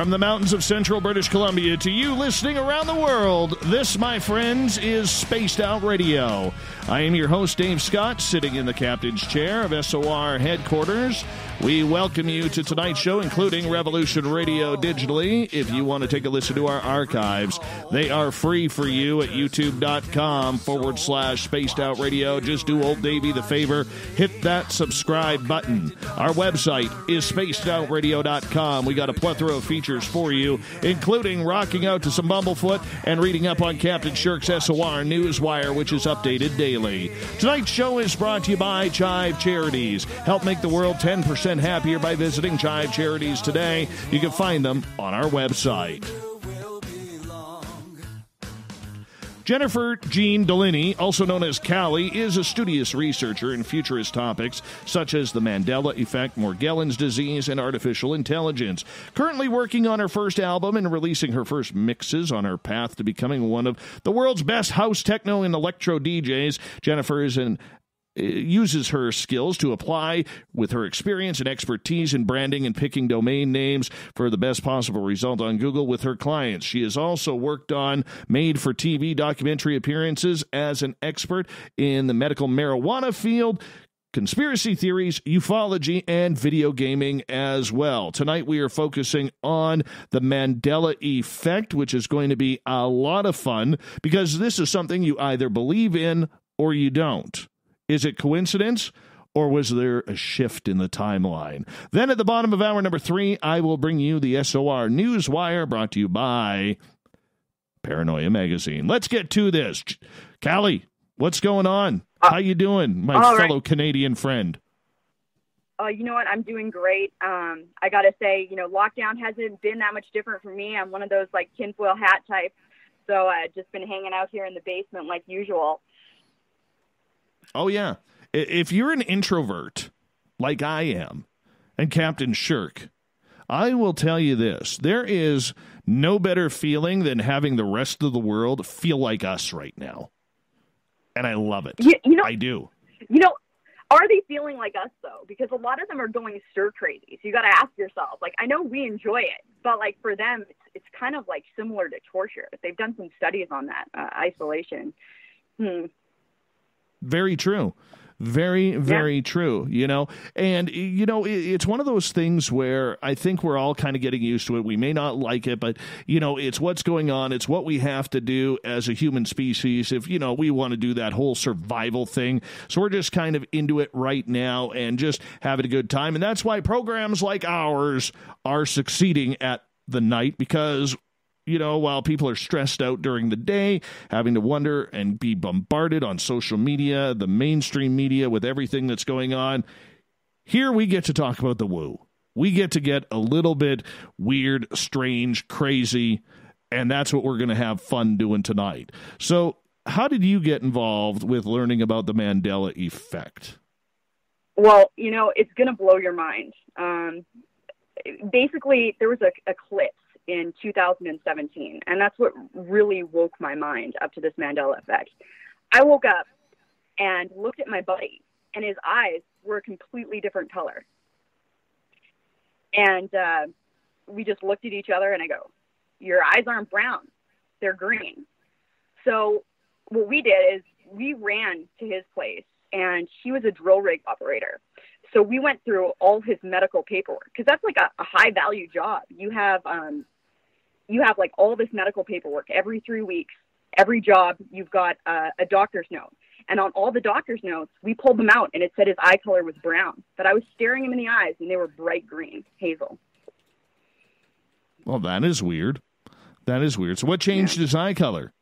From the mountains of central British Columbia to you listening around the world, this, my friends, is Spaced Out Radio. I am your host, Dave Scott, sitting in the captain's chair of SOR headquarters. We welcome you to tonight's show, including Revolution Radio digitally. If you want to take a listen to our archives, they are free for you at youtube.com forward slash spaced out radio. Just do old Davey the favor, hit that subscribe button. Our website is spacedoutradio.com. We got a plethora of features for you, including rocking out to some Bumblefoot and reading up on Captain Shirk's SOR Newswire, which is updated daily. Tonight's show is brought to you by Chive Charities. Help make the world 10% happier by visiting Chive Charities today. You can find them on our website. Jennifer Jean Dolynny, also known as Cali, is a studious researcher in futurist topics such as the Mandela effect, Morgellons disease, and artificial intelligence. Currently working on her first album and releasing her first mixes on her path to becoming one of the world's best house techno and electro DJs, Jennifer is an Uh, uses her skills to apply with her experience and expertise in branding and picking domain names for the best possible result on Google with her clients. She has also worked on made for TV documentary appearances as an expert in the medical marijuana field. Conspiracy theories, ufology, and video gaming as well. Tonight we are focusing on the Mandela effect, which is going to be a lot of fun because this is something you either believe in or you don't. Is it coincidence? Or was there a shift in the timeline? Then at the bottom of hour number three, I will bring you the SOR Newswire brought to you by Paranoia Magazine. Let's get to this. Cali, what's going on? Uh, How you doing, my fellow right. Canadian friend? Uh, you know what? I'm doing great. Um, I got to say, you know, lockdown hasn't been that much different for me. I'm one of those like tinfoil hat types. So I've just been hanging out here in the basement like usual. Oh yeah. If you're an introvert like I am and Captain Shirk, I will tell you this. There is no better feeling than having the rest of the world feel like us right now. And I love it. You, you know, I do. You know, are they feeling like us though? Because a lot of them are going stir crazy. So you got to ask yourself. Like, I know we enjoy it, but like for them, it's, it's kind of like similar to torture. They've done some studies on that uh, isolation. Hmm. Very true. Very, very yeah. true, you know? And, you know, it's one of those things where I think we're all kind of getting used to it. We may not like it, but, you know, it's what's going on. It's what we have to do as a human species if, you know, we want to do that whole survival thing. So we're just kind of into it right now and just having a good time. And that's why programs like ours are succeeding at the night because you know, while people are stressed out during the day, having to wonder and be bombarded on social media, the mainstream media with everything that's going on, here we get to talk about the woo. We get to get a little bit weird, strange, crazy, and that's what we're going to have fun doing tonight. So, how did you get involved with learning about the Mandela effect? Well, you know, it's going to blow your mind. Um, basically, there was a, a clip in 2017. And that's what really woke my mind up to this Mandela effect. I woke up and looked at my buddy, and his eyes were a completely different color. And uh, we just looked at each other, and I go, Your eyes aren't brown, they're green. So what we did is we ran to his place, and he was a drill rig operator. So we went through all his medical paperwork because that's like a, a high value job. You have um, you have like all this medical paperwork every three weeks, every job, you've got uh, a doctor's note. And on all the doctor's notes, we pulled them out and it said his eye color was brown. But I was staring him in the eyes and they were bright green, hazel. Well, that is weird. That is weird. So what changed yeah. his eye color?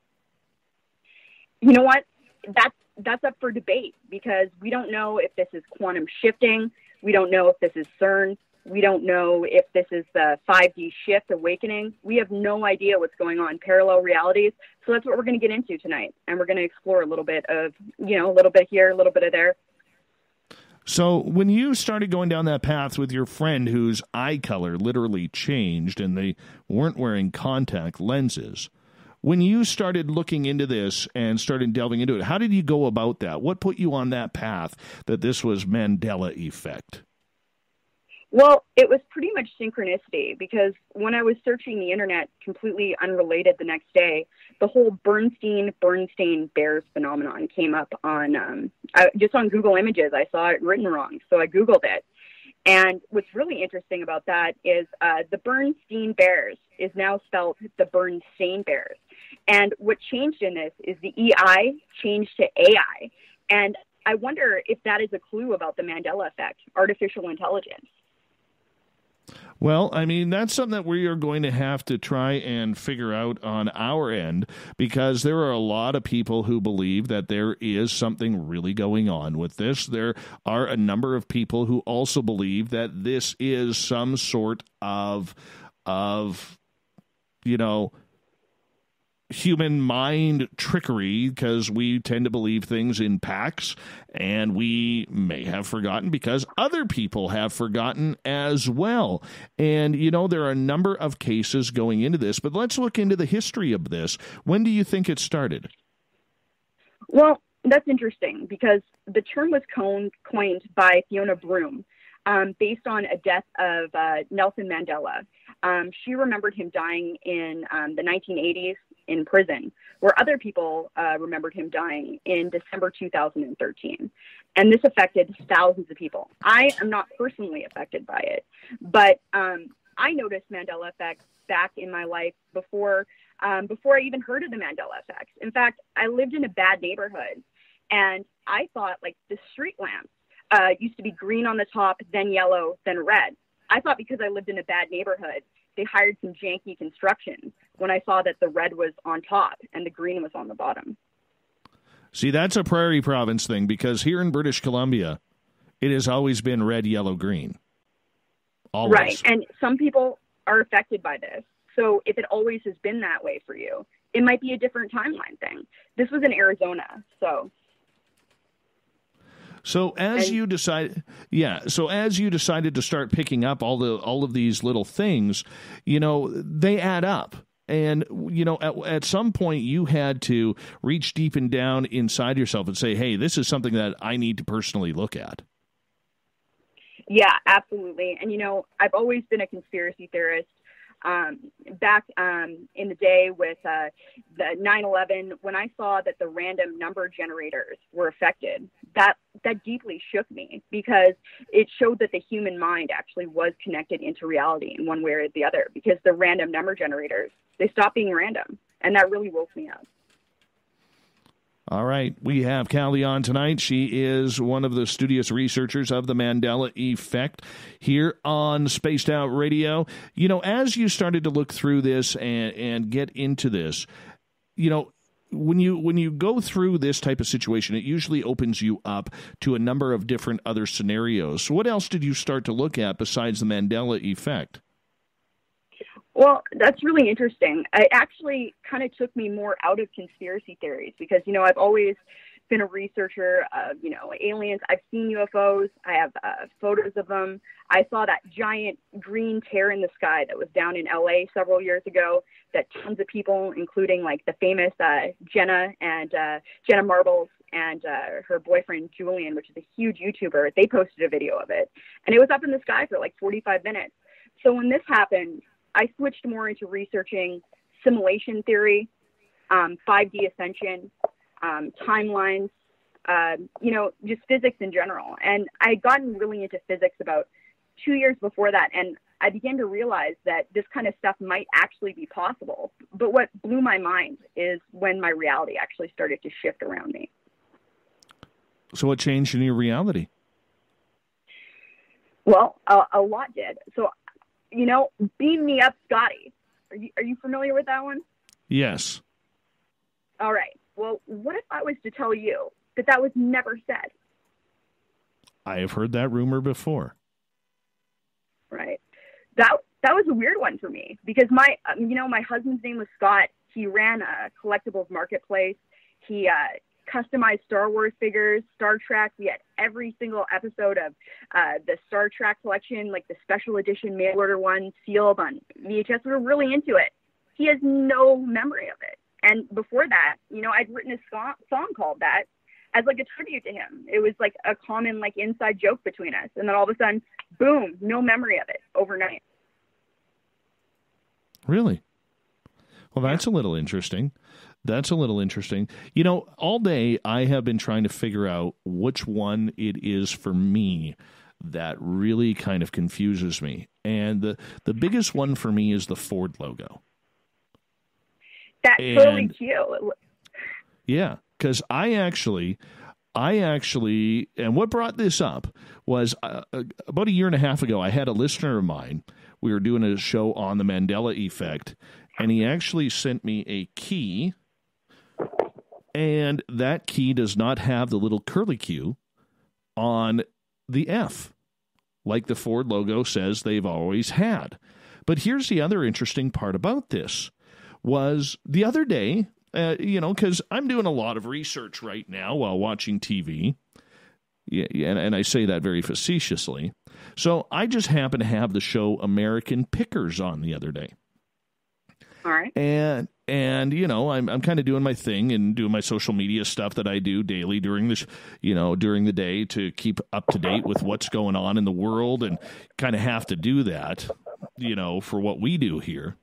You know what? That's that's up for debate because we don't know if this is quantum shifting. We don't know if this is CERN. We don't know if this is the 5D shift awakening. We have no idea what's going on, parallel realities. So that's what we're going to get into tonight. And we're going to explore a little bit of, you know, a little bit here, a little bit of there. So, when you started going down that path with your friend whose eye color literally changed and they weren't wearing contact lenses, when you started looking into this and started delving into it, how did you go about that? What put you on that path that this was Mandela effect? Well, it was pretty much synchronicity because when I was searching the internet, completely unrelated the next day, the whole Berenstein Berenstein Bears phenomenon came up on um, I, just on Google Images. I saw it written wrong, so I Googled it. And what's really interesting about that is uh, the Berenstein Bears is now spelled the Berenstain Bears. And what changed in this is the EI changed to AI. And I wonder if that is a clue about the Mandela effect, artificial intelligence. Well, I mean, that's something that we are going to have to try and figure out on our end because there are a lot of people who believe that there is something really going on with this. There are a number of people who also believe that this is some sort of of you know human mind trickery because we tend to believe things in packs and we may have forgotten because other people have forgotten as well. And, you know, there are a number of cases going into this, but let's look into the history of this. When do you think it started? Well, that's interesting because the term was coined by Fiona Broome. um, based on a death of uh, Nelson Mandela. Um, she remembered him dying in um, the 1980s in prison, where other people uh, remembered him dying in December 2013. And this affected thousands of people. I am not personally affected by it, but um, I noticed Mandela effects back in my life before um, before I even heard of the Mandela effects. In fact, I lived in a bad neighborhood, and I thought like the street lamps uh, used to be green on the top, then yellow, then red. I thought because I lived in a bad neighborhood, they hired some janky construction when I saw that the red was on top and the green was on the bottom. See, that's a prairie province thing because here in British Columbia, it has always been red, yellow, green. Always. Right. And some people are affected by this. So if it always has been that way for you, it might be a different timeline thing. This was in Arizona, so so as and, you decide, yeah. So as you decided to start picking up all the all of these little things, you know, they add up. And you know, at, at some point, you had to reach deep and down inside yourself and say, "Hey, this is something that I need to personally look at." Yeah, absolutely. And you know, I've always been a conspiracy theorist um, back um, in the day with uh, the 9/11, when I saw that the random number generators were affected, that that deeply shook me because it showed that the human mind actually was connected into reality in one way or the other. Because the random number generators they stopped being random, and that really woke me up. All right. We have Cali on tonight. She is one of the studious researchers of the Mandela Effect here on Spaced Out Radio. You know, as you started to look through this and, and get into this, you know, when you when you go through this type of situation, it usually opens you up to a number of different other scenarios. So what else did you start to look at besides the Mandela effect? Well, that's really interesting. It actually kind of took me more out of conspiracy theories because, you know, I've always been a researcher of, you know, aliens. I've seen UFOs. I have uh, photos of them. I saw that giant green tear in the sky that was down in LA several years ago that tons of people, including like the famous uh, Jenna and uh, Jenna Marbles and uh, her boyfriend Julian, which is a huge YouTuber, they posted a video of it. And it was up in the sky for like 45 minutes. So when this happened, I switched more into researching simulation theory, um, 5D ascension, um, timelines, uh, you know, just physics in general. And I had gotten really into physics about two years before that, and I began to realize that this kind of stuff might actually be possible. But what blew my mind is when my reality actually started to shift around me. So, what changed in your reality? Well, a, a lot did. So, you know, beam me up, Scotty. Are you are you familiar with that one? Yes. All right. Well, what if I was to tell you that that was never said? I have heard that rumor before. Right. That that was a weird one for me because my um, you know my husband's name was Scott. He ran a collectibles marketplace. He uh, customized Star Wars figures, Star Trek. We had every single episode of uh, the Star Trek collection, like the special edition mail order one, sealed on VHS. We were really into it. He has no memory of it. And before that, you know, I'd written a song, song called that. as like a tribute to him. It was like a common like inside joke between us, and then all of a sudden, boom, no memory of it overnight. Really? Well, that's a little interesting. That's a little interesting. You know, all day I have been trying to figure out which one it is for me that really kind of confuses me. And the the biggest one for me is the Ford logo. That's and, totally cute. Yeah, because I actually, I actually, and what brought this up was uh, uh, about a year and a half ago. I had a listener of mine. We were doing a show on the Mandela effect, and he actually sent me a key, and that key does not have the little curly Q on the F, like the Ford logo says they've always had. But here's the other interesting part about this was the other day uh, you know, because I'm doing a lot of research right now while watching TV. Yeah, and, and I say that very facetiously. So I just happened to have the show American Pickers on the other day. All right. And and you know I'm I'm kind of doing my thing and doing my social media stuff that I do daily during this you know during the day to keep up to date with what's going on in the world and kind of have to do that you know for what we do here.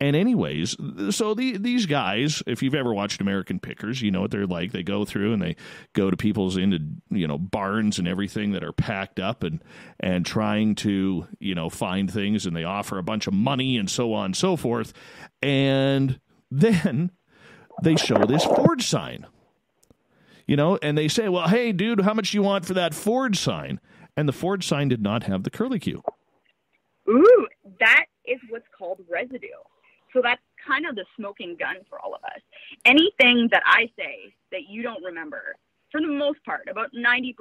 And anyways, so the, these guys, if you've ever watched American Pickers, you know what they're like. They go through and they go to people's into you know barns and everything that are packed up and and trying to you know find things, and they offer a bunch of money and so on and so forth. And then they show this Ford sign, you know, and they say, "Well, hey, dude, how much do you want for that Ford sign?" And the Ford sign did not have the curly Q. Ooh, that is what's called residue. So that's kind of the smoking gun for all of us. Anything that I say that you don't remember, for the most part, about 90%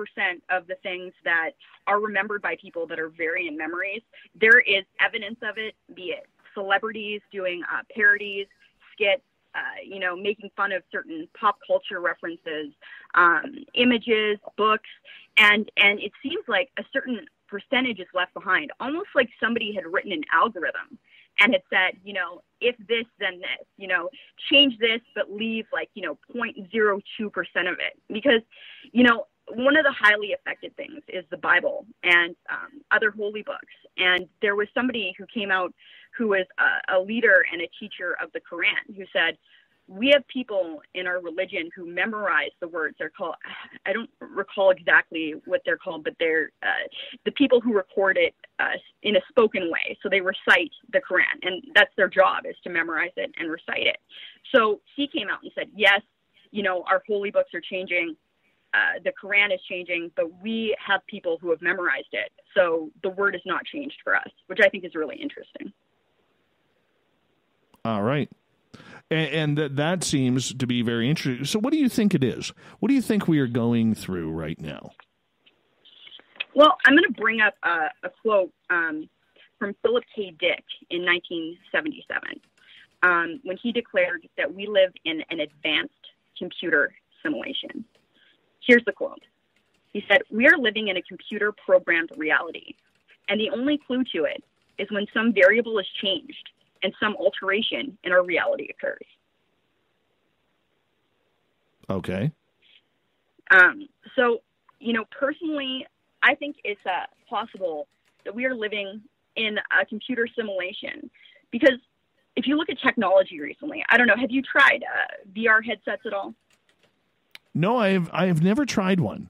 of the things that are remembered by people that are variant memories, there is evidence of it, be it celebrities doing uh, parodies, skits, uh, you know, making fun of certain pop culture references, um, images, books, and and it seems like a certain percentage is left behind, almost like somebody had written an algorithm and it said, you know, if this, then this, you know, change this, but leave like, you know, 0.02% of it. Because, you know, one of the highly affected things is the Bible and um, other holy books. And there was somebody who came out who was a, a leader and a teacher of the Quran who said, we have people in our religion who memorize the words. They're called, I don't recall exactly what they're called, but they're uh, the people who record it uh, in a spoken way. So they recite the Quran, and that's their job is to memorize it and recite it. So he came out and said, yes, you know, our holy books are changing. Uh, the Quran is changing, but we have people who have memorized it. So the word is not changed for us, which I think is really interesting. All right and, that that seems to be very interesting. So, what do you think it is? What do you think we are going through right now? Well, I'm going to bring up a, a quote um, from Philip K. Dick in 1977 um, when he declared that we live in an advanced computer simulation. Here's the quote. He said, We are living in a computer programmed reality, and the only clue to it is when some variable is changed and some alteration in our reality occurs. Okay. Um, so, you know, personally, I think it's uh, possible that we are living in a computer simulation because if you look at technology recently, I don't know, have you tried uh, VR headsets at all? No, I've I've never tried one.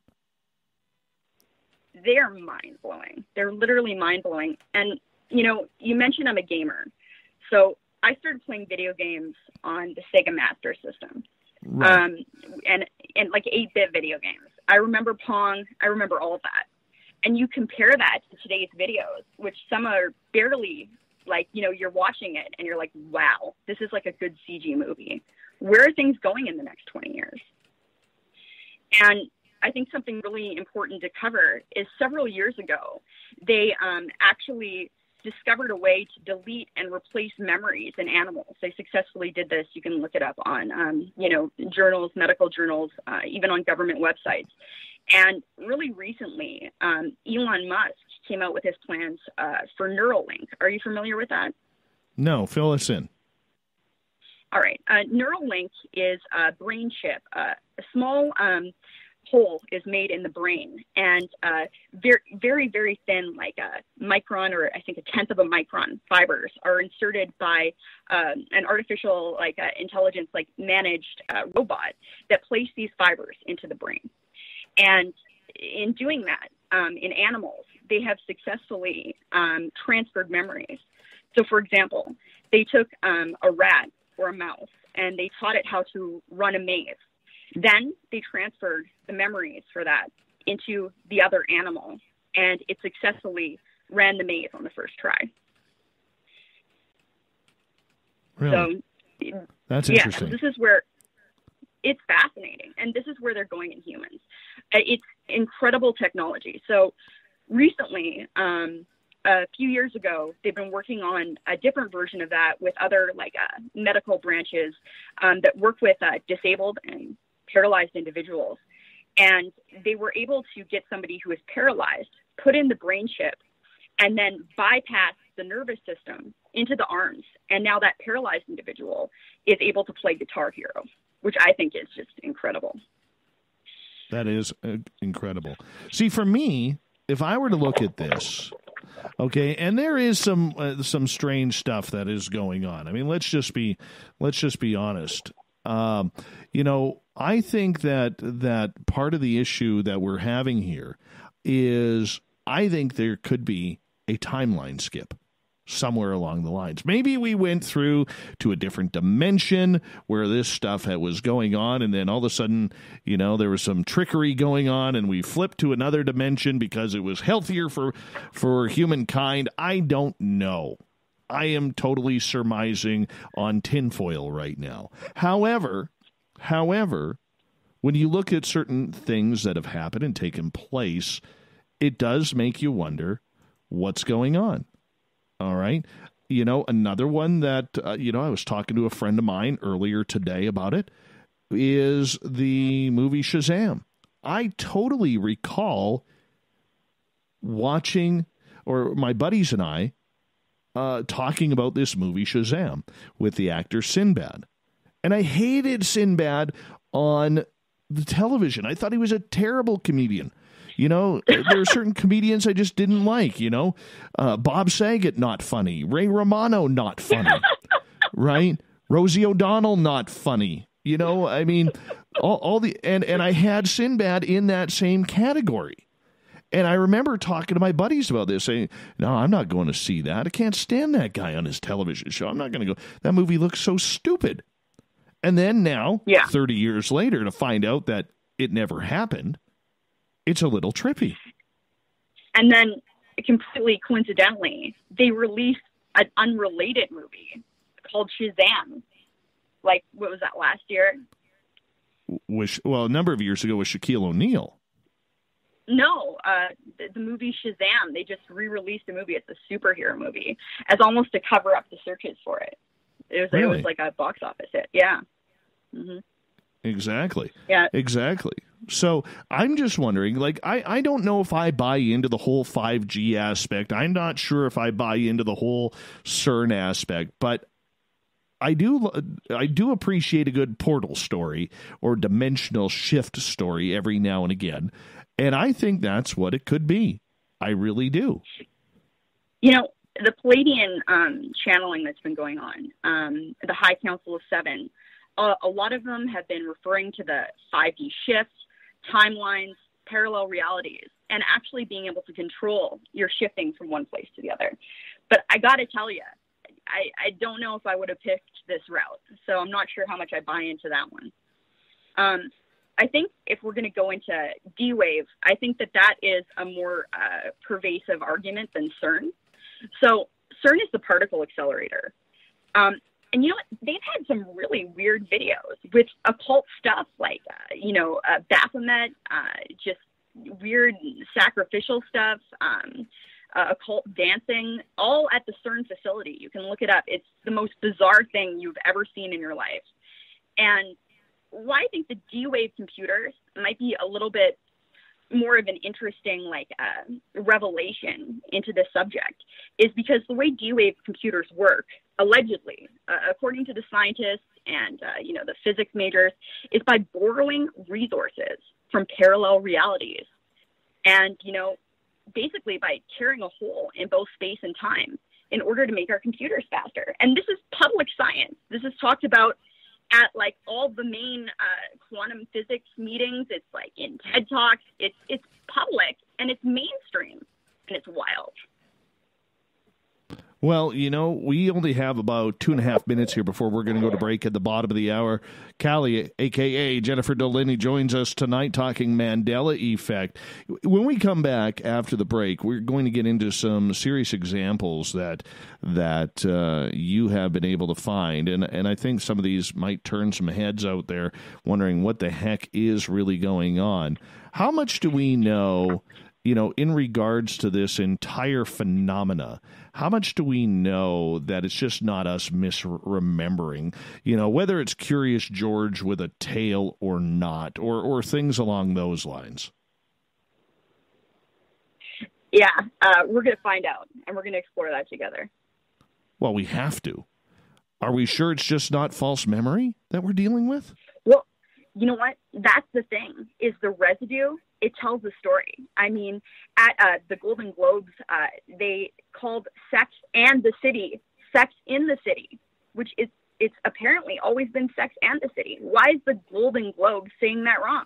They're mind blowing. They're literally mind blowing. And you know, you mentioned I'm a gamer. So I started playing video games on the Sega Master System, right. um, and and like eight bit video games. I remember Pong. I remember all of that. And you compare that to today's videos, which some are barely like you know you're watching it and you're like, wow, this is like a good CG movie. Where are things going in the next 20 years? And I think something really important to cover is several years ago, they um, actually discovered a way to delete and replace memories in animals. They successfully did this. You can look it up on, um, you know, journals, medical journals, uh, even on government websites. And really recently, um, Elon Musk came out with his plans uh, for Neuralink. Are you familiar with that? No, fill us in. All right. Uh, Neuralink is a brain chip, uh, a small um, hole is made in the brain, and uh, very, very, very thin, like a micron or I think a tenth of a micron fibers are inserted by um, an artificial, like uh, intelligence, like managed uh, robot that place these fibers into the brain. And in doing that, um, in animals, they have successfully um, transferred memories. So, for example, they took um, a rat or a mouse and they taught it how to run a maze then they transferred the memories for that into the other animal, and it successfully ran the maze on the first try. Really? So, That's interesting. Yeah, this is where it's fascinating, and this is where they're going in humans. Uh, it's incredible technology. So, recently, um, a few years ago, they've been working on a different version of that with other like uh, medical branches um, that work with uh, disabled and paralyzed individuals. And they were able to get somebody who was paralyzed, put in the brain chip, and then bypass the nervous system into the arms. And now that paralyzed individual is able to play Guitar Hero, which I think is just incredible. That is uh, incredible. See, for me, if I were to look at this, okay, and there is some uh, some strange stuff that is going on. I mean, let's just be let's just be honest. Um, you know, I think that that part of the issue that we're having here is I think there could be a timeline skip somewhere along the lines. Maybe we went through to a different dimension where this stuff was going on, and then all of a sudden, you know, there was some trickery going on, and we flipped to another dimension because it was healthier for for humankind. I don't know. I am totally surmising on tinfoil right now. However, However, when you look at certain things that have happened and taken place, it does make you wonder what's going on. All right. You know, another one that, uh, you know, I was talking to a friend of mine earlier today about it is the movie Shazam. I totally recall watching, or my buddies and I, uh, talking about this movie Shazam with the actor Sinbad. And I hated Sinbad on the television. I thought he was a terrible comedian. You know, there are certain comedians I just didn't like. You know, uh, Bob Saget not funny, Ray Romano not funny, right? Rosie O'Donnell not funny. You know, I mean, all, all the and and I had Sinbad in that same category. And I remember talking to my buddies about this, saying, "No, I'm not going to see that. I can't stand that guy on his television show. I'm not going to go. That movie looks so stupid." And then now, yeah. 30 years later, to find out that it never happened, it's a little trippy. And then, completely coincidentally, they released an unrelated movie called Shazam. Like, what was that last year? Which, well, a number of years ago was Shaquille O'Neal. No, uh, the, the, movie Shazam. They just re-released a movie. It's a superhero movie, as almost to cover up the searches for it. It was really? it was like a box office hit. Yeah. Mm-hmm. Exactly. Yeah. Exactly. So I'm just wondering, like, I, I don't know if I buy into the whole 5G aspect. I'm not sure if I buy into the whole CERN aspect, but I do I do appreciate a good portal story or dimensional shift story every now and again, and I think that's what it could be. I really do. You know, the Pleiadian um, channeling that's been going on, um, the High Council of Seven, a lot of them have been referring to the 5D shifts, timelines, parallel realities, and actually being able to control your shifting from one place to the other. But I got to tell you, I, I don't know if I would have picked this route, so I'm not sure how much I buy into that one. Um, I think if we're going to go into D wave, I think that that is a more uh, pervasive argument than CERN. So CERN is the particle accelerator. Um, and you know what? They've had some really weird videos with occult stuff like, uh, you know, uh, Baphomet, uh, just weird sacrificial stuff, um, uh, occult dancing, all at the CERN facility. You can look it up. It's the most bizarre thing you've ever seen in your life. And why I think the D Wave computers might be a little bit more of an interesting like uh, revelation into this subject is because the way D-wave computers work, allegedly, uh, according to the scientists and uh, you know the physics majors, is by borrowing resources from parallel realities. And, you know, basically by tearing a hole in both space and time in order to make our computers faster. And this is public science. This is talked about at like all the main uh, quantum physics meetings. It's like in TED Talks. It's it's public and it's mainstream and it's wild. Well, you know, we only have about two and a half minutes here before we're going to go to break at the bottom of the hour. Cali, aka Jennifer Dolynny, joins us tonight talking Mandela effect. When we come back after the break, we're going to get into some serious examples that that uh, you have been able to find, and and I think some of these might turn some heads out there wondering what the heck is really going on. How much do we know? You know, in regards to this entire phenomena, how much do we know that it's just not us misremembering? You know, whether it's Curious George with a tail or not, or or things along those lines. Yeah, uh, we're going to find out, and we're going to explore that together. Well, we have to. Are we sure it's just not false memory that we're dealing with? Well, you know what? That's the thing. Is the residue it tells a story. I mean, at uh, the Golden Globes, uh, they called Sex and the City Sex in the City, which is it's apparently always been Sex and the City. Why is the Golden Globe saying that wrong?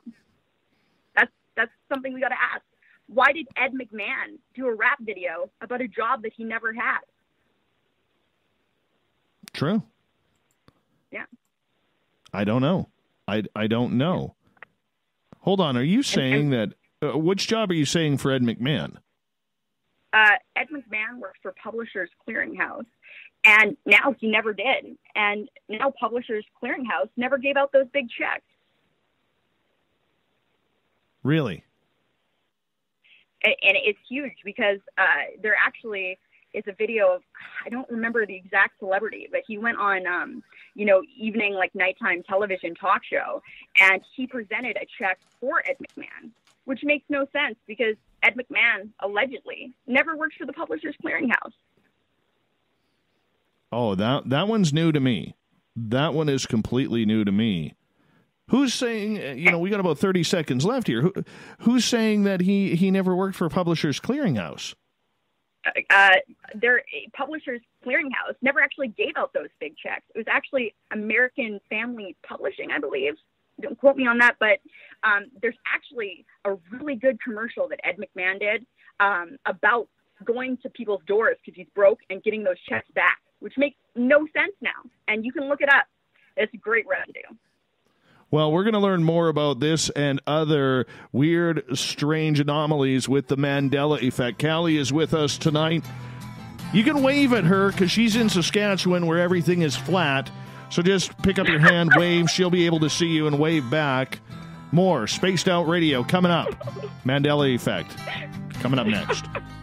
That's that's something we got to ask. Why did Ed McMahon do a rap video about a job that he never had? True. Yeah. I don't know. I I don't know. Hold on. Are you saying and, that? Uh, which job are you saying for Ed McMahon? Uh, Ed McMahon works for Publishers Clearinghouse, and now he never did. And now Publishers Clearinghouse never gave out those big checks. Really? And, and it's huge because uh, they're actually is a video of I don't remember the exact celebrity, but he went on um, you know, evening like nighttime television talk show and he presented a check for Ed McMahon, which makes no sense because Ed McMahon allegedly never worked for the Publishers Clearinghouse. Oh, that that one's new to me. That one is completely new to me. Who's saying? You know, we got about thirty seconds left here. Who, who's saying that he he never worked for Publishers Clearinghouse? Uh, their publishers clearinghouse never actually gave out those big checks. It was actually American Family Publishing, I believe. Don't quote me on that, but um, there's actually a really good commercial that Ed McMahon did um, about going to people's doors because he's broke and getting those checks back, which makes no sense now. And you can look it up. It's great residue. Well, we're going to learn more about this and other weird, strange anomalies with the Mandela effect. Cali is with us tonight. You can wave at her because she's in Saskatchewan where everything is flat. So just pick up your hand, wave. She'll be able to see you and wave back. More Spaced Out Radio coming up. Mandela Effect coming up next.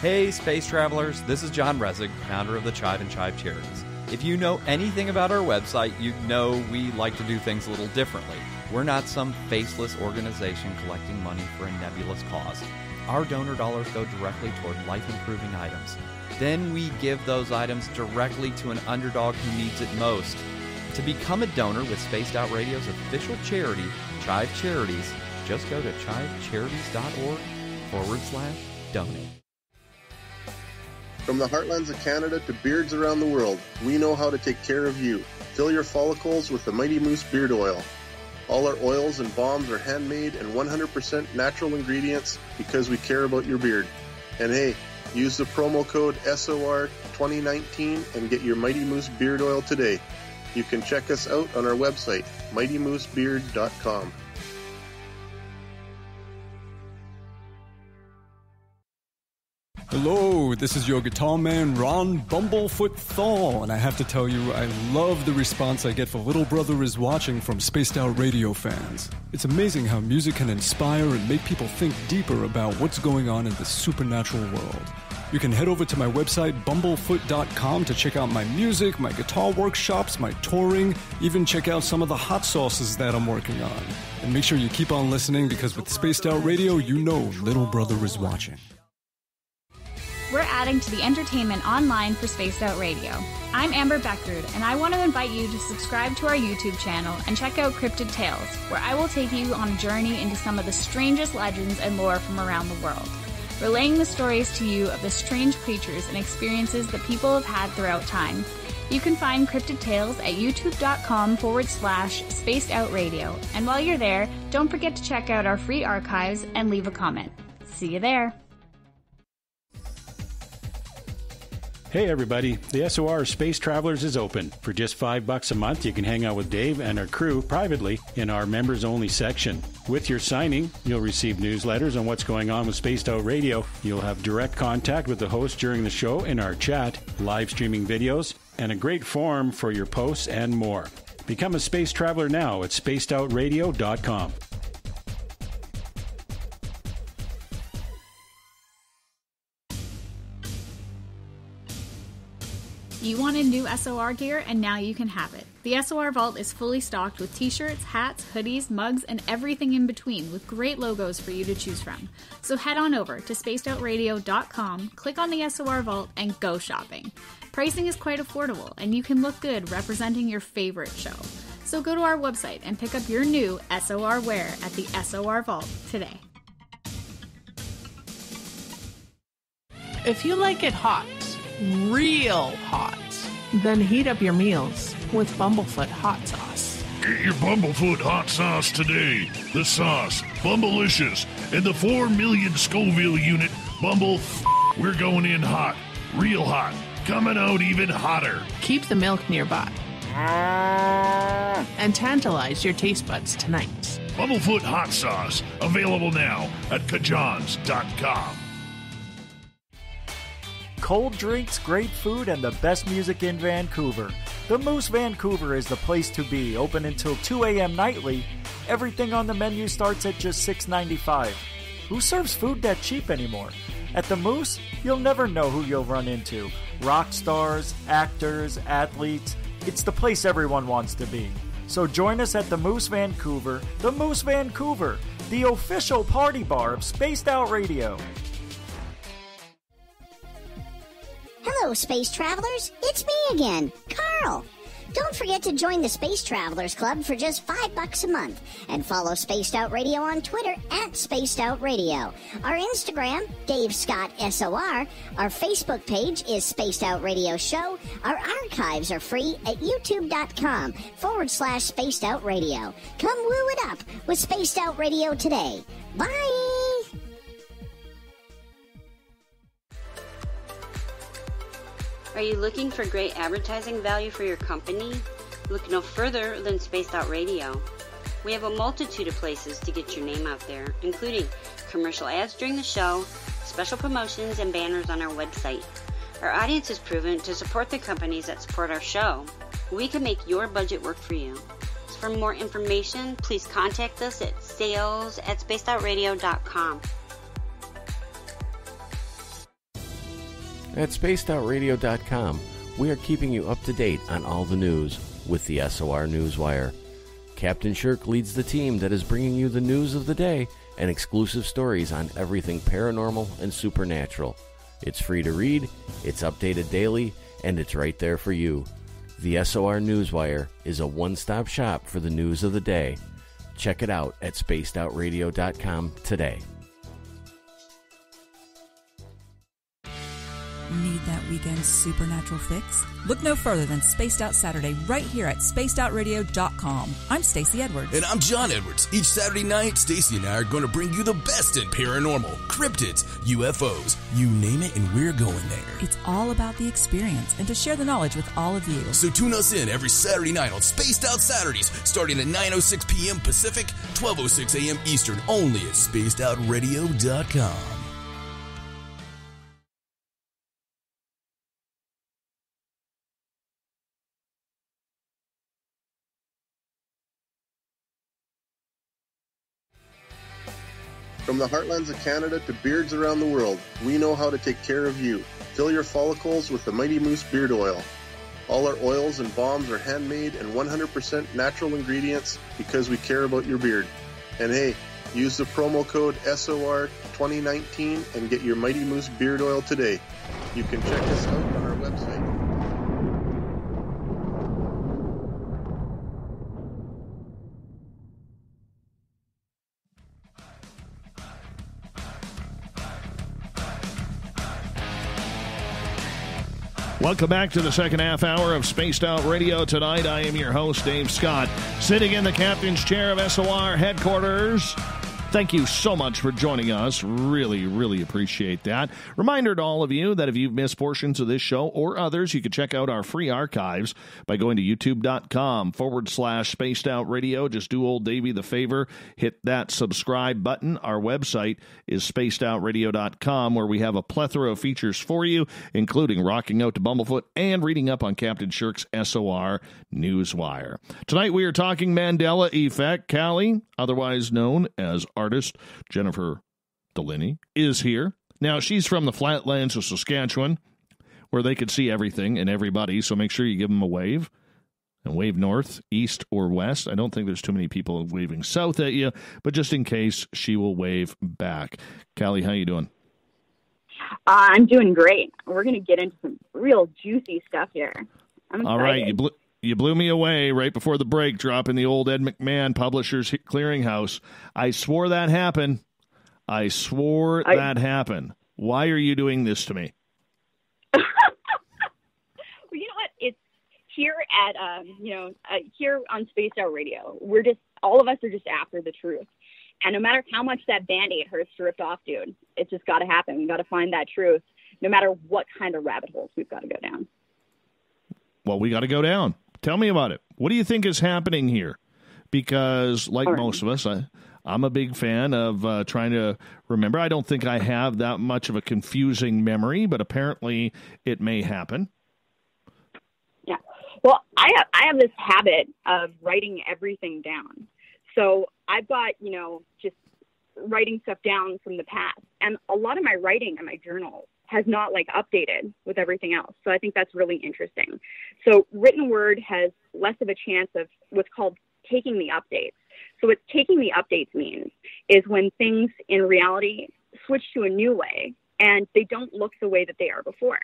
Hey, space travelers, this is John Resig, founder of the Chive and Chive Charities. If you know anything about our website, you know we like to do things a little differently. We're not some faceless organization collecting money for a nebulous cause. Our donor dollars go directly toward life improving items. Then we give those items directly to an underdog who needs it most. To become a donor with Spaced Out Radio's official charity, Chive Charities, just go to chivecharities.org forward slash donate. From the heartlands of Canada to beards around the world, we know how to take care of you. Fill your follicles with the Mighty Moose Beard Oil. All our oils and balms are handmade and 100% natural ingredients because we care about your beard. And hey, use the promo code SOR2019 and get your Mighty Moose Beard Oil today. You can check us out on our website, mightymoosebeard.com. Hello, this is your guitar man Ron Bumblefoot Thal, and I have to tell you, I love the response I get for Little Brother is Watching from Spaced Out Radio fans. It's amazing how music can inspire and make people think deeper about what's going on in the supernatural world. You can head over to my website, bumblefoot.com, to check out my music, my guitar workshops, my touring, even check out some of the hot sauces that I'm working on. And make sure you keep on listening because with Spaced Out Radio, you know Little Brother is watching. We're adding to the entertainment online for Spaced Out Radio. I'm Amber Beckrud, and I want to invite you to subscribe to our YouTube channel and check out Cryptid Tales, where I will take you on a journey into some of the strangest legends and lore from around the world, relaying the stories to you of the strange creatures and experiences that people have had throughout time. You can find Cryptid Tales at youtube.com forward slash spaced out radio. And while you're there, don't forget to check out our free archives and leave a comment. See you there. Hey everybody, the SOR Space Travelers is open. For just five bucks a month, you can hang out with Dave and our crew privately in our members only section. With your signing, you'll receive newsletters on what's going on with Spaced Out Radio. You'll have direct contact with the host during the show in our chat, live streaming videos, and a great forum for your posts and more. Become a space traveler now at spacedoutradio.com. wanted new SOR gear, and now you can have it. The SOR Vault is fully stocked with t shirts, hats, hoodies, mugs, and everything in between, with great logos for you to choose from. So head on over to spacedoutradio.com, click on the SOR Vault, and go shopping. Pricing is quite affordable, and you can look good representing your favorite show. So go to our website and pick up your new SOR wear at the SOR Vault today. If you like it hot, real hot, then heat up your meals with Bumblefoot hot sauce. Get your Bumblefoot hot sauce today. The sauce, Bumblicious, and the 4 million Scoville unit Bumble. We're going in hot, real hot, coming out even hotter. Keep the milk nearby. And tantalize your taste buds tonight. Bumblefoot hot sauce, available now at kajans.com. Cold drinks, great food, and the best music in Vancouver. The Moose Vancouver is the place to be, open until 2 a.m. nightly. Everything on the menu starts at just $6.95. Who serves food that cheap anymore? At the Moose, you'll never know who you'll run into. Rock stars, actors, athletes. It's the place everyone wants to be. So join us at the Moose Vancouver, the Moose Vancouver, the official party bar of Spaced Out Radio. Hello, space travelers. It's me again, Carl. Don't forget to join the Space Travelers Club for just five bucks a month and follow Spaced Out Radio on Twitter at Spaced Out Radio. Our Instagram, Dave Scott SOR. Our Facebook page is Spaced Out Radio Show. Our archives are free at youtube.com forward slash Spaced Out Radio. Come woo it up with Spaced Out Radio today. Bye! Are you looking for great advertising value for your company? Look no further than Spaced Out Radio. We have a multitude of places to get your name out there, including commercial ads during the show, special promotions, and banners on our website. Our audience is proven to support the companies that support our show. We can make your budget work for you. For more information, please contact us at sales at spacedoutradio.com. At spacedoutradio.com, we are keeping you up to date on all the news with the SOR Newswire. Captain Shirk leads the team that is bringing you the news of the day and exclusive stories on everything paranormal and supernatural. It's free to read, it's updated daily, and it's right there for you. The SOR Newswire is a one stop shop for the news of the day. Check it out at spacedoutradio.com today. Need that weekend supernatural fix? Look no further than Spaced Out Saturday right here at spacedoutradio.com. I'm Stacy Edwards. And I'm John Edwards. Each Saturday night, Stacy and I are going to bring you the best in paranormal, cryptids, UFOs, you name it, and we're going there. It's all about the experience and to share the knowledge with all of you. So tune us in every Saturday night on Spaced Out Saturdays, starting at 9.06 p.m. Pacific, 12.06 a.m. Eastern, only at spacedoutradio.com. From the heartlands of Canada to beards around the world, we know how to take care of you. Fill your follicles with the Mighty Moose Beard Oil. All our oils and balms are handmade and 100% natural ingredients because we care about your beard. And hey, use the promo code SOR2019 and get your Mighty Moose Beard Oil today. You can check us out on our website. Welcome back to the second half hour of Spaced Out Radio tonight. I am your host, Dave Scott, sitting in the captain's chair of SOR headquarters. Thank you so much for joining us. Really, really appreciate that. Reminder to all of you that if you've missed portions of this show or others, you can check out our free archives by going to youtube.com forward slash spaced out radio. Just do old Davey the favor, hit that subscribe button. Our website is spacedoutradio.com, where we have a plethora of features for you, including rocking out to Bumblefoot and reading up on Captain Shirk's SOR Newswire. Tonight we are talking Mandela Effect. Cali, otherwise known as artist Jennifer Dolynny is here. Now, she's from the flatlands of Saskatchewan, where they could see everything and everybody, so make sure you give them a wave. And wave north, east, or west. I don't think there's too many people waving south at you, but just in case, she will wave back. Cali, how you doing? Uh, I'm doing great. We're going to get into some real juicy stuff here. I'm All right, you blew, you blew me away right before the break, dropping the old Ed McMahon Publishers Clearinghouse. I swore that happened. I swore I- that happened. Why are you doing this to me? Well, you know what? It's here at um, you know uh, here on Spaced Out Radio. We're just all of us are just after the truth, and no matter how much that band aid hurts to rip off, dude, it's just got to happen. We got to find that truth, no matter what kind of rabbit holes we've got to go down. Well, we got to go down. Tell me about it. What do you think is happening here? Because, like right. most of us, I, I'm a big fan of uh, trying to remember. I don't think I have that much of a confusing memory, but apparently it may happen. Yeah. Well, I have I have this habit of writing everything down. So I've got you know just writing stuff down from the past, and a lot of my writing in my journal has not like updated with everything else. So I think that's really interesting. So written word has less of a chance of what's called taking the updates. So what taking the updates means is when things in reality switch to a new way and they don't look the way that they are before.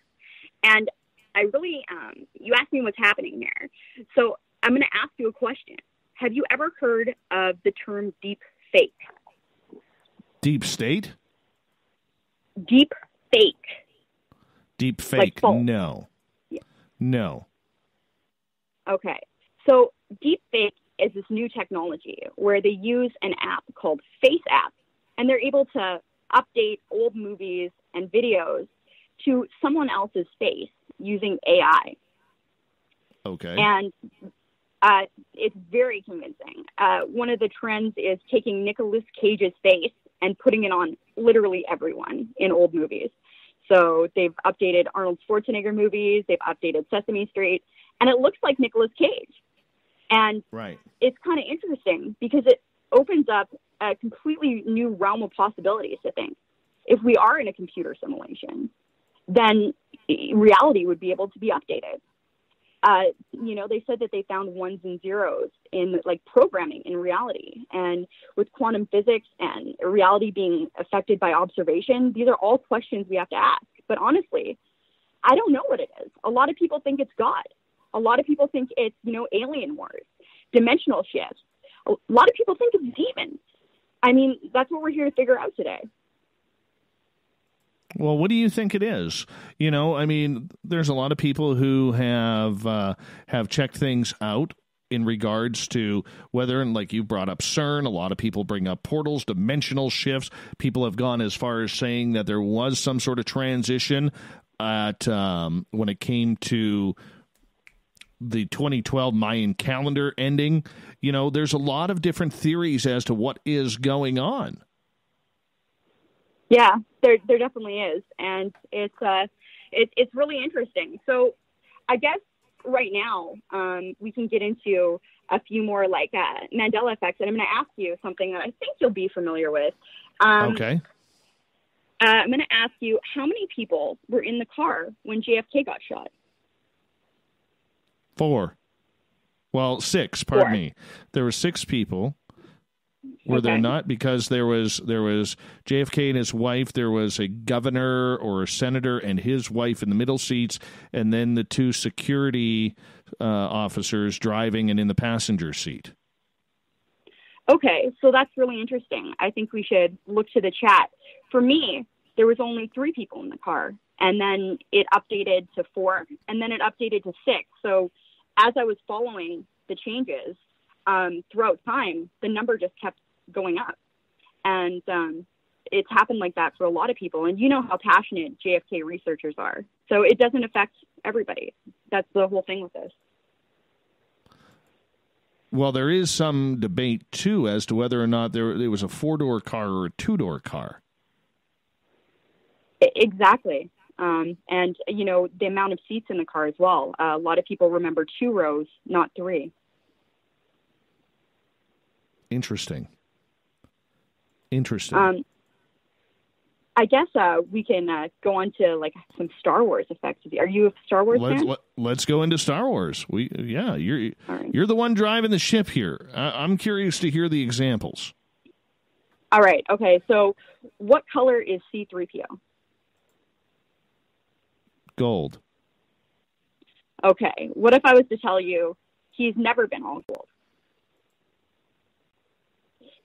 And I really, um, you asked me what's happening there. So I'm going to ask you a question. Have you ever heard of the term deep fake? Deep state? Deep fake. Deep fake? false. no. No. Okay. So deep fake is this new technology where they use an app called Face App and they're able to update old movies and videos to someone else's face using AI. Okay. And uh, it's very convincing. Uh, one of the trends is taking Nicolas Cage's face and putting it on literally everyone in old movies. So they've updated Arnold Schwarzenegger movies, they've updated Sesame Street, and it looks like Nicolas Cage. And Right. it's kind of interesting because it opens up a completely new realm of possibilities to think. If we are in a computer simulation, then reality would be able to be updated. Uh, you know, they said that they found ones and zeros in like programming in reality. And with quantum physics and reality being affected by observation, these are all questions we have to ask. But honestly, I don't know what it is. A lot of people think it's God. A lot of people think it's, you know, alien wars, dimensional shifts. A lot of people think it's demons. I mean, that's what we're here to figure out today. Well, what do you think it is? You know, I mean, there's a lot of people who have uh, have checked things out in regards to whether, and like you brought up CERN, a lot of people bring up portals, dimensional shifts. People have gone as far as saying that there was some sort of transition at um, when it came to the 2012 Mayan calendar ending. You know, there's a lot of different theories as to what is going on. Yeah, there there definitely is, and it's uh, it's it's really interesting. So, I guess right now um, we can get into a few more like uh, Mandela effects, and I'm going to ask you something that I think you'll be familiar with. Um, okay. Uh, I'm going to ask you how many people were in the car when JFK got shot? Four. Well, six. Pardon Four. me. There were six people. Were there not? Because there was there was JFK and his wife. There was a governor or a senator and his wife in the middle seats, and then the two security uh, officers driving and in the passenger seat. Okay, so that's really interesting. I think we should look to the chat. For me, there was only three people in the car, and then it updated to four, and then it updated to six. So as I was following the changes um, throughout time, the number just kept going up, and um, it's happened like that for a lot of people. And you know how passionate JFK researchers are, so it doesn't affect everybody. That's the whole thing with this. Well, there is some debate too as to whether or not there it was a four door car or a two door car. Exactly. Um, and, you know, the amount of seats in the car as well. Uh, a lot of people remember two rows, not three. Interesting. Interesting. Um, I guess uh, we can uh, go on to like some Star Wars effects. Are you a Star Wars let's fan? let, let's go into Star Wars. We yeah, you're you're the one driving the ship here. I, I'm curious to hear the examples. All right. Okay. So, what color is C3PO? Gold. Okay. What if I was to tell you he's never been all gold?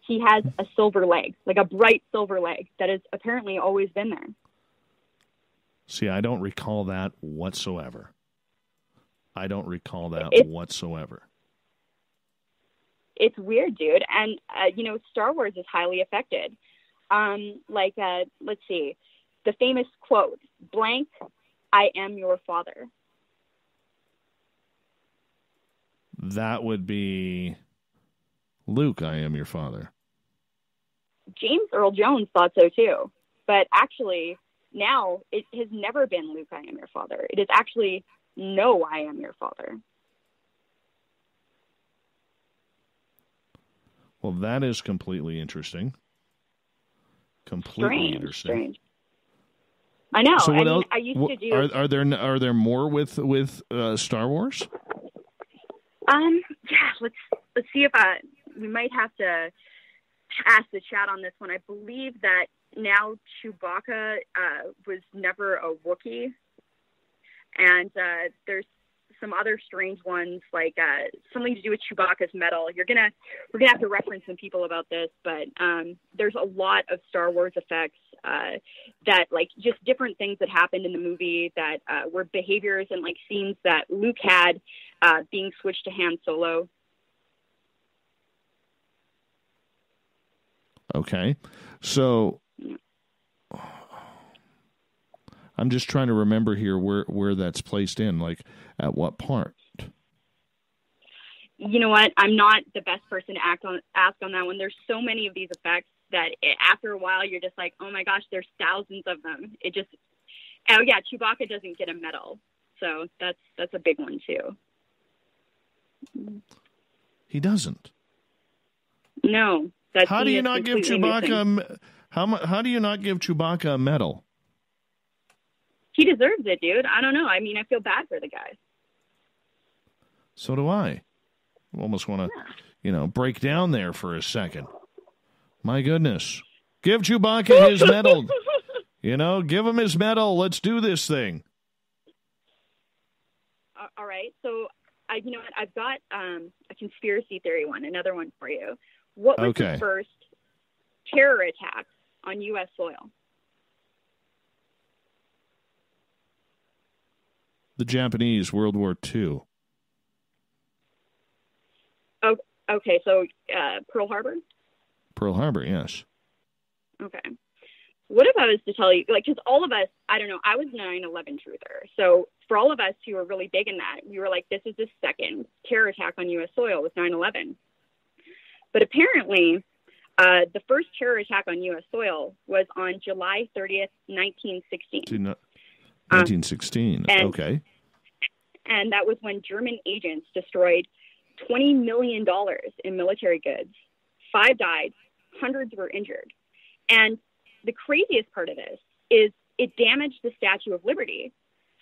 He has a silver leg, like a bright silver leg that has apparently always been there. See, I don't recall that whatsoever. I don't recall that It- whatsoever. it's weird, dude. And uh, you know, Star Wars is highly affected. Um, like, uh, let's see, the famous quote: "Blank, I am your father." That would be Luke. I am your father. James Earl Jones thought so too, but actually, now it has never been Luke, I am your father. It is actually No, I am your father. Well, that is completely interesting. Completely Strange, interesting. strange. I know. So I what mean, else? I used what- to do. Are, are there are there more with with uh, Star Wars? Um, yeah, let's let's see if I we might have to ask the chat on this one. I believe that now Chewbacca uh, was never a Wookiee, and uh, there's some other strange ones like uh, something to do with Chewbacca's medal. You're gonna we're gonna have to reference some people about this, but um, there's a lot of Star Wars effects uh, that like just different things that happened in the movie that uh, were behaviors and like scenes that Luke had uh, being switched to Han Solo. Okay, so I'm just trying to remember here where where that's placed in, like at what part. You know what? I'm not the best person to act on ask on that one. There's so many of these effects that it, after a while you're just like, oh my gosh, there's thousands of them. It just oh yeah, Chewbacca doesn't get a medal, so that's that's a big one too. He doesn't. No, that's how do you not give Chewbacca? missing. How how do you not give Chewbacca a medal? He deserves it, dude. I don't know. I mean, I feel bad for the guy. So do I. I almost want to, you know, break down there for a second. My goodness. Give Chewbacca his medal. You know, give him his medal. Let's do this thing. All right. So, I, you know what? I've got um, a conspiracy theory one, another one for you. What was Okay. the first terror attack on U.S. soil? The Japanese, World War II. Oh, okay. So, uh, Pearl Harbor. Pearl Harbor, yes. Okay. What if I was to tell you, like, because all of us, I don't know, I was 9 11 truther. So, for all of us who were really big in that, we were like, this is the second terror attack on U.S. soil with 9 11. But apparently, uh, the first terror attack on U.S. soil was on July 30th, 1916. To no- 1916. and- okay. And that was when German agents destroyed $20 million in military goods. Five died, hundreds were injured. And the craziest part of this is it damaged the Statue of Liberty.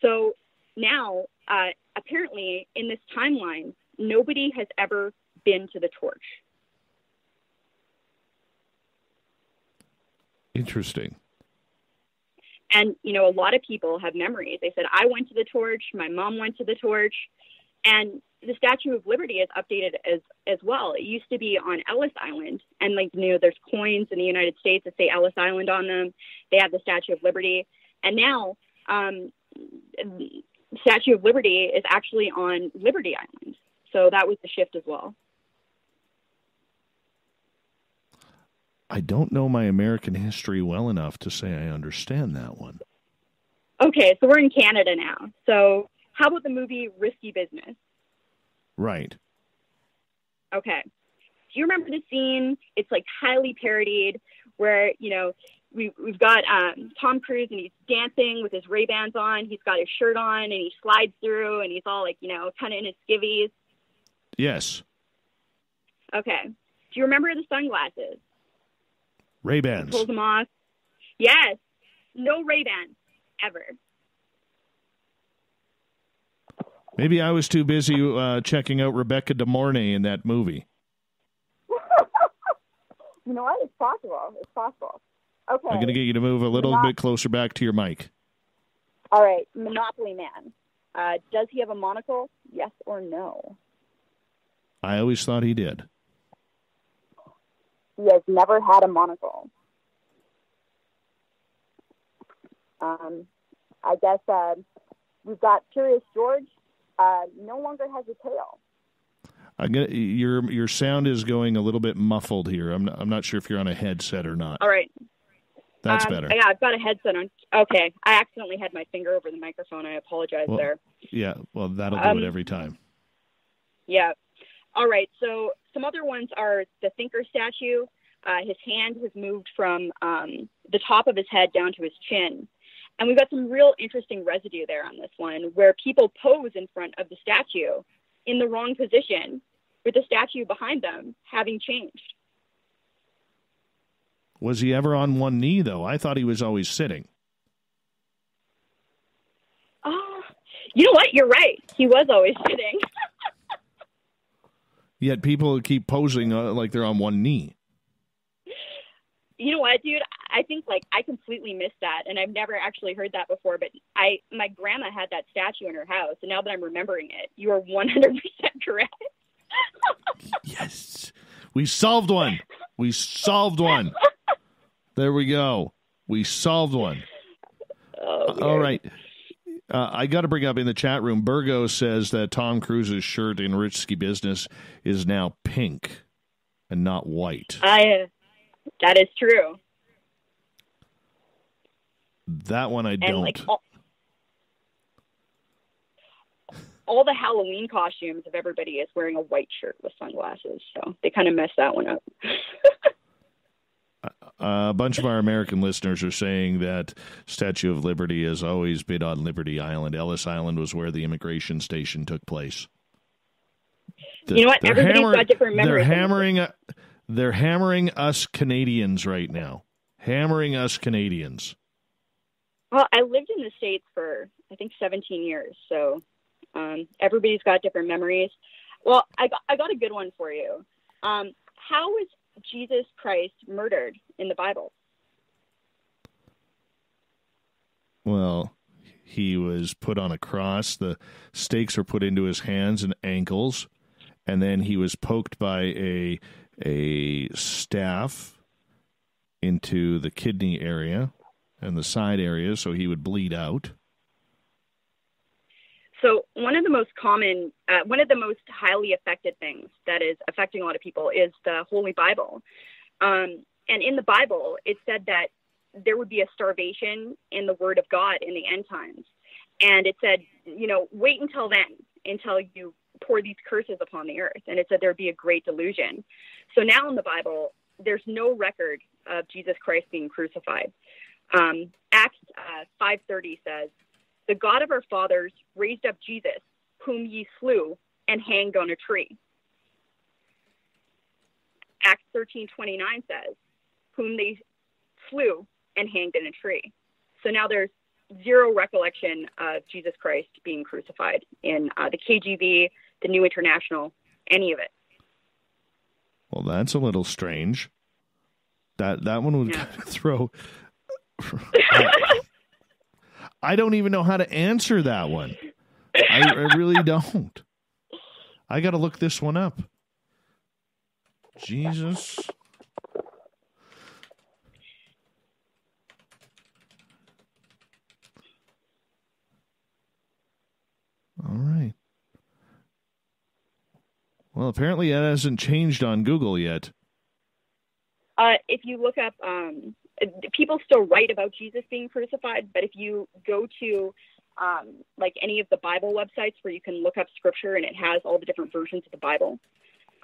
So now, uh, apparently, in this timeline, nobody has ever been to the torch. Interesting. And, you know, a lot of people have memories. They said, I went to the torch, my mom went to the torch. And the Statue of Liberty is updated as as well. It used to be on Ellis Island, and like you know, there's coins in the United States that say Ellis Island on them. They have the Statue of Liberty, and now um, Statue of Liberty is actually on Liberty Island. So that was the shift as well. I don't know my American history well enough to say I understand that one. Okay, so we're in Canada now. So how about the movie Risky Business? Right. Okay. Do you remember the scene? It's like highly parodied where, you know, we, we've got um, Tom Cruise and he's dancing with his Ray Bans on. He's got his shirt on and he slides through and he's all like, you know, kind of in his skivvies. Yes. Okay. Do you remember the sunglasses? Ray Bans. Pulls them off. Yes. No Ray Bans ever. Maybe I was too busy uh, checking out Rebecca De Mornay in that movie. You know what? It's possible. It's possible. Okay. I'm going to get you to move a little Monop- bit closer back to your mic. All right. Monopoly Man. Uh, does he have a monocle? Yes or no? I always thought he did. He has never had a monocle. Um, I guess uh, we've got Curious George. Uh, no longer has a tail. I'm gonna, your your sound is going a little bit muffled here. I'm not, I'm not sure if you're on a headset or not. All right. That's Um, better. Yeah, I've got a headset on. Okay, I accidentally had my finger over the microphone. I apologize Well, there. Yeah, well, that'll do Um, it every time. Yeah. All right. So some other ones are the thinker statue. Uh, his hand has moved from um, the top of his head down to his chin. And we've got some real interesting residue there on this one where people pose in front of the statue in the wrong position with the statue behind them having changed. Was he ever on one knee though? I thought he was always sitting. Oh, you know what? You're right. He was always sitting. Yet people keep posing uh, like they're on one knee. you know what, dude? I think like I completely missed that, and I've never actually heard that before. But I, my grandma had that statue in her house, and now that I'm remembering it, you are 100 percent correct. yes, we solved one. We solved one. There we go. We solved one. All right. Uh, I got to bring up in the chat room. Burgo says that Tom Cruise's shirt in Risky Business is now pink and not white. I, that is true. That one I And don't. like all, all the Halloween costumes of everybody is wearing a white shirt with sunglasses, so they kind of messed that one up. Uh, a bunch of our American listeners are saying that Statue of Liberty has always been on Liberty Island. Ellis Island was where the immigration station took place. You know what? Everybody's hammering- got different memories. They're hammering. uh, They're hammering us Canadians right now. Hammering us Canadians. Well, I lived in the States for, I think, 17 years. So um, everybody's got different memories. Well, I got, I got a good one for you. Um, how was Jesus Christ murdered in the Bible? Well, he was put on a cross. The stakes were put into his hands and ankles, and then he was poked by a a staff into the kidney area and the side area, so he would bleed out. So one of the most common, uh, one of the most highly affected things that is affecting a lot of people is the Holy Bible. Um, and in the Bible, it said that there would be a starvation in the Word of God in the end times. And it said, you know, wait until then, until you pour these curses upon the earth. And it said there'd be a great delusion. So now in the Bible, there's no record of Jesus Christ being crucified. Um, Acts uh, 5:30 says, "The God of our fathers raised up Jesus, whom ye slew and hanged on a tree." Acts 13:29 says, "Whom they slew and hanged in a tree. So now there's zero recollection of Jesus Christ being crucified in uh, the KJV, the New International, any of it. Well, that's a little strange. That that one would Yeah. kind of throw. I, I don't even know how to answer that one. I, I really don't. I got to look this one up. Jesus. All right. Well, apparently it hasn't changed on Google yet. Uh, if you look up, um, people still write about Jesus being crucified, but if you go to um, like any of the Bible websites where you can look up scripture and it has all the different versions of the Bible,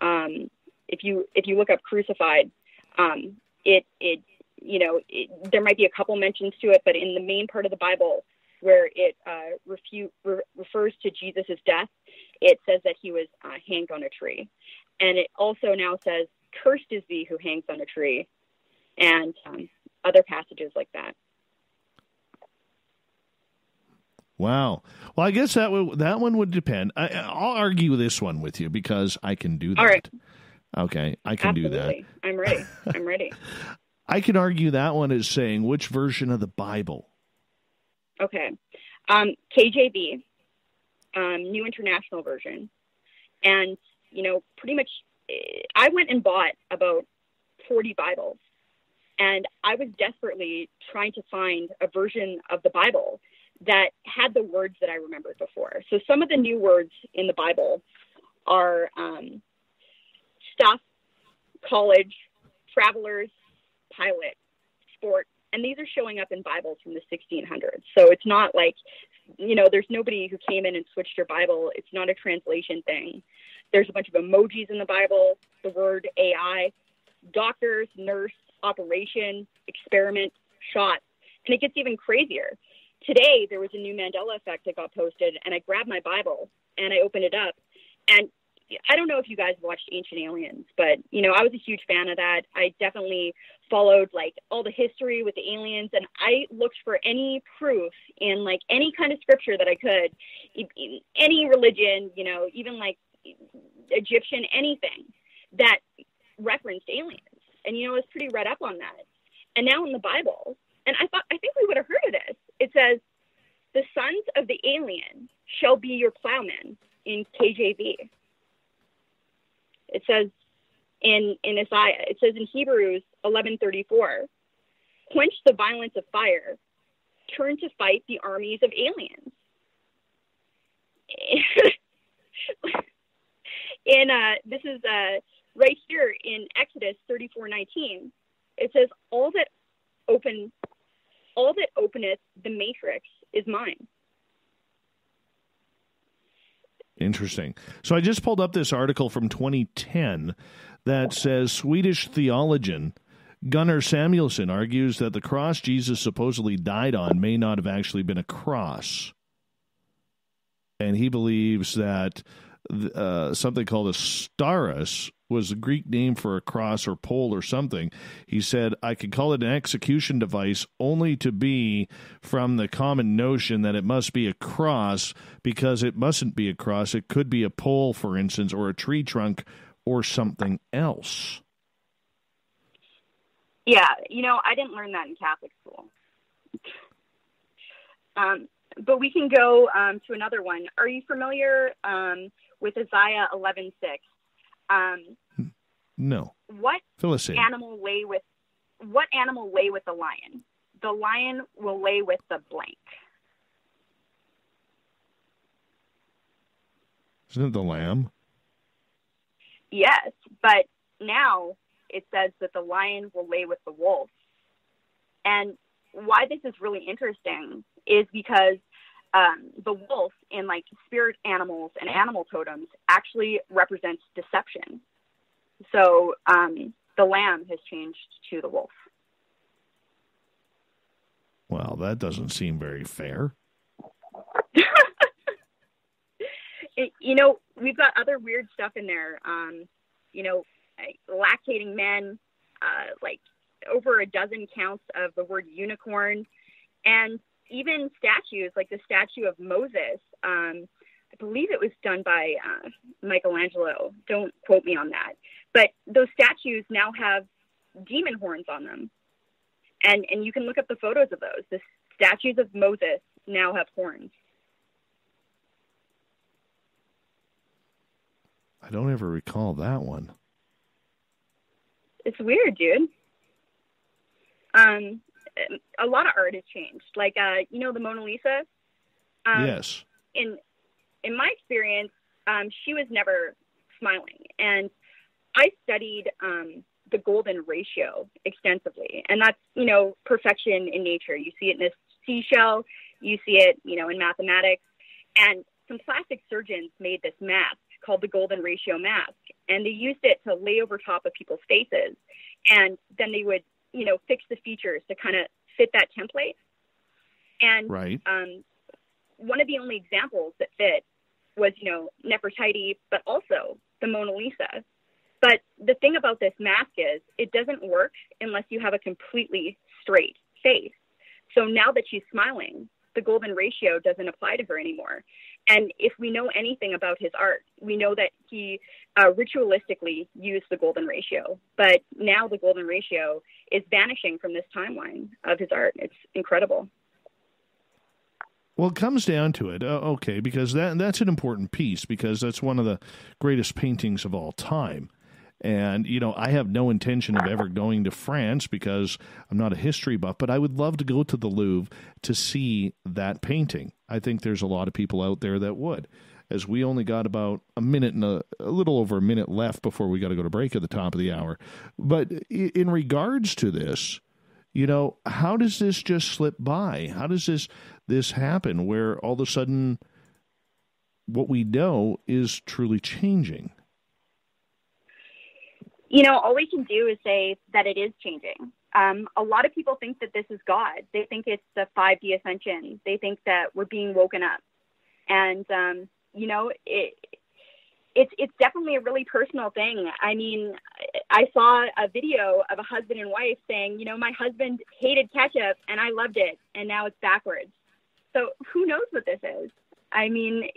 um, if you if you look up crucified, um, it it you know it, there might be a couple mentions to it, but in the main part of the Bible where it uh, refute, re- refers to Jesus' death, it says that he was uh, hanged on a tree, and it also now says, "Cursed is thee who hangs on a tree," and um, other passages like that. Wow. Well, I guess that would, that one would depend. I, I'll argue this one with you because I can do that. All right. Okay, I can do that. I'm ready. I'm ready. I can argue that one is saying which version of the Bible. Okay. Um, KJV, um, New International Version. And, you know, pretty much, eh, I went and bought about 40 Bibles. And I was desperately trying to find a version of the Bible that had the words that I remembered before. So some of the new words in the Bible are um, stuff, college, travelers, pilot, sport, and these are showing up in Bibles from the 1600s. So it's not like, you know, there's nobody who came in and switched your Bible. It's not a translation thing. There's a bunch of emojis in the Bible, the word AI, doctors, nurse, operation, experiment, shot. And it gets even crazier. Today, there was a new Mandela effect that got posted, and I grabbed my Bible and I opened it up. And I don't know if you guys watched Ancient Aliens, but you know, I was a huge fan of that. I definitely followed like all the history with the aliens and I looked for any proof in like any kind of scripture that I could, e- any religion, you know, even like Egyptian anything that referenced aliens. And you know, I was pretty read up on that. And now in the Bible, and I thought I think we would have heard of this. It says, "The sons of the alien shall be your plowmen." In KJV, it says in in Isaiah, it says in Hebrews eleven thirty four, "Quench the violence of fire, turn to fight the armies of aliens." in uh, this is uh, right here in Exodus thirty four nineteen. It says, "All that open, all that openeth the matrix is mine." Interesting. So I just pulled up this article from 2010 that says Swedish theologian Gunnar Samuelsson argues that the cross Jesus supposedly died on may not have actually been a cross. And he believes that uh, something called a stauros was a Greek name for a cross or pole or something. He said, I could call it an execution device only to be from the common notion that it must be a cross because it mustn't be a cross. It could be a pole, for instance, or a tree trunk or something else. Yeah, you know, I didn't learn that in Catholic school. Um, but we can go um, to another one. Are you familiar um, with Isaiah eleven six? Um, No. what Fill us in. animal lay with what animal lay with the lion? The lion will lay with the blank. Isn't it the lamb? Yes, but now it says that the lion will lay with the wolf. And why this is really interesting is because um, the wolf in like spirit animals and animal totems actually represents deception. So um, the lamb has changed to the wolf. Well, that doesn't seem very fair. It, you know, we've got other weird stuff in there. Um, you know, lactating men, uh, like over a dozen counts of the word unicorn, and even statues like the statue of Moses. Um, I believe it was done by uh, Michelangelo. Don't quote me on that. But those statues now have demon horns on them, and and you can look up the photos of those. The statues of Moses now have horns. I don't ever recall that one. It's weird, dude. Um, a lot of art has changed. Like, uh, you know, the Mona Lisa. Um, yes. In in my experience, um, she was never smiling, and I studied um, the golden ratio extensively, and that's you know perfection in nature. You see it in a seashell, you see it, you know, in mathematics, and some plastic surgeons made this mask called the golden ratio mask, and they used it to lay over top of people's faces, and then they would you know fix the features to kind of fit that template. And right. um, one of the only examples that fit was, you know, Nefertiti, but also the Mona Lisa. But the thing about this mask is it doesn't work unless you have a completely straight face. So now that she's smiling, the golden ratio doesn't apply to her anymore. And if we know anything about his art, we know that he uh, ritualistically used the golden ratio. But now the golden ratio is vanishing from this timeline of his art. It's incredible. Well, it comes down to it, uh, okay, because that that's an important piece because that's one of the greatest paintings of all time. And, you know, I have no intention of ever going to France because I'm not a history buff, but I would love to go to the Louvre to see that painting. I think there's a lot of people out there that would. As we only got about a minute and a, a little over a minute left before we got to go to break at the top of the hour. But in regards to this, you know, how does this just slip by? How does this this happen where all of a sudden what we know is truly changing? You know, all we can do is say that it is changing. Um, a lot of people think that this is God. They think it's the 5D ascension. They think that we're being woken up. And, um, you know, it, it's, it's definitely a really personal thing. I mean, I saw a video of a husband and wife saying, you know, my husband hated ketchup and I loved it, and now it's backwards. So who knows what this is? I mean,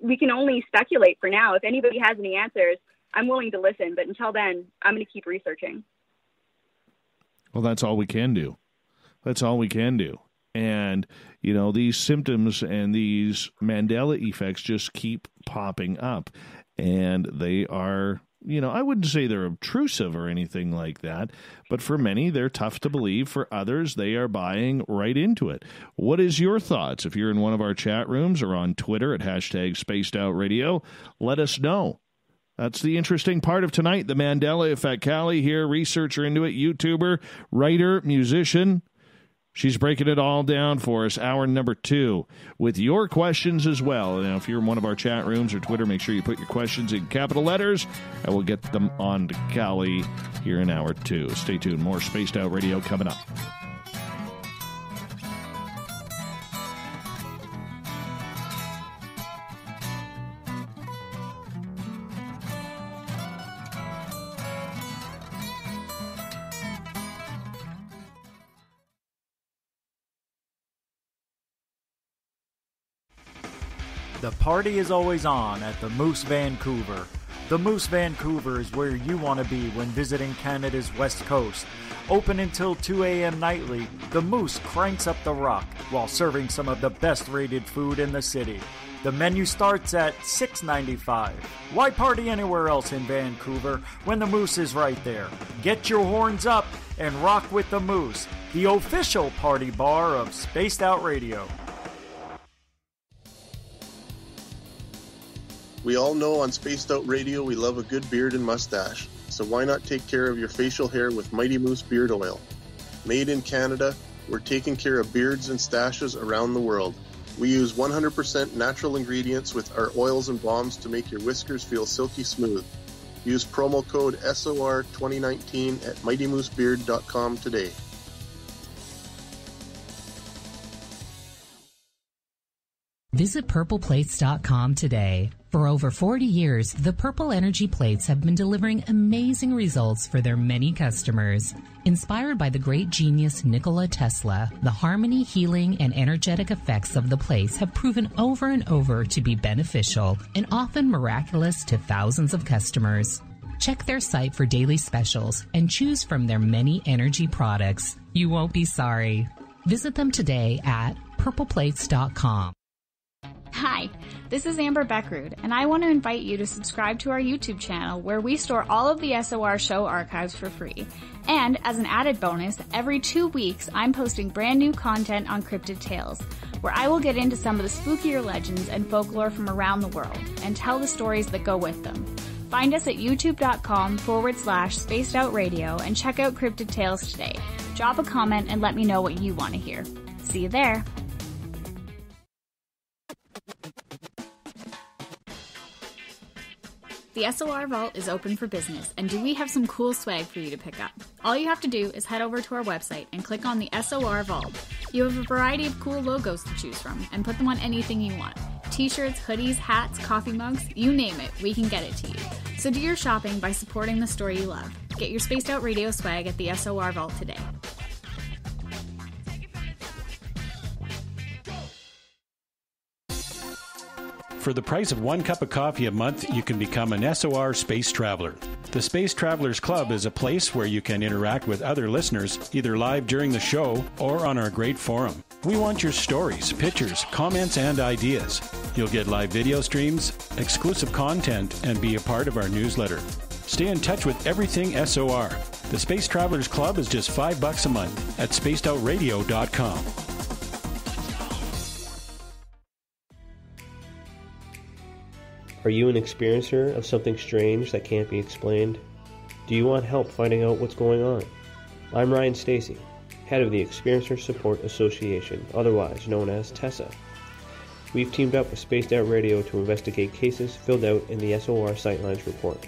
we can only speculate for now. If anybody has any answers, I'm willing to listen, but until then, I'm going to keep researching. Well, that's all we can do. That's all we can do. And, you know, these symptoms and these Mandela effects just keep popping up. And they are, you know, I wouldn't say they're obtrusive or anything like that, but for many, they're tough to believe. For others, they are buying right into it. What is your thoughts? If you're in one of our chat rooms or on Twitter at hashtag spaced out radio, let us know. That's the interesting part of tonight. The Mandela Effect. Cali here, researcher into it, YouTuber, writer, musician. She's breaking it all down for us. Hour number two with your questions as well. Now, if you're in one of our chat rooms or Twitter, make sure you put your questions in capital letters and we'll get them on to Cali here in hour two. Stay tuned. More Spaced Out Radio coming up. Party is always on at the Moose Vancouver. The Moose Vancouver is where you want to be when visiting Canada's west coast. Open until 2 a.m. nightly, the Moose cranks up the rock while serving some of the best rated food in the city. The menu starts at $6.95. Why party anywhere else in Vancouver when the Moose is right there? Get your horns up and rock with the Moose, the official party bar of Spaced Out Radio. We all know on Spaced Out Radio we love a good beard and mustache, so why not take care of your facial hair with Mighty Moose Beard Oil? Made in Canada, we're taking care of beards and stashes around the world. We use 100% natural ingredients with our oils and balms to make your whiskers feel silky smooth. Use promo code SOR2019 at MightyMooseBeard.com today. Visit purpleplates.com today. For over 40 years, the Purple Energy plates have been delivering amazing results for their many customers. Inspired by the great genius Nikola Tesla, the harmony, healing, and energetic effects of the plates have proven over and over to be beneficial and often miraculous to thousands of customers. Check their site for daily specials and choose from their many energy products. You won't be sorry. Visit them today at purpleplates.com. Hi, this is Amber Beckrud, and I want to invite you to subscribe to our YouTube channel where we store all of the SOR show archives for free. And as an added bonus, every two weeks I'm posting brand new content on Cryptid Tales, where I will get into some of the spookier legends and folklore from around the world and tell the stories that go with them. Find us at youtube.com forward slash spaced out radio and check out Cryptid Tales today. Drop a comment and let me know what you want to hear. See you there. The SOR Vault is open for business, and do we have some cool swag for you to pick up? All you have to do is head over to our website and click on the SOR Vault. You have a variety of cool logos to choose from, and put them on anything you want t shirts, hoodies, hats, coffee mugs, you name it, we can get it to you. So do your shopping by supporting the store you love. Get your spaced out radio swag at the SOR Vault today. For the price of one cup of coffee a month, you can become an SOR Space Traveler. The Space Travelers Club is a place where you can interact with other listeners, either live during the show or on our great forum. We want your stories, pictures, comments, and ideas. You'll get live video streams, exclusive content, and be a part of our newsletter. Stay in touch with everything SOR. The Space Travelers Club is just five bucks a month at spacedoutradio.com. Are you an experiencer of something strange that can't be explained? Do you want help finding out what's going on? I'm Ryan Stacy, head of the Experiencer Support Association, otherwise known as TESSA. We've teamed up with Spaced Out Radio to investigate cases filled out in the SOR Sightlines report.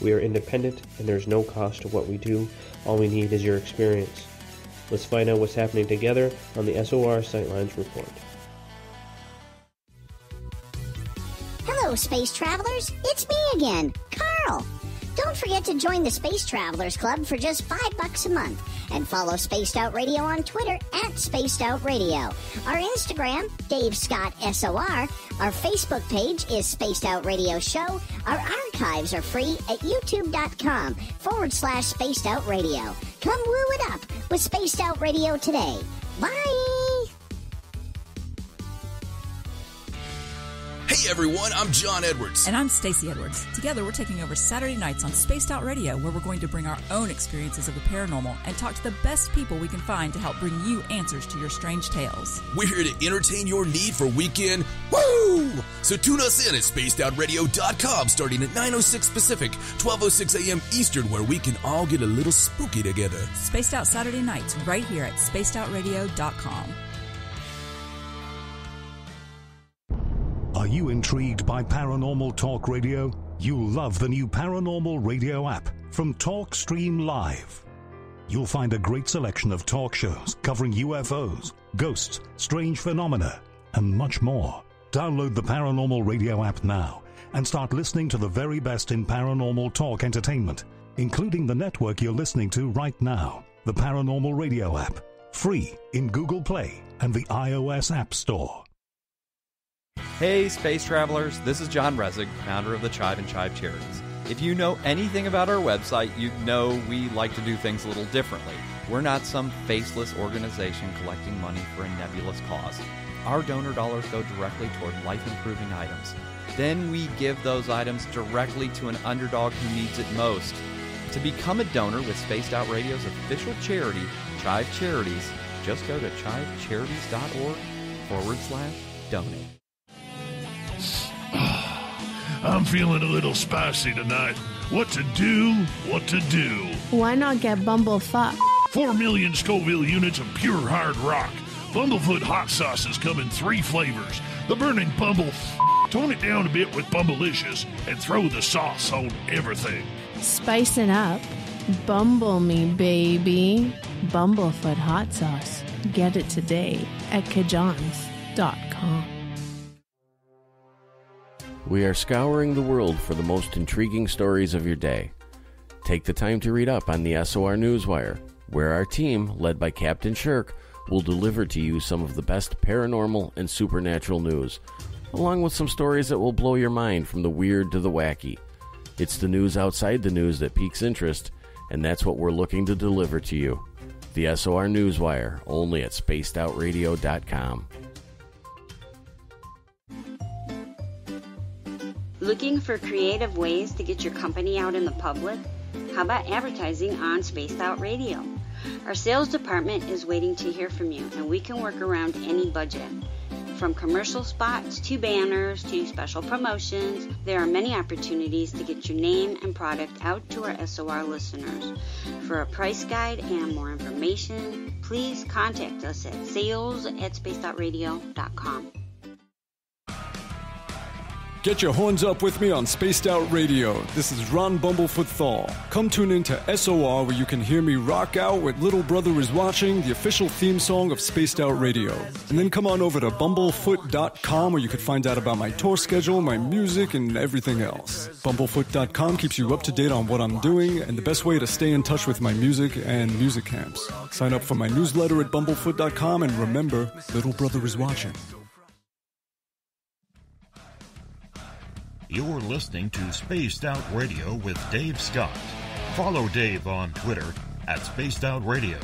We are independent and there's no cost to what we do. All we need is your experience. Let's find out what's happening together on the SOR Sightlines report. Hello, space travelers. It's me again, Carl. Don't forget to join the Space Travelers Club for just five bucks a month and follow Spaced Out Radio on Twitter at Spaced Out Radio. Our Instagram, Dave Scott SOR. Our Facebook page is Spaced Out Radio Show. Our archives are free at youtube.com forward slash Spaced Out Radio. Come woo it up with Spaced Out Radio today. Bye! Hey everyone, I'm John Edwards. And I'm Stacey Edwards. Together, we're taking over Saturday nights on Spaced Out Radio, where we're going to bring our own experiences of the paranormal and talk to the best people we can find to help bring you answers to your strange tales. We're here to entertain your need for weekend woo! So tune us in at spacedoutradio.com starting at 9.06 Pacific, 12.06 a.m. Eastern, where we can all get a little spooky together. Spaced Out Saturday nights right here at spacedoutradio.com. Are you intrigued by Paranormal Talk Radio? You'll love the new Paranormal Radio app from TalkStream Live. You'll find a great selection of talk shows covering UFOs, ghosts, strange phenomena, and much more. Download the Paranormal Radio app now and start listening to the very best in paranormal talk entertainment, including the network you're listening to right now, the Paranormal Radio app, free in Google Play and the iOS App Store. Hey, space travelers, this is John Resig, founder of the Chive and Chive Charities. If you know anything about our website, you know we like to do things a little differently. We're not some faceless organization collecting money for a nebulous cause. Our donor dollars go directly toward life improving items. Then we give those items directly to an underdog who needs it most. To become a donor with Spaced Out Radio's official charity, Chive Charities, just go to chivecharities.org forward slash donate. I'm feeling a little spicy tonight. What to do? What to do? Why not get Bumblefoot? Four million Scoville units of pure hard rock. Bumblefoot hot sauces come in three flavors. The burning Bumble. Tone it down a bit with Bumblicious and throw the sauce on everything. Spicing up. Bumble me, baby. Bumblefoot hot sauce. Get it today at cajohns.com. We are scouring the world for the most intriguing stories of your day. Take the time to read up on the SOR Newswire, where our team, led by Captain Shirk, will deliver to you some of the best paranormal and supernatural news, along with some stories that will blow your mind from the weird to the wacky. It's the news outside the news that piques interest, and that's what we're looking to deliver to you. The SOR Newswire, only at spacedoutradio.com. Looking for creative ways to get your company out in the public? How about advertising on Spaced Out Radio? Our sales department is waiting to hear from you, and we can work around any budget. From commercial spots to banners to special promotions, there are many opportunities to get your name and product out to our SOR listeners. For a price guide and more information, please contact us at sales at. Get your horns up with me on Spaced Out Radio. This is Ron Bumblefoot Thal. Come tune in to SOR where you can hear me rock out with Little Brother is Watching, the official theme song of Spaced Out Radio. And then come on over to bumblefoot.com where you can find out about my tour schedule, my music, and everything else. Bumblefoot.com keeps you up to date on what I'm doing and the best way to stay in touch with my music and music camps. Sign up for my newsletter at bumblefoot.com and remember, Little Brother is Watching. You're listening to Spaced Out Radio with Dave Scott. Follow Dave on Twitter at Spaced Out Radio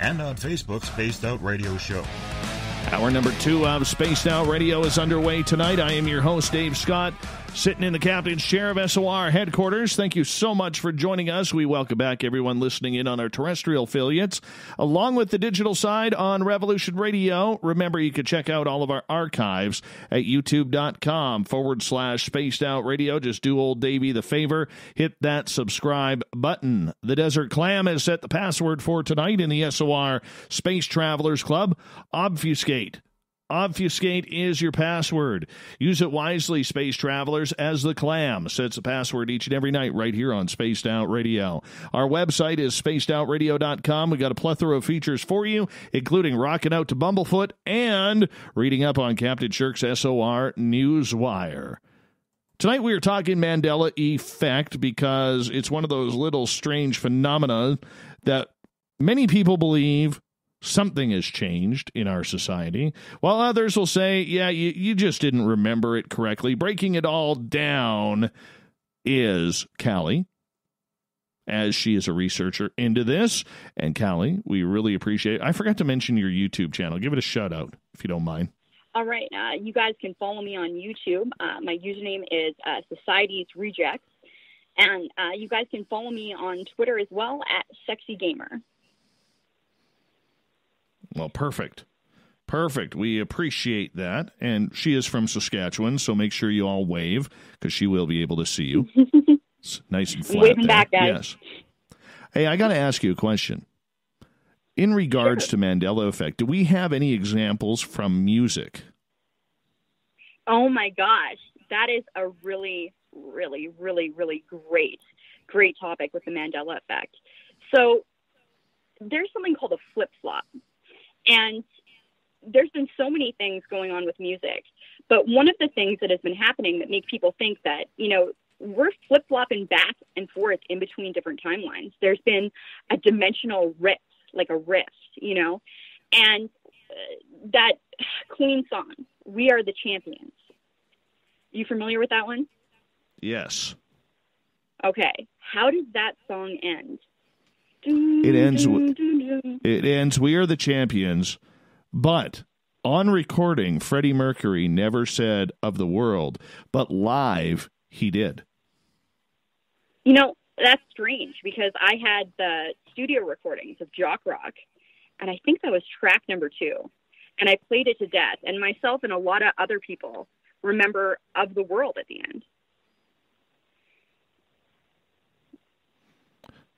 and on Facebook Spaced Out Radio Show. Hour number two of Spaced Out Radio is underway tonight. I am your host, Dave Scott, sitting in the captain's chair of SOR headquarters. Thank you so much for joining us. We welcome back everyone listening in on our terrestrial affiliates, along with the digital side on Revolution Radio. Remember, you can check out all of our archives at youtube.com forward slash spaced out radio. Just do old Davey the favor, hit that subscribe button. The Desert Clam has set the password for tonight in the SOR Space Travelers Club. Obfuscate. Obfuscate is your password. Use it wisely, space travelers, as the clam sets the password each and every night right here on Spaced Out Radio. Our website is spacedoutradio.com. We got a plethora of features for you, including rocking out to Bumblefoot and reading up on Captain Shirk's SOR Newswire. Tonight we are talking Mandela effect because it's one of those little strange phenomena that many people believe something has changed in our society, while others will say, yeah, you, you just didn't remember it correctly. Breaking it all down is Cali, as she is a researcher into this. And Cali, we really appreciate it. I forgot to mention your YouTube channel. Give it a shout out if you don't mind. All right. Uh, you guys can follow me on YouTube. Uh, my username is uh, Society's Rejects. And uh, you guys can follow me on Twitter as well at Sexy Gamer. Well, perfect. Perfect. We appreciate that. And she is from Saskatchewan, so make sure you all wave because she will be able to see you. It's nice and flat. Waving there. back, guys. Yes. Hey, I got to ask you a question. In regards to Mandela effect, do we have any examples from music? Oh my gosh, that is a really, really, really, really great, great topic with the Mandela effect. So there's something called a flip flop, and there's been so many things going on with music, but one of the things that has been happening that make people think that you know we're flip flopping back and forth in between different timelines. There's been a dimensional rift, like a rift, you know, and uh, that Queen song, "We Are the Champions." You familiar with that one? Yes. Okay. How does that song end? It ends with it ends we are the champions, but on recording Freddie Mercury never said of the world, but live he did. You know, that's strange because I had the studio recordings of Jock Rock, and I think that was track number two. And I played it to death, and myself and a lot of other people remember of the world at the end.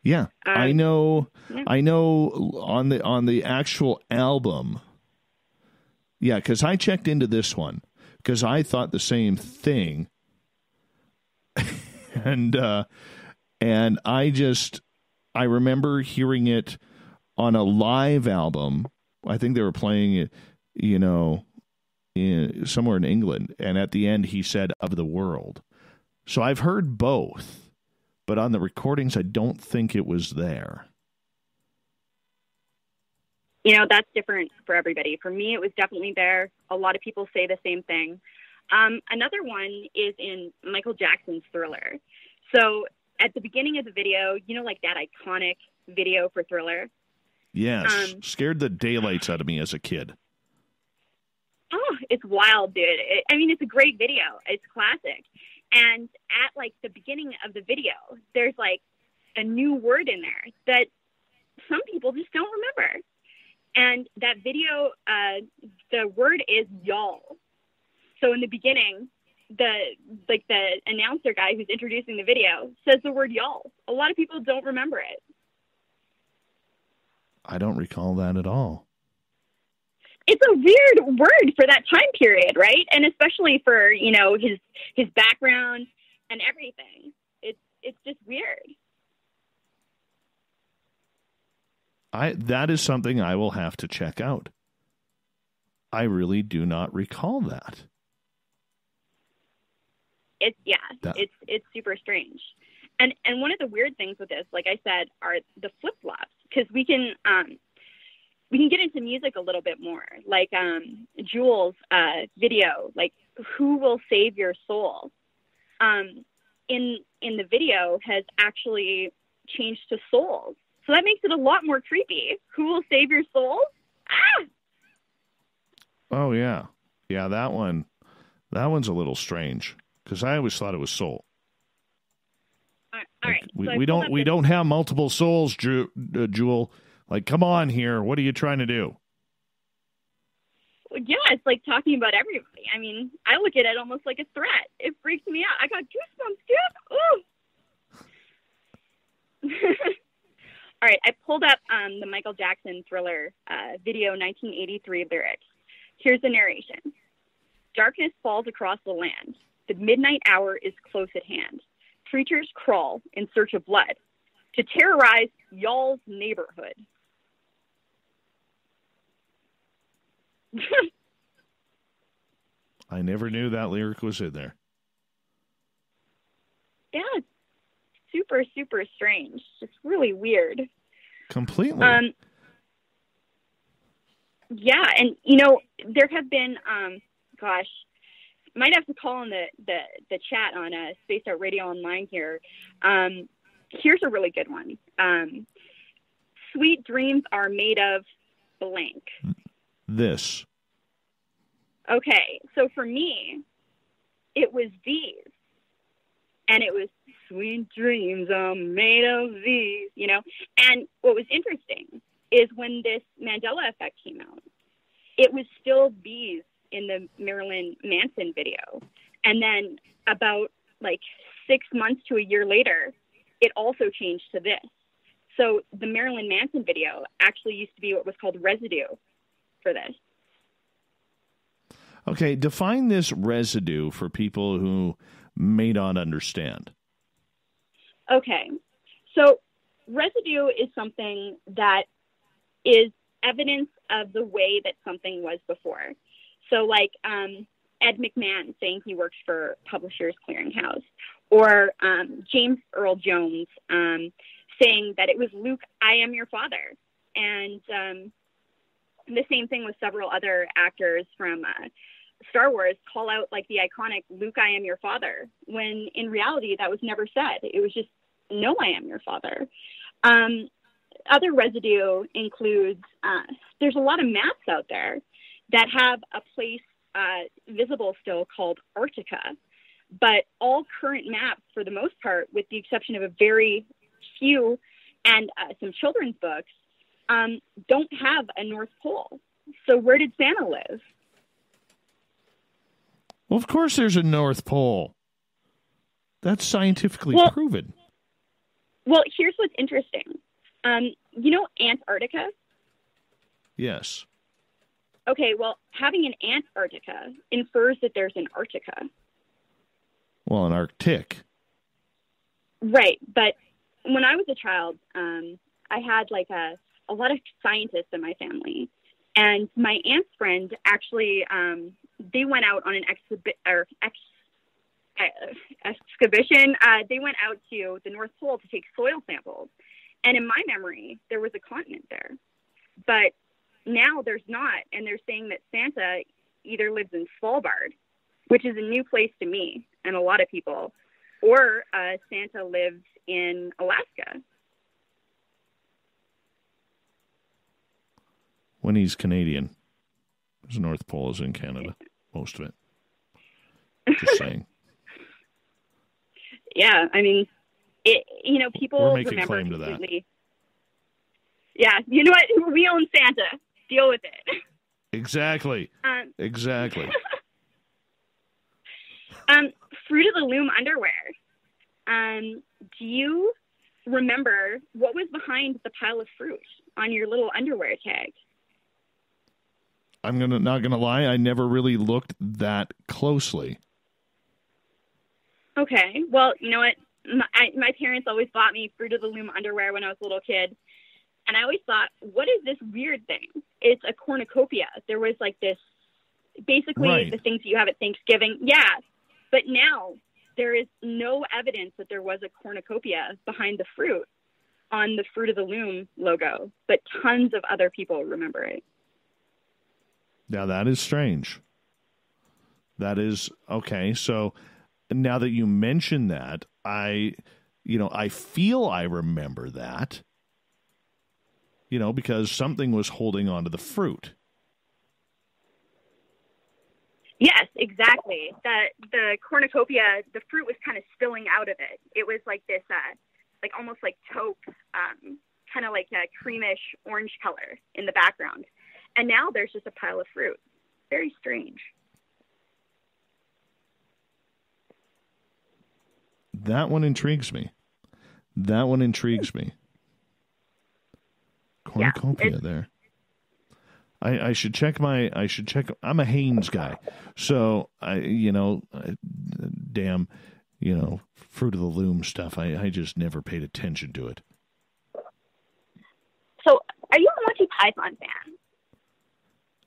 Yeah, I Um, know. yeah. I know on the on the actual album. Yeah, because I checked into this one because I thought the same thing, and uh, and I just I remember hearing it on a live album. I think they were playing it, you know, in, somewhere in England, and at the end he said of the world. So I've heard both, but on the recordings I don't think it was there. You know, that's different for everybody. For me, it was definitely there. A lot of people say the same thing. Um, another one is in Michael Jackson's Thriller. So at the beginning of the video, you know, like that iconic video for Thriller. Yes, Um, scared the daylights out of me as a kid. Oh, it's wild, dude. It, I mean, it's a great video. It's classic. And at like the beginning of the video, there's like a new word in there that some people just don't remember. And that video, uh, the word is y'all. So in the beginning, the like the announcer guy who's introducing the video says the word y'all. A lot of people don't remember it. I don't recall that at all. It's a weird word for that time period, right? And especially for you know his his background and everything. It's it's just weird. I that is something I will have to check out. I really do not recall that. It's yeah, That- it's it's super strange. And and one of the weird things with this, like I said, are the flip flops because we can um we can get into music a little bit more, like um Jewel's uh, video, like "Who Will Save Your Soul." Um, in in the video has actually changed to souls, so that makes it a lot more creepy. Who will save your soul? Ah! Oh yeah, yeah. That one, that one's a little strange because I always thought it was soul. All right, all right. We, so I we don't we the- don't have multiple souls, Ju- uh, Jewel. Like, come on here. What are you trying to do? Yeah, it's like talking about everybody. I mean, I look at it almost like a threat. It freaks me out. I got goosebumps, dude. Ooh. All right, I pulled up um, the Michael Jackson Thriller uh, video 1983 lyrics. Here's the narration Darkness falls across the land. The midnight hour is close at hand. Creatures crawl in search of blood to terrorize y'all's neighborhood. I never knew that lyric was in there. yeah, super, super strange. Just really weird. Completely. Um, yeah, and you know there have been, um, gosh, might have to call on the the, the chat on uh, Space Out Radio Online here. Um, here's a really good one. Um, Sweet dreams are made of blank. This. Okay, so for me, it was these, and it was sweet dreams are made of these, you know. And what was interesting is when this Mandela effect came out, it was still these in the Marilyn Manson video, and then about like six months to a year later, it also changed to this. So the Marilyn Manson video actually used to be what was called residue for this. Okay, define this residue for people who may not understand. Okay. So residue is something that is evidence of the way that something was before. So like um, Ed McMahon saying he works for Publishers Clearinghouse, or um, James Earl Jones um, saying that it was Luke, I am your father. And the same thing with several other actors from uh, Star Wars call out like the iconic Luke, I am your father, when in reality that was never said. It was just, no, I am your father. Um, other residue includes uh, there's a lot of maps out there that have a place uh, visible still called Arctica, but all current maps, for the most part, with the exception of a very few and uh, some children's books, um, don't have a North Pole. So where did Santa live? Well, of course, there's a North Pole. That's scientifically Well- proven. Well, here's what's interesting. Um, you know Antarctica? Yes. Okay, well, having an Antarctica infers that there's an Arctica. Well, an Arctic. Right, but when I was a child, um, I had like a a lot of scientists in my family, and my aunt's friend actually um, they went out on an exhibi- or ex- uh, excavation. Uh, they went out to the North Pole to take soil samples, and in my memory, there was a continent there, but now there's not, and they're saying that Santa either lives in Svalbard, which is a new place to me and a lot of people, or uh, Santa lives in Alaska. When he's Canadian, his North Pole is in Canada, most of it. Just saying. Yeah, I mean, it. You know, people We're making remember claim to that. Yeah, you know what? We own Santa. Deal with it. Exactly. Um, Exactly. um, Fruit of the Loom underwear. Um, do you remember what was behind the pile of fruit on your little underwear tag? I'm gonna not gonna lie. I never really looked that closely. Okay. Well, you know what? My, I, my parents always bought me Fruit of the Loom underwear when I was a little kid. And I always thought, what is this weird thing? It's a cornucopia. There was like this, basically Right. the things you have at Thanksgiving. Yeah. But now there is no evidence that there was a cornucopia behind the fruit on the Fruit of the Loom logo, but tons of other people remember it. Now that is strange. That is okay. So now that you mention that, I, you know, I feel I remember that. You know, because something was holding onto the fruit. Yes, exactly. The the cornucopia, the fruit was kind of spilling out of it. It was like this, uh, like almost like taupe, um, kind of like a creamish orange color in the background. And now there's just a pile of fruit. Very strange. That one intrigues me. That one intrigues me. Cornucopia it's- there. I, I should check my. I should check. I'm a Haynes guy, so I, you know, I, damn, you know, fruit of the loom stuff. I, I just never paid attention to it. So, are you a Monty Python fan?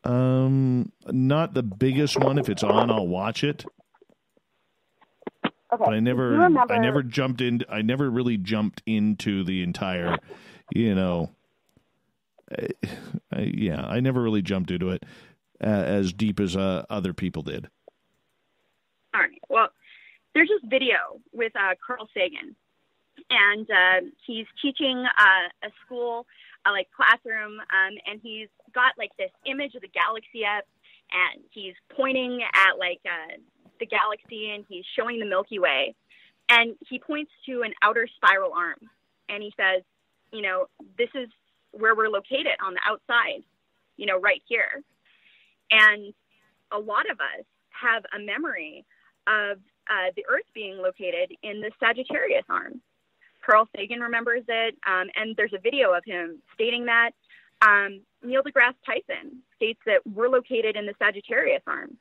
Um, not the biggest one. If it's on, I'll watch it. Okay. But I never, remember, I never jumped in. I never really jumped into the entire, you know. I, I, yeah, I never really jumped into it uh, as deep as uh, other people did. All right. Well, there's this video with uh, Carl Sagan, and uh, he's teaching uh, a school, uh, like classroom, um, and he's got like this image of the galaxy up, and he's pointing at like uh, the galaxy, and he's showing the Milky Way, and he points to an outer spiral arm, and he says, you know, this is where we're located on the outside, you know, right here, and a lot of us have a memory of uh, the Earth being located in the Sagittarius arm. Carl Sagan remembers it, um, and there's a video of him stating that. Um, Neil deGrasse Tyson states that we're located in the Sagittarius arm.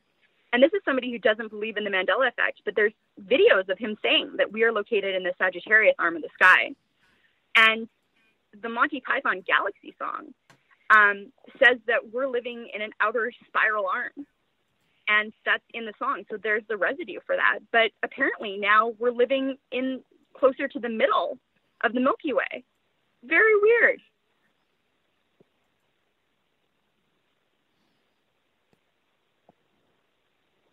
And this is somebody who doesn't believe in the Mandela effect, but there's videos of him saying that we are located in the Sagittarius arm of the sky. And the Monty Python Galaxy song um, says that we're living in an outer spiral arm and that's in the song. So there's the residue for that. But apparently now we're living in closer to the middle of the Milky Way. Very weird.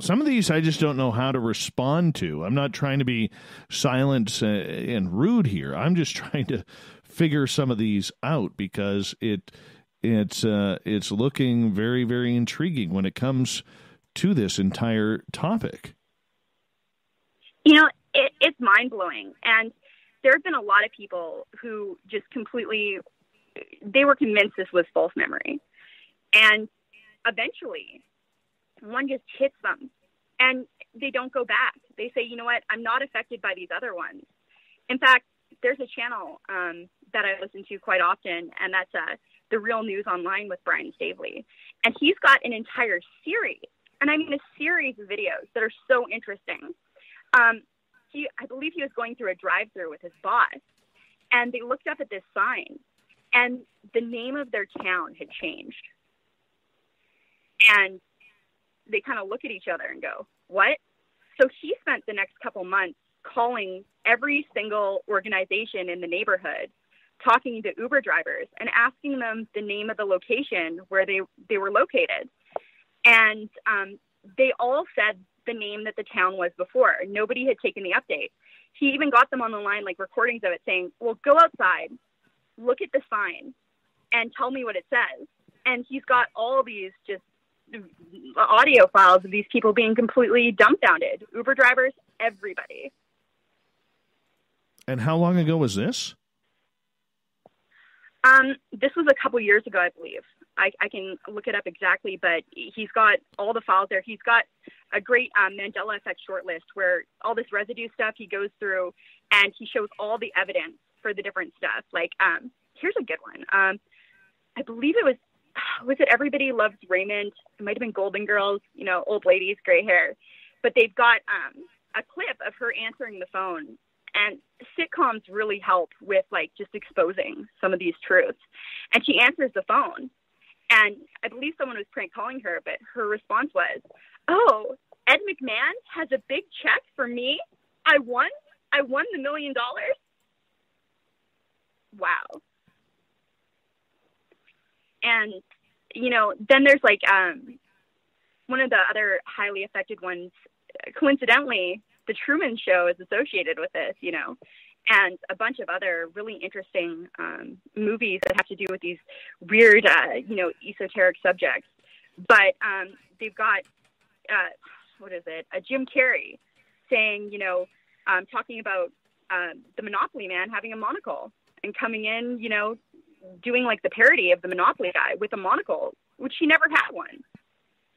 Some of these I just don't know how to respond to. I'm not trying to be silent uh, and rude here. I'm just trying to figure some of these out because it it's uh, it's looking very very intriguing when it comes to this entire topic. You know, it, it's mind blowing. And there have been a lot of people who just completely, they were convinced this was false memory. And eventually, one just hits them and they don't go back. They say, you know what, I'm not affected by these other ones. In fact, there's a channel um, that I listen to quite often, and that's uh, The Real News Online with Brian Stavely. And he's got an entire series, and I mean a series of videos that are so interesting. Um, he, I believe he was going through a drive through with his boss, and they looked up at this sign, and the name of their town had changed. And they kind of look at each other and go, "What?" So he spent the next couple months calling every single organization in the neighborhood, talking to Uber drivers and asking them the name of the location where they they were located, and um, they all said the name that the town was before. Nobody had taken the update. He even got them on the line, like recordings of it, saying, "Well, go outside, look at the sign, and tell me what it says." And he's got all these just audio files of these people being completely dumbfounded. Uber drivers, everybody. And how long ago was this? Um, this was a couple years ago, I believe. I, I can look it up exactly, but he's got all the files there. He's got a great um, Mandela effect short list where all this residue stuff he goes through and he shows all the evidence for the different stuff. Like, um, here's a good one. Um, I believe it was, was it Everybody Loves Raymond? It might have been Golden Girls, you know, old ladies, gray hair. But they've got um, a clip of her answering the phone and sitcoms really help with like just exposing some of these truths. And she answers the phone and I believe someone was prank calling her, but her response was, "Oh, Ed McMahon has a big check for me. I won. I won the million dollars." Wow. And you know, then there's like um, one of the other highly affected ones. Coincidentally, the Truman Show is associated with this. You know, and a bunch of other really interesting um, movies that have to do with these weird, uh, you know, esoteric subjects. But um, they've got, uh, what is it, a Jim Carrey saying, you know, um, talking about uh, the Monopoly man having a monocle and coming in, you know, doing like the parody of the Monopoly guy with a monocle, which he never had one.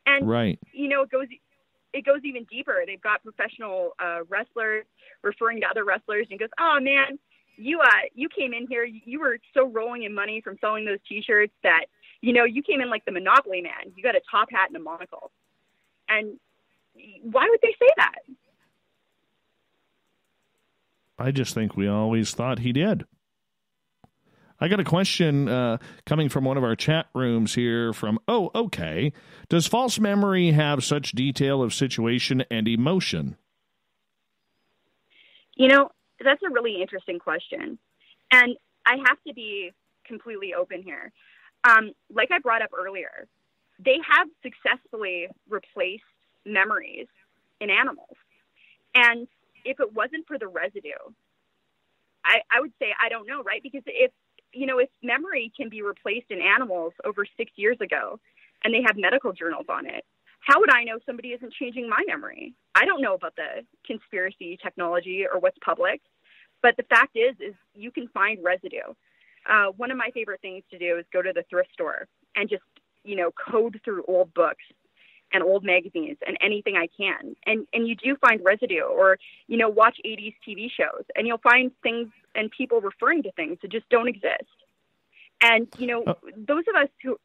And, right. you know, it goes it goes even deeper. They've got professional uh, wrestlers referring to other wrestlers and goes, "Oh man, you uh you came in here, you were so rolling in money from selling those T-shirts that you know you came in like the Monopoly man. You got a top hat and a monocle." And why would they say that? I just think we always thought he did. I got a question uh, coming from one of our chat rooms here from, oh, okay. Does false memory have such detail of situation and emotion? You know, that's a really interesting question. And I have to be completely open here. Um, like I brought up earlier, they have successfully replaced memories in animals. And if it wasn't for the residue, I, I would say I don't know, right? Because if you know, if memory can be replaced in animals over six years ago and they have medical journals on it, how would I know somebody isn't changing my memory? I don't know about the conspiracy technology or what's public, but the fact is, is you can find residue. Uh, one of my favorite things to do is go to the thrift store and just, you know, code through old books and old magazines and anything I can. And and you do find residue or, you know, watch 80s TV shows and you'll find things and people referring to things that just don't exist. And, you know, oh. those of us who.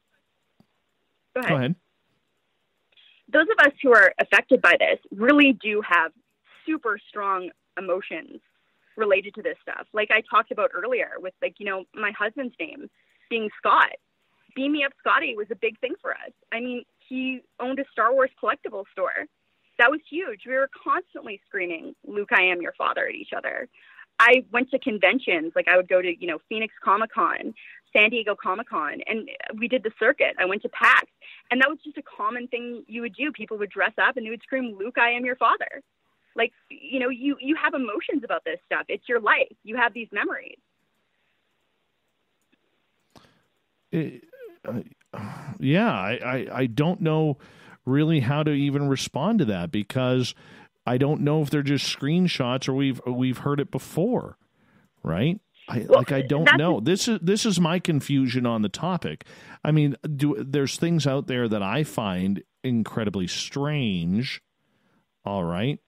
Go ahead. Go ahead. Those of us who are affected by this really do have super strong emotions related to this stuff. Like I talked about earlier with, like, you know, my husband's name being Scott. Beam Me Up Scotty was a big thing for us. I mean, he owned a Star Wars collectible store. That was huge. We were constantly screaming, Luke, I am your father at each other. I went to conventions, like I would go to, you know, Phoenix Comic Con, San Diego Comic Con, and we did the circuit. I went to PAX, and that was just a common thing you would do. People would dress up and they would scream, "Luke, I am your father." Like, you know, you you have emotions about this stuff. It's your life. You have these memories. It, uh, yeah, I, I I don't know really how to even respond to that because I don't know if they're just screenshots or we've we've heard it before, right? I, well, like I eh, don't know. This is this is my confusion on the topic. I mean, do there's things out there that I find incredibly strange. All right.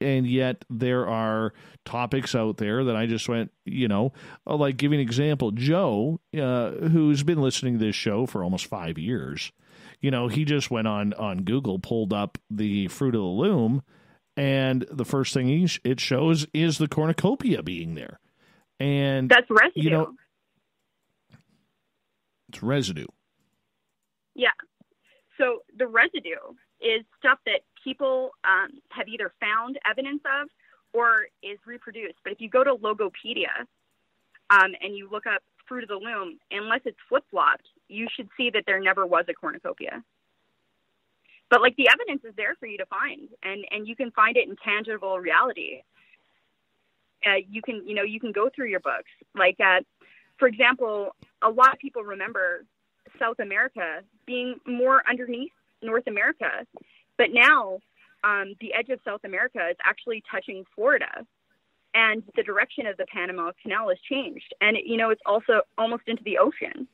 And yet there are topics out there that I just went, you know, like giving an example, Joe, uh, who's been listening to this show for almost five years, you know, he just went on on Google, pulled up the Fruit of the Loom, and the first thing he, it shows is the cornucopia being there, and that's residue. You know, it's residue. Yeah. So the residue is stuff that people um, have either found evidence of or is reproduced. But if you go to Logopedia um, and you look up fruit of the loom, unless it's flip flopped, you should see that there never was a cornucopia. But like the evidence is there for you to find, and and you can find it in tangible reality. Uh, you can you know you can go through your books. Like uh, for example, a lot of people remember South America being more underneath North America, but now um, the edge of South America is actually touching Florida, and the direction of the Panama Canal has changed, and it, you know it's also almost into the ocean.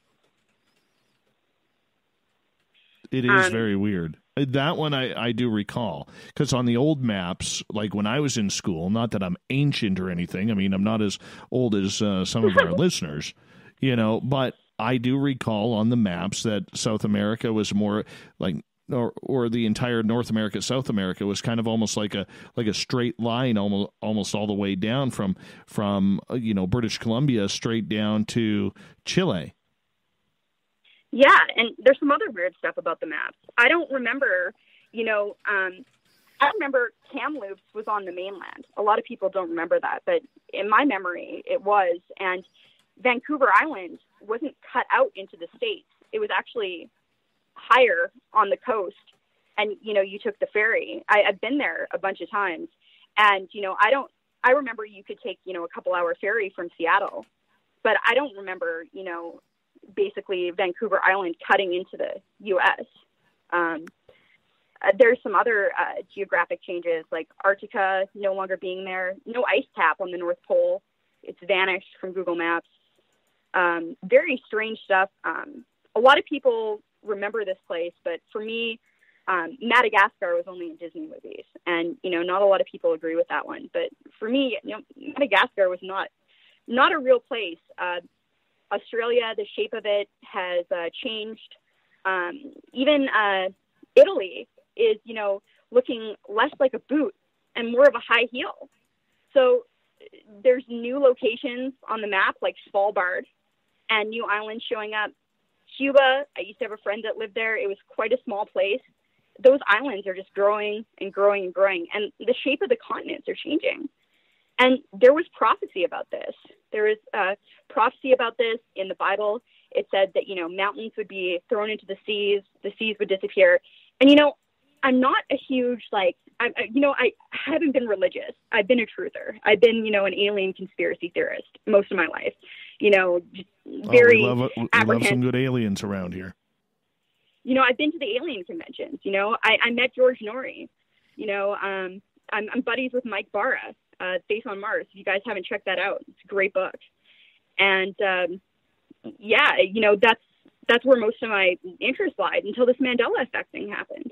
It is Um, very weird. That one I, I do recall because on the old maps, like when I was in school, not that I'm ancient or anything. I mean, I'm not as old as uh, some of our listeners, you know, but I do recall on the maps that South America was more like. Or, or the entire North America, South America was kind of almost like a like a straight line, almost almost all the way down from from uh, you know British Columbia straight down to Chile. Yeah, and there's some other weird stuff about the maps. I don't remember, you know, um, I remember Kamloops was on the mainland. A lot of people don't remember that, but in my memory, it was. And Vancouver Island wasn't cut out into the states. It was actually higher on the coast, and you know, you took the ferry. I, I've been there a bunch of times, and you know, I don't. I remember you could take you know a couple hour ferry from Seattle, but I don't remember you know basically Vancouver Island cutting into the U.S. Um, uh, there's some other uh, geographic changes, like Arctica no longer being there, no ice cap on the North Pole. It's vanished from Google Maps. Um, very strange stuff. Um, a lot of people remember this place, but for me, um, Madagascar was only in Disney movies, and you know, not a lot of people agree with that one. But for me, you know, Madagascar was not not a real place. Uh, Australia, the shape of it has uh, changed. Um, even uh, Italy is, you know, looking less like a boot and more of a high heel. So there's new locations on the map, like Svalbard, and new islands showing up. Cuba, I used to have a friend that lived there. It was quite a small place. Those islands are just growing and growing and growing, and the shape of the continents are changing. And there was prophecy about this. There is uh, prophecy about this in the Bible. It said that you know mountains would be thrown into the seas, the seas would disappear. And you know, I'm not a huge like, I- you know, I haven't been religious. I've been a truther. I've been you know an alien conspiracy theorist most of my life. You know, very oh, we love, we love some good aliens around here. You know, I've been to the alien conventions. You know, I, I met George Noory. You know, um, I'm, I'm buddies with Mike Bara, uh, Face on Mars. If you guys haven't checked that out, it's a great book. And um, yeah, you know, that's that's where most of my interest lied until this Mandela effect thing happened.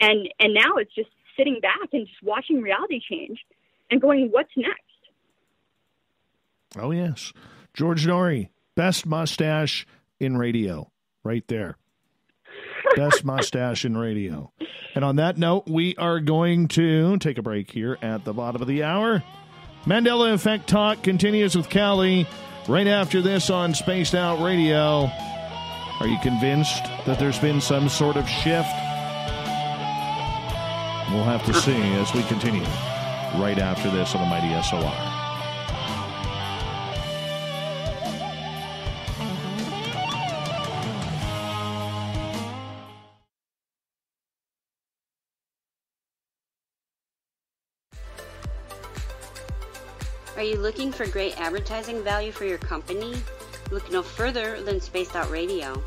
And and now it's just sitting back and just watching reality change and going, what's next? Oh yes, George Noory, best mustache in radio, right there. Best mustache in radio. And on that note, we are going to take a break here at the bottom of the hour. Mandela Effect Talk continues with Cali right after this on Spaced Out Radio. Are you convinced that there's been some sort of shift? We'll have to see as we continue right after this on the Mighty SOR. Are you looking for great advertising value for your company? Look no further than Spaced Out Radio.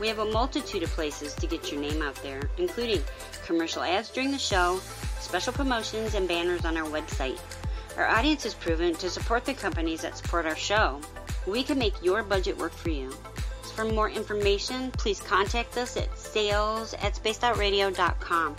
We have a multitude of places to get your name out there, including commercial ads during the show, special promotions, and banners on our website. Our audience is proven to support the companies that support our show. We can make your budget work for you. For more information, please contact us at sales at spacedoutradio.com.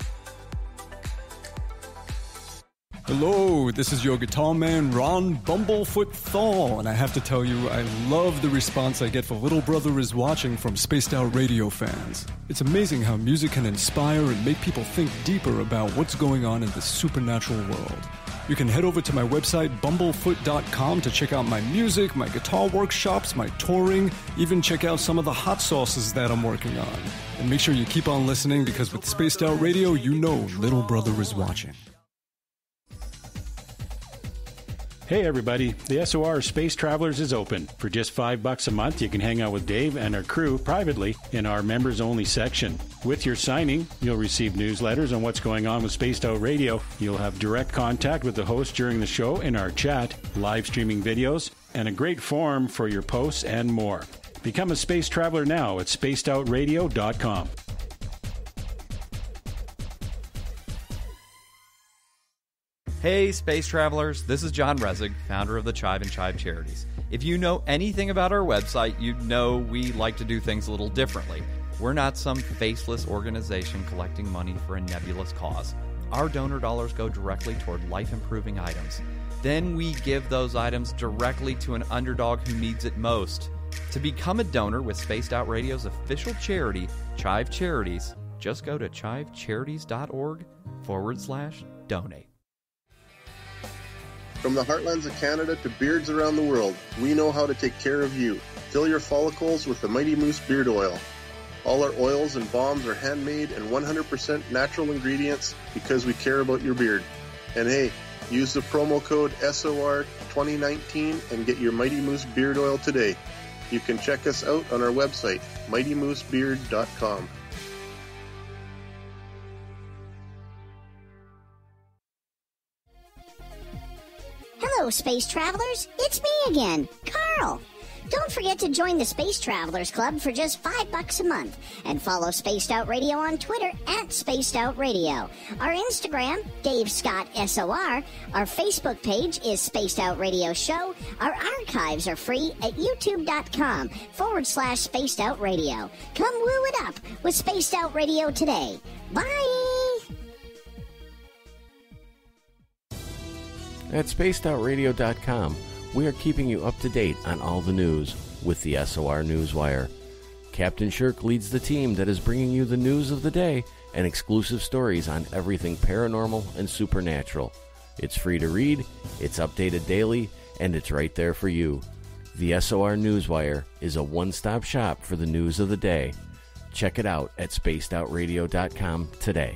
Hello, this is your guitar man Ron Bumblefoot Thal, and I have to tell you, I love the response I get for Little Brother is Watching from Spaced Out Radio fans. It's amazing how music can inspire and make people think deeper about what's going on in the supernatural world. You can head over to my website, bumblefoot.com, to check out my music, my guitar workshops, my touring, even check out some of the hot sauces that I'm working on. And make sure you keep on listening because with Spaced Out Radio, you know little brother is watching. Hey everybody, the SOR Space Travelers is open. For just five bucks a month, you can hang out with Dave and our crew privately in our members only section. With your signing, you'll receive newsletters on what's going on with Spaced Out Radio. You'll have direct contact with the host during the show in our chat, live streaming videos, and a great forum for your posts and more. Become a space traveler now at spacedoutradio.com. Hey, space travelers, this is John Resig, founder of the Chive and Chive Charities. If you know anything about our website, you know we like to do things a little differently. We're not some faceless organization collecting money for a nebulous cause. Our donor dollars go directly toward life improving items. Then we give those items directly to an underdog who needs it most. To become a donor with Spaced Out Radio's official charity, Chive Charities, just go to chivecharities.org forward slash donate. From the heartlands of Canada to beards around the world, we know how to take care of you. Fill your follicles with the Mighty Moose Beard Oil. All our oils and balms are handmade and 100% natural ingredients because we care about your beard. And hey, use the promo code SOR2019 and get your Mighty Moose Beard Oil today. You can check us out on our website, mightymoosebeard.com. Space travelers. It's me again, Carl. Don't forget to join the Space Travelers Club for just five bucks a month and follow Spaced Out Radio on Twitter at Spaced Out Radio. Our Instagram, Dave Scott SOR. Our Facebook page is Spaced Out Radio Show. Our archives are free at youtube.com forward slash Spaced Out Radio. Come woo it up with Spaced Out Radio today. Bye! At spacedoutradio.com, we are keeping you up to date on all the news with the SOR Newswire. Captain Shirk leads the team that is bringing you the news of the day and exclusive stories on everything paranormal and supernatural. It's free to read, it's updated daily, and it's right there for you. The SOR Newswire is a one stop shop for the news of the day. Check it out at spacedoutradio.com today.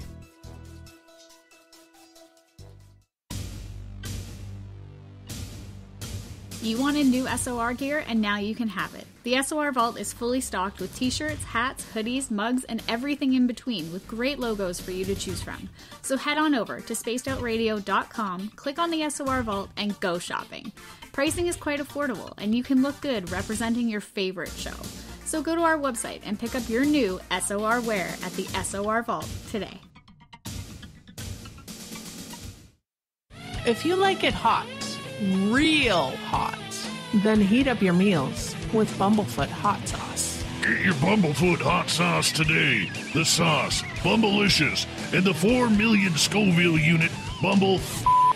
You wanted new SOR gear, and now you can have it. The SOR Vault is fully stocked with t shirts, hats, hoodies, mugs, and everything in between, with great logos for you to choose from. So head on over to spacedoutradio.com, click on the SOR Vault, and go shopping. Pricing is quite affordable, and you can look good representing your favorite show. So go to our website and pick up your new SOR wear at the SOR Vault today. If you like it hot, real hot, then heat up your meals with Bumblefoot hot sauce. Get your Bumblefoot hot sauce today. The sauce, Bumblicious, and the 4 million Scoville unit Bumble.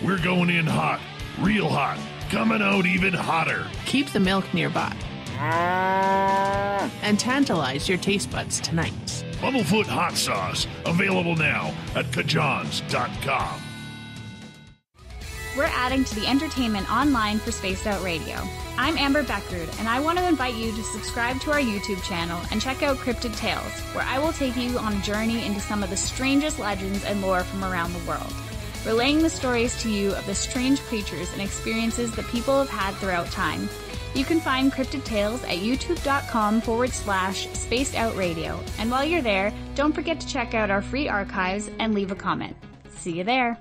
We're going in hot, real hot, coming out even hotter. Keep the milk nearby. And tantalize your taste buds tonight. Bumblefoot hot sauce, available now at cajohns.com. We're adding to the entertainment online for Spaced Out Radio. I'm Amber Beckrud, and I want to invite you to subscribe to our YouTube channel and check out Cryptid Tales, where I will take you on a journey into some of the strangest legends and lore from around the world, relaying the stories to you of the strange creatures and experiences that people have had throughout time. You can find Cryptid Tales at youtube.com forward slash spaced out radio. And while you're there, don't forget to check out our free archives and leave a comment. See you there.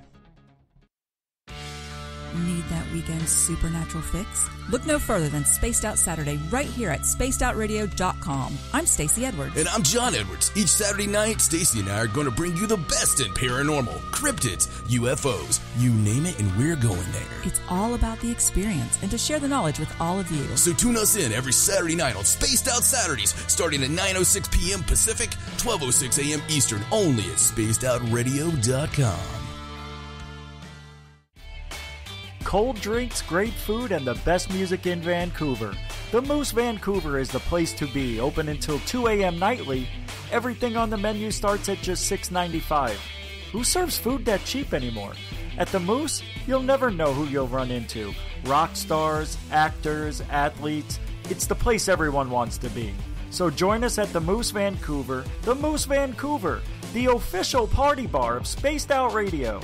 Need that weekend supernatural fix? Look no further than Spaced Out Saturday right here at spacedoutradio.com. I'm Stacy Edwards. And I'm John Edwards. Each Saturday night, Stacy and I are going to bring you the best in paranormal, cryptids, UFOs, you name it, and we're going there. It's all about the experience and to share the knowledge with all of you. So tune us in every Saturday night on Spaced Out Saturdays, starting at 9.06 p.m. Pacific, 12.06 a.m. Eastern, only at spacedoutradio.com. Cold drinks, great food, and the best music in Vancouver. The Moose Vancouver is the place to be, open until 2 a.m. nightly. Everything on the menu starts at just $6.95. Who serves food that cheap anymore? At the Moose, you'll never know who you'll run into rock stars, actors, athletes. It's the place everyone wants to be. So join us at the Moose Vancouver, the Moose Vancouver, the official party bar of Spaced Out Radio.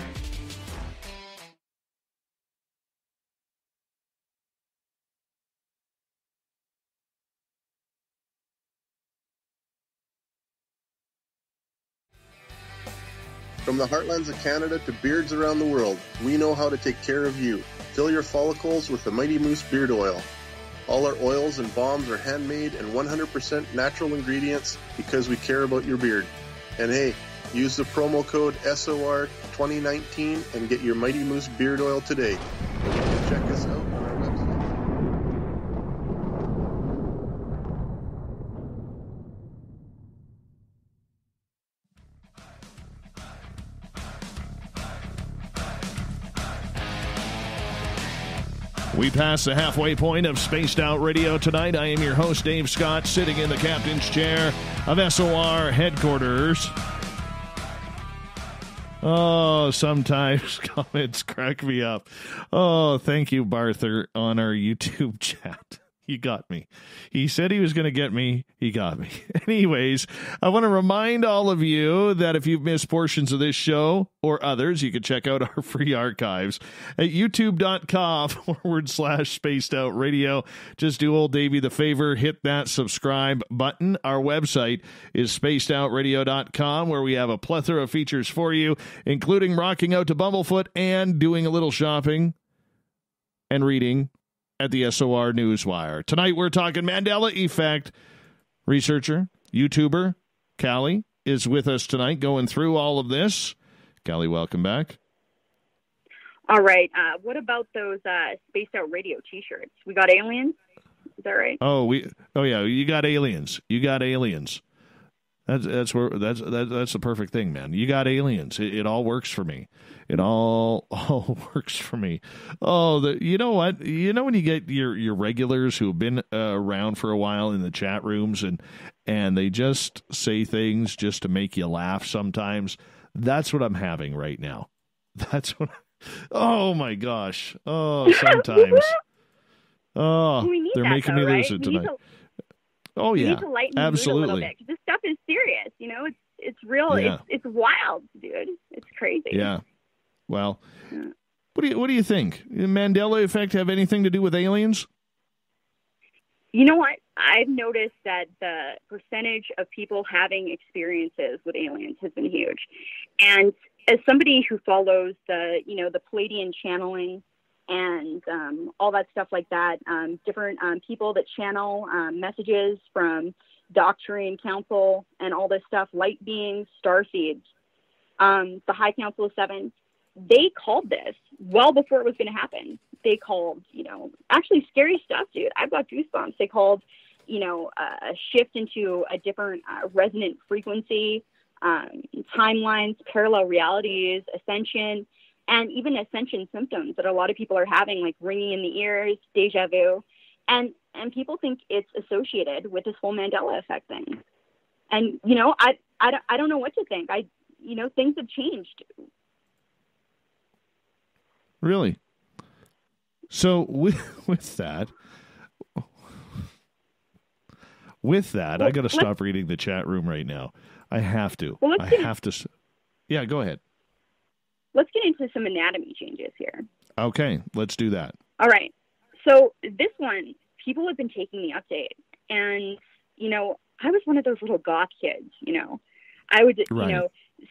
From the heartlands of Canada to beards around the world, we know how to take care of you. Fill your follicles with the Mighty Moose Beard Oil. All our oils and balms are handmade and 100% natural ingredients because we care about your beard. And hey, use the promo code SOR2019 and get your Mighty Moose Beard Oil today. Check us out We pass the halfway point of Spaced Out Radio tonight. I am your host, Dave Scott, sitting in the captain's chair of SOR headquarters. Oh, sometimes comments crack me up. Oh, thank you, Barther, on our YouTube chat. He got me. He said he was going to get me. He got me. Anyways, I want to remind all of you that if you've missed portions of this show or others, you can check out our free archives at youtube.com forward slash spaced out radio. Just do old Davey the favor, hit that subscribe button. Our website is spacedoutradio.com where we have a plethora of features for you, including rocking out to Bumblefoot and doing a little shopping and reading at the SOR Newswire. Tonight we're talking Mandela Effect. Researcher, YouTuber, Cali is with us tonight going through all of this. Cali, welcome back. All right. Uh, what about those uh, spaced out radio T-shirts? We got aliens. Is that right? Oh, we oh yeah, you got aliens. You got aliens. That's that's where that's that, that's the perfect thing, man. You got aliens. It, it all works for me. It all all works for me. Oh, the you know what? You know when you get your your regulars who've been uh, around for a while in the chat rooms and and they just say things just to make you laugh sometimes. That's what I'm having right now. That's what Oh my gosh. Oh, sometimes. Oh, they're that, making though, me right? lose it tonight. to- Oh yeah, to lighten the mood a absolutely. little bit. 'cause This stuff is serious. You know, it's it's real. Yeah. It's it's wild, dude. It's crazy. Yeah. Well, what do you what do you think? Mandela effect have anything to do with aliens? You know what? I've noticed that the percentage of people having experiences with aliens has been huge. And as somebody who follows the, you know, the Pleiadian channeling and um, all that stuff like that, um, different um, people that channel um, messages from Doctrine Council and all this stuff, light beings, star seeds, um, the High Council of Seven, they called this well before it was going to happen. They called, you know, actually scary stuff, dude. I've got goosebumps. They called, you know, a shift into a different uh, resonant frequency, um, timelines, parallel realities, ascension, and even ascension symptoms that a lot of people are having, like ringing in the ears, deja vu, and and people think it's associated with this whole Mandela effect thing. And you know, I I I don't know what to think. I you know, things have changed. Really? So with with that, with that, I got to stop reading the chat room right now. I have to. Well, I get- have to. Yeah, go ahead. Let's get into some anatomy changes here. Okay, let's do that. All right. So this one, people have been taking the update, and you know, I was one of those little goth kids. You know, I would Right. you know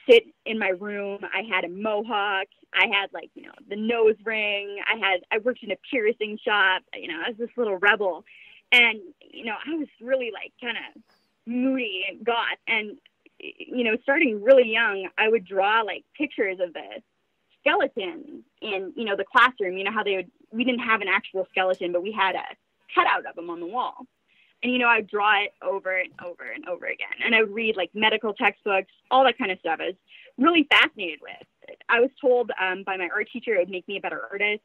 sit in my room. I had a mohawk. I had like you know the nose ring. I had I worked in a piercing shop. You know, I was this little rebel, and you know, I was really like kind of moody and goth. And you know, starting really young, I would draw like pictures of the skeleton in you know the classroom. You know how they would we didn't have an actual skeleton, but we had a cutout of them on the wall. And you know, I would draw it over and over and over again. And I would read like medical textbooks, all that kind of stuff. I was really fascinated with. I was told um, by my art teacher it would make me a better artist.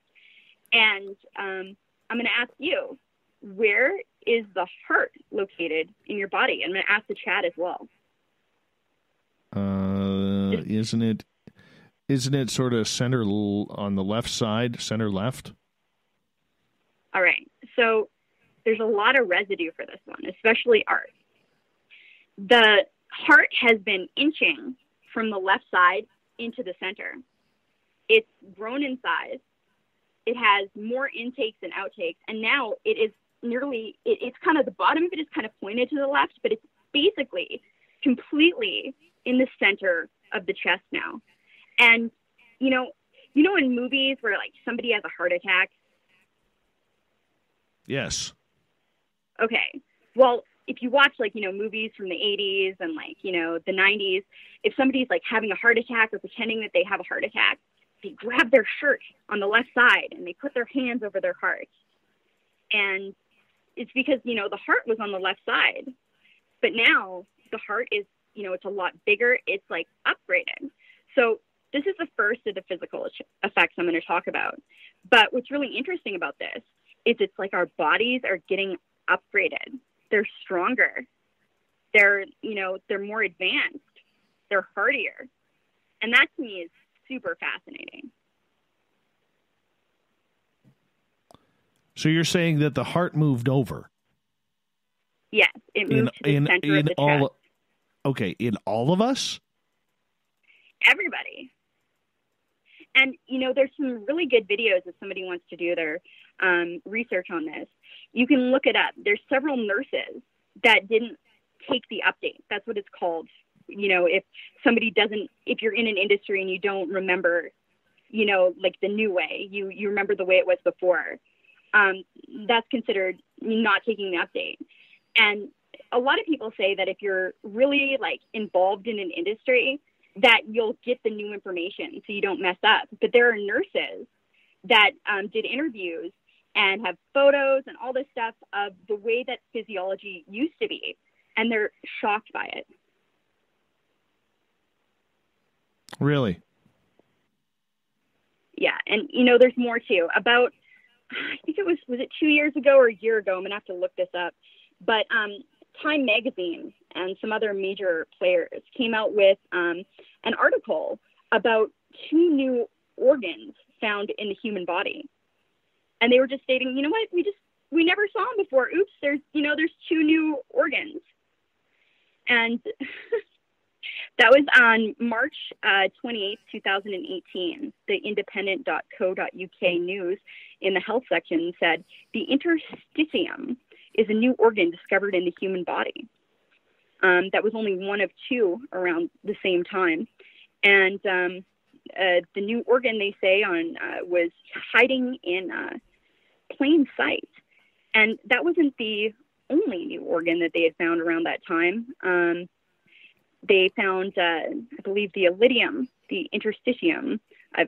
And um, I'm going to ask you, where is the heart located in your body? I'm going to ask the chat as well. Uh, isn't it? Isn't it sort of center l- on the left side, center left? All right. So there's a lot of residue for this one, especially art. The heart has been inching from the left side into the center. It's grown in size. It has more intakes and outtakes, and now it is nearly. It, it's kind of the bottom of it is kind of pointed to the left, but it's basically completely in the center of the chest now. And you know, you know, in movies where like somebody has a heart attack. Yes. Okay. Well, if you watch like, you know, movies from the 80s and like, you know, the 90s, if somebody's like having a heart attack or pretending that they have a heart attack, they grab their shirt on the left side and they put their hands over their heart. And it's because, you know, the heart was on the left side. But now the heart is, you know, it's a lot bigger. It's like upgraded. So this is the first of the physical effects I'm going to talk about. But what's really interesting about this is it's like our bodies are getting upgraded. They're stronger. They're, you know, they're more advanced. They're hardier. And that to me is super fascinating. So you're saying that the heart moved over Yes, it moved in to the in center in of the all chest. Okay, in all of us? Everybody. And you know, there's some really good videos if somebody wants to do their um, research on this. You can look it up. There's several nurses that didn't take the update. That's what it's called. You know, if somebody doesn't, if you're in an industry and you don't remember, you know, like the new way, you you remember the way it was before. Um, that's considered not taking the update. And a lot of people say that if you're really like involved in an industry, that you'll get the new information so you don't mess up. But there are nurses that um, did interviews and have photos and all this stuff of the way that physiology used to be, and they're shocked by it. Really? Yeah, and you know, there's more too. About I think it was was it two years ago or a year ago. I'm gonna have to look this up. But um, Time Magazine and some other major players came out with um, an article about two new organs found in the human body, and they were just stating, you know what, we just we never saw them before. Oops, there's you know there's two new organs, and that was on March uh, 28th, 2018. The independent.co.uk news in the health section said the interstitium is a new organ discovered in the human body. Um, that was only one of two around the same time. And um, uh, the new organ, they say, on uh, was hiding in uh, plain sight. And that wasn't the only new organ that they had found around that time. Um, they found, uh, I believe, the ilidium, the interstitium. I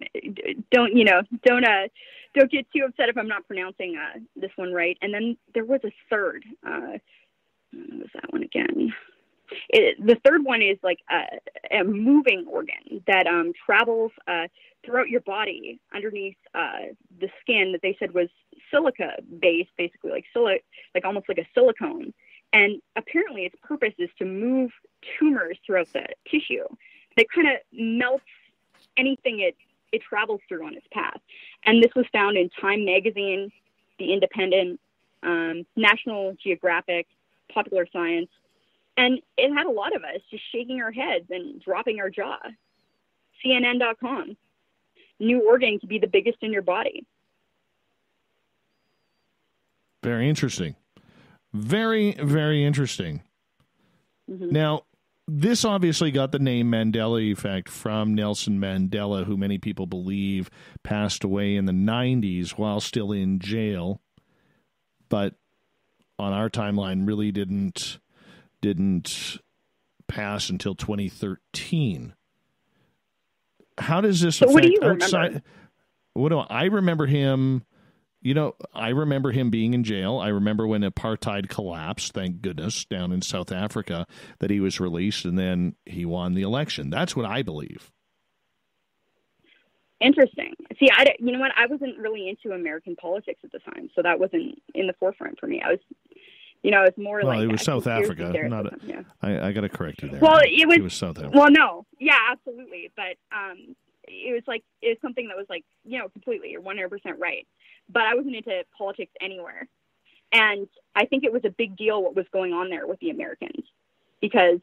don't, you know, don't, uh, don't get too upset if I'm not pronouncing uh, this one right. And then there was a third. Uh, what was that one again? It, the third one is like a, a moving organ that um, travels uh, throughout your body underneath uh, the skin that they said was silica based, basically like silic, like almost like a silicone. And apparently, its purpose is to move tumors throughout the tissue. That kind of melts anything it it travels through on its path. And this was found in Time Magazine, The Independent, um, National Geographic, Popular Science, and it had a lot of us just shaking our heads and dropping our jaw. CNN.com. New organ could be the biggest in your body. Very interesting. Very, very interesting. Mhm. Now, this obviously got the name Mandela effect from Nelson Mandela, who many people believe passed away in the 90s while still in jail, but on our timeline really didn't didn't pass until 2013. How does this So affect what do you outside? remember? What do I remember him? You know, I remember him being in jail. I remember when apartheid collapsed, thank goodness, down in South Africa, that he was released and then he won the election. That's what I believe. Interesting. See, I, you know what? I wasn't really into American politics at the time, so that wasn't in the forefront for me. I was, you know, I was more Well, like it was South Africa, not time, yeah. I, I got to correct you there. Well, it was, It was South Africa. Well, no, yeah, absolutely. But um, it was like it was something that was like you know completely you're 100 percent right. But I wasn't into politics anywhere, and I think it was a big deal what was going on there with the Americans because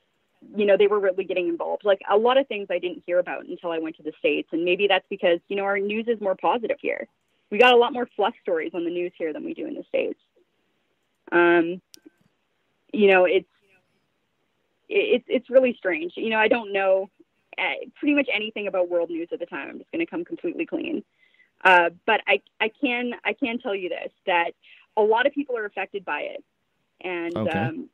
you know they were really getting involved. Like a lot of things I didn't hear about until I went to the states, and maybe that's because you know our news is more positive here. We got a lot more fluff stories on the news here than we do in the states. Um, you know, it's it's it's really strange. You know, I don't know uh, pretty much anything about world news at the time. I'm just going to come completely clean. Uh, but I I can I can tell you this that a lot of people are affected by it, and Okay. um,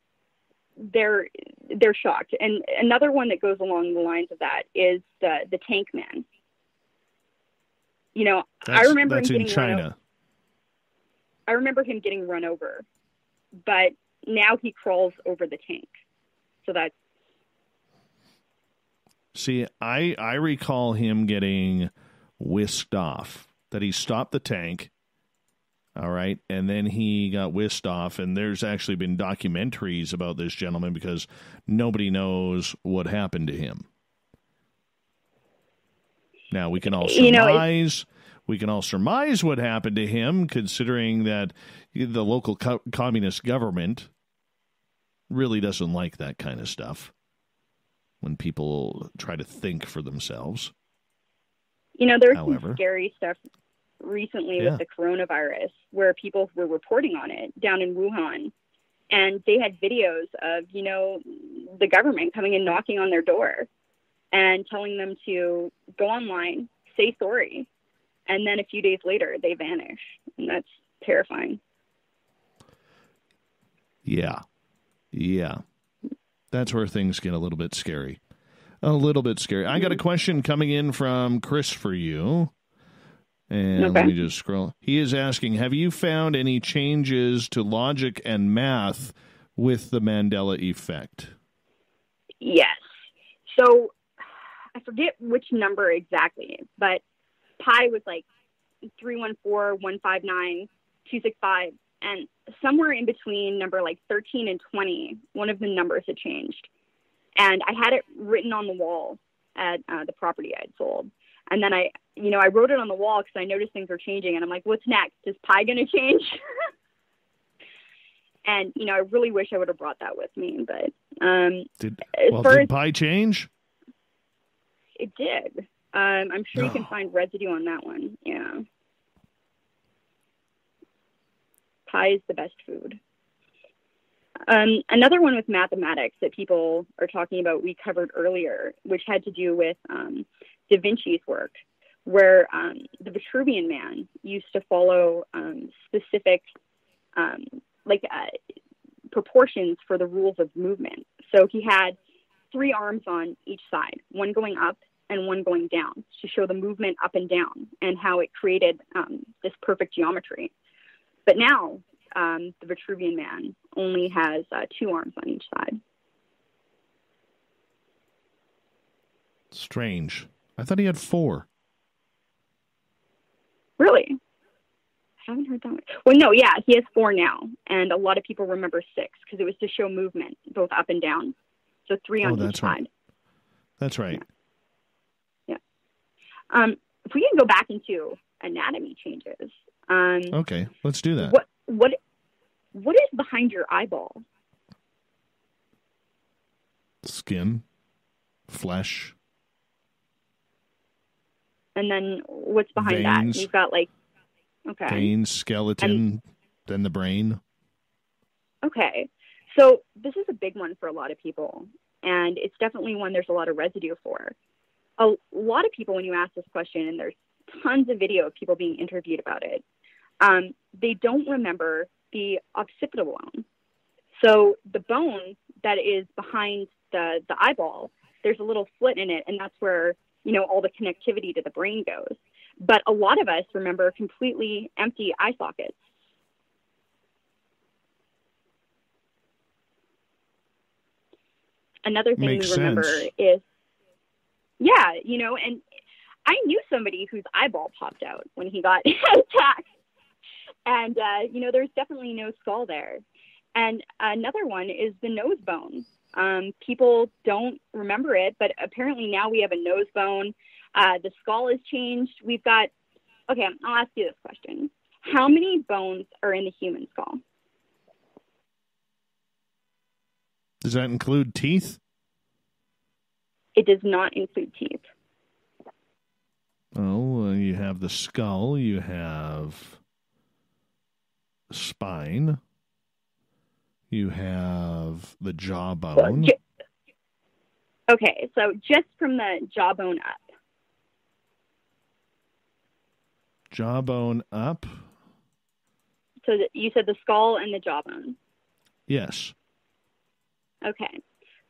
they're they're shocked. And another one that goes along the lines of that is the the Tank Man. You know, I remember that's him in China. o- I remember him getting run over, but now he crawls over the tank. So that's See, I I recall him getting whisked off. That he stopped the tank. All right, and then he got whisked off. And there's actually been documentaries about this gentleman because nobody knows what happened to him. Now we can all You know, surmise. we can all surmise what happened to him, considering that the local co- communist government really doesn't like that kind of stuff when people try to think for themselves. you know there's However. some scary stuff recently Yeah. with the coronavirus where people were reporting on it down in Wuhan, and they had videos of you know the government coming and knocking on their door and telling them to go online, say sorry, and then a few days later they vanish, and that's terrifying. Yeah. Yeah. That's where things get a little bit scary. A little bit scary. I got a mm-hmm. question coming in from Chris for you. And let me just scroll. He is asking Have you found any changes to logic and math with the Mandela effect? Yes. So I forget which number exactly, but pi was like 314, 159, 265, and somewhere in between number like 13 and 20, one of the numbers had changed. And I had it written on the wall at uh, the property I had sold. And then I, you know, I wrote it on the wall because I noticed things were changing. And I'm like, what's next? Is pi going to change? and, you know, I really wish I would have brought that with me. But um, Did well, far did as pi change? it did. Um, I'm sure you can find residue on that one. Yeah. Pie is the best food. Um, another one with mathematics that people are talking about, we covered earlier, which had to do with um, Da Vinci's work, where um, the Vitruvian man used to follow um, specific, um, like, uh, proportions for the rules of movement. So he had three arms on each side, one going up and one going down to show the movement up and down and how it created um, this perfect geometry. But now um, the Vitruvian man only has uh, two arms on each side. Strange. I thought he had four. Really? I haven't heard that one. Well, no, yeah, he has four now, and a lot of people remember six because it was to show movement both up and down. So three on Oh, each that's right. side. That's right. Yeah. Um, if we can go back into anatomy changes, um, Okay, let's do that. what what what is behind your eyeball? Skin, flesh, And then what's behind that? Veins. You've got like okay, veins, skeleton, and, then the brain. okay. So this is a big one for a lot of people, and it's definitely one there's a lot of residue for. A lot of people, when you ask this question, and there's tons of video of people being interviewed about it, um, they don't remember the occipital bone. So the bone that is behind the the eyeball, there's a little slit in it, and that's where you know all the connectivity to the brain goes. But a lot of us remember completely empty eye sockets. Another thing Makes we remember sense. is, yeah, you know, and I knew somebody whose eyeball popped out when he got attacked. And, uh, you know, there's definitely no skull there. And another one is the nose bone. Um, people don't remember it, but apparently now we have a nose bone. Uh, the skull has changed. We've got, okay, I'll ask you this question. How many bones are in the human skull? Does that include teeth? It does not include teeth. Oh, you have the skull, you have spine, you have the jawbone. Okay, so just from the jawbone up. Jawbone up? So that you said the skull and the jawbone. Yes. Okay.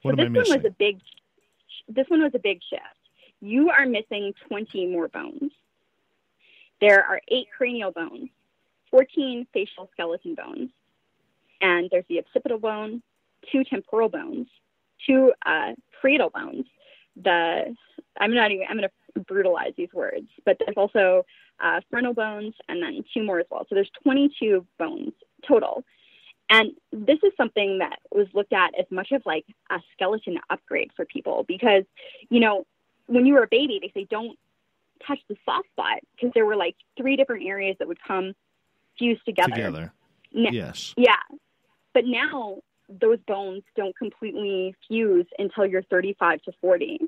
What so am I this one was a big. This one was a big shift. You are missing 20 more bones. There are eight cranial bones, 14 facial skeleton bones, and there's the occipital bone, two temporal bones, two uh, parietal bones. The I'm not even I'm going to brutalize these words, but there's also uh, frontal bones and then two more as well. So there's 22 bones total. And this is something that was looked at as much of like a skeleton upgrade for people because, you know, when you were a baby, they say don't touch the soft spot because there were like three different areas that would come fused together. Together. N- Yes. Yeah. But now those bones don't completely fuse until you're 35 to 40.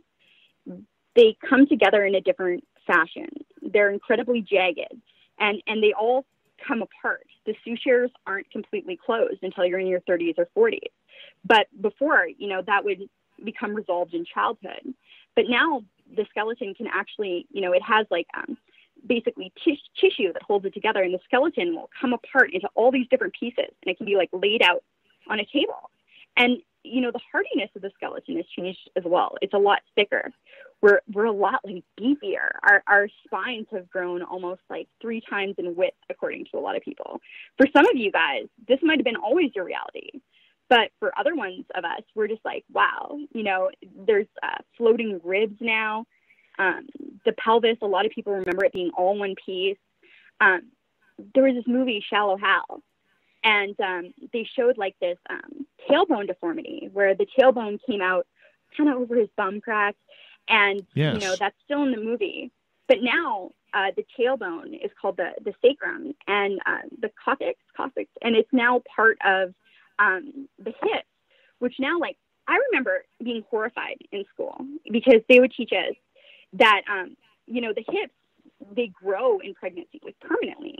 They come together in a different fashion. They're incredibly jagged and, and they all come apart. The sutures aren't completely closed until you're in your 30s or 40s. But before, you know, that would become resolved in childhood. But now the skeleton can actually, you know, it has like um, basically tis- tissue that holds it together, and the skeleton will come apart into all these different pieces, and it can be like laid out on a table. And you know, the hardiness of the skeleton has changed as well. It's a lot thicker. We're we're a lot like beefier. Our our spines have grown almost like three times in width, according to a lot of people. For some of you guys, this might have been always your reality. But for other ones of us, we're just like, wow, you know, there's uh, floating ribs now. Um, the pelvis, a lot of people remember it being all one piece. Um, there was this movie, Shallow Hal, and um, they showed like this um, tailbone deformity where the tailbone came out kind of over his bum crack. And, Yes. you know, that's still in the movie. But now uh, the tailbone is called the, the sacrum and uh, the coccyx, coccyx, and it's now part of um, the hip, which now, like, I remember being horrified in school because they would teach us that, um, you know, the hips, they grow in pregnancy, like permanently,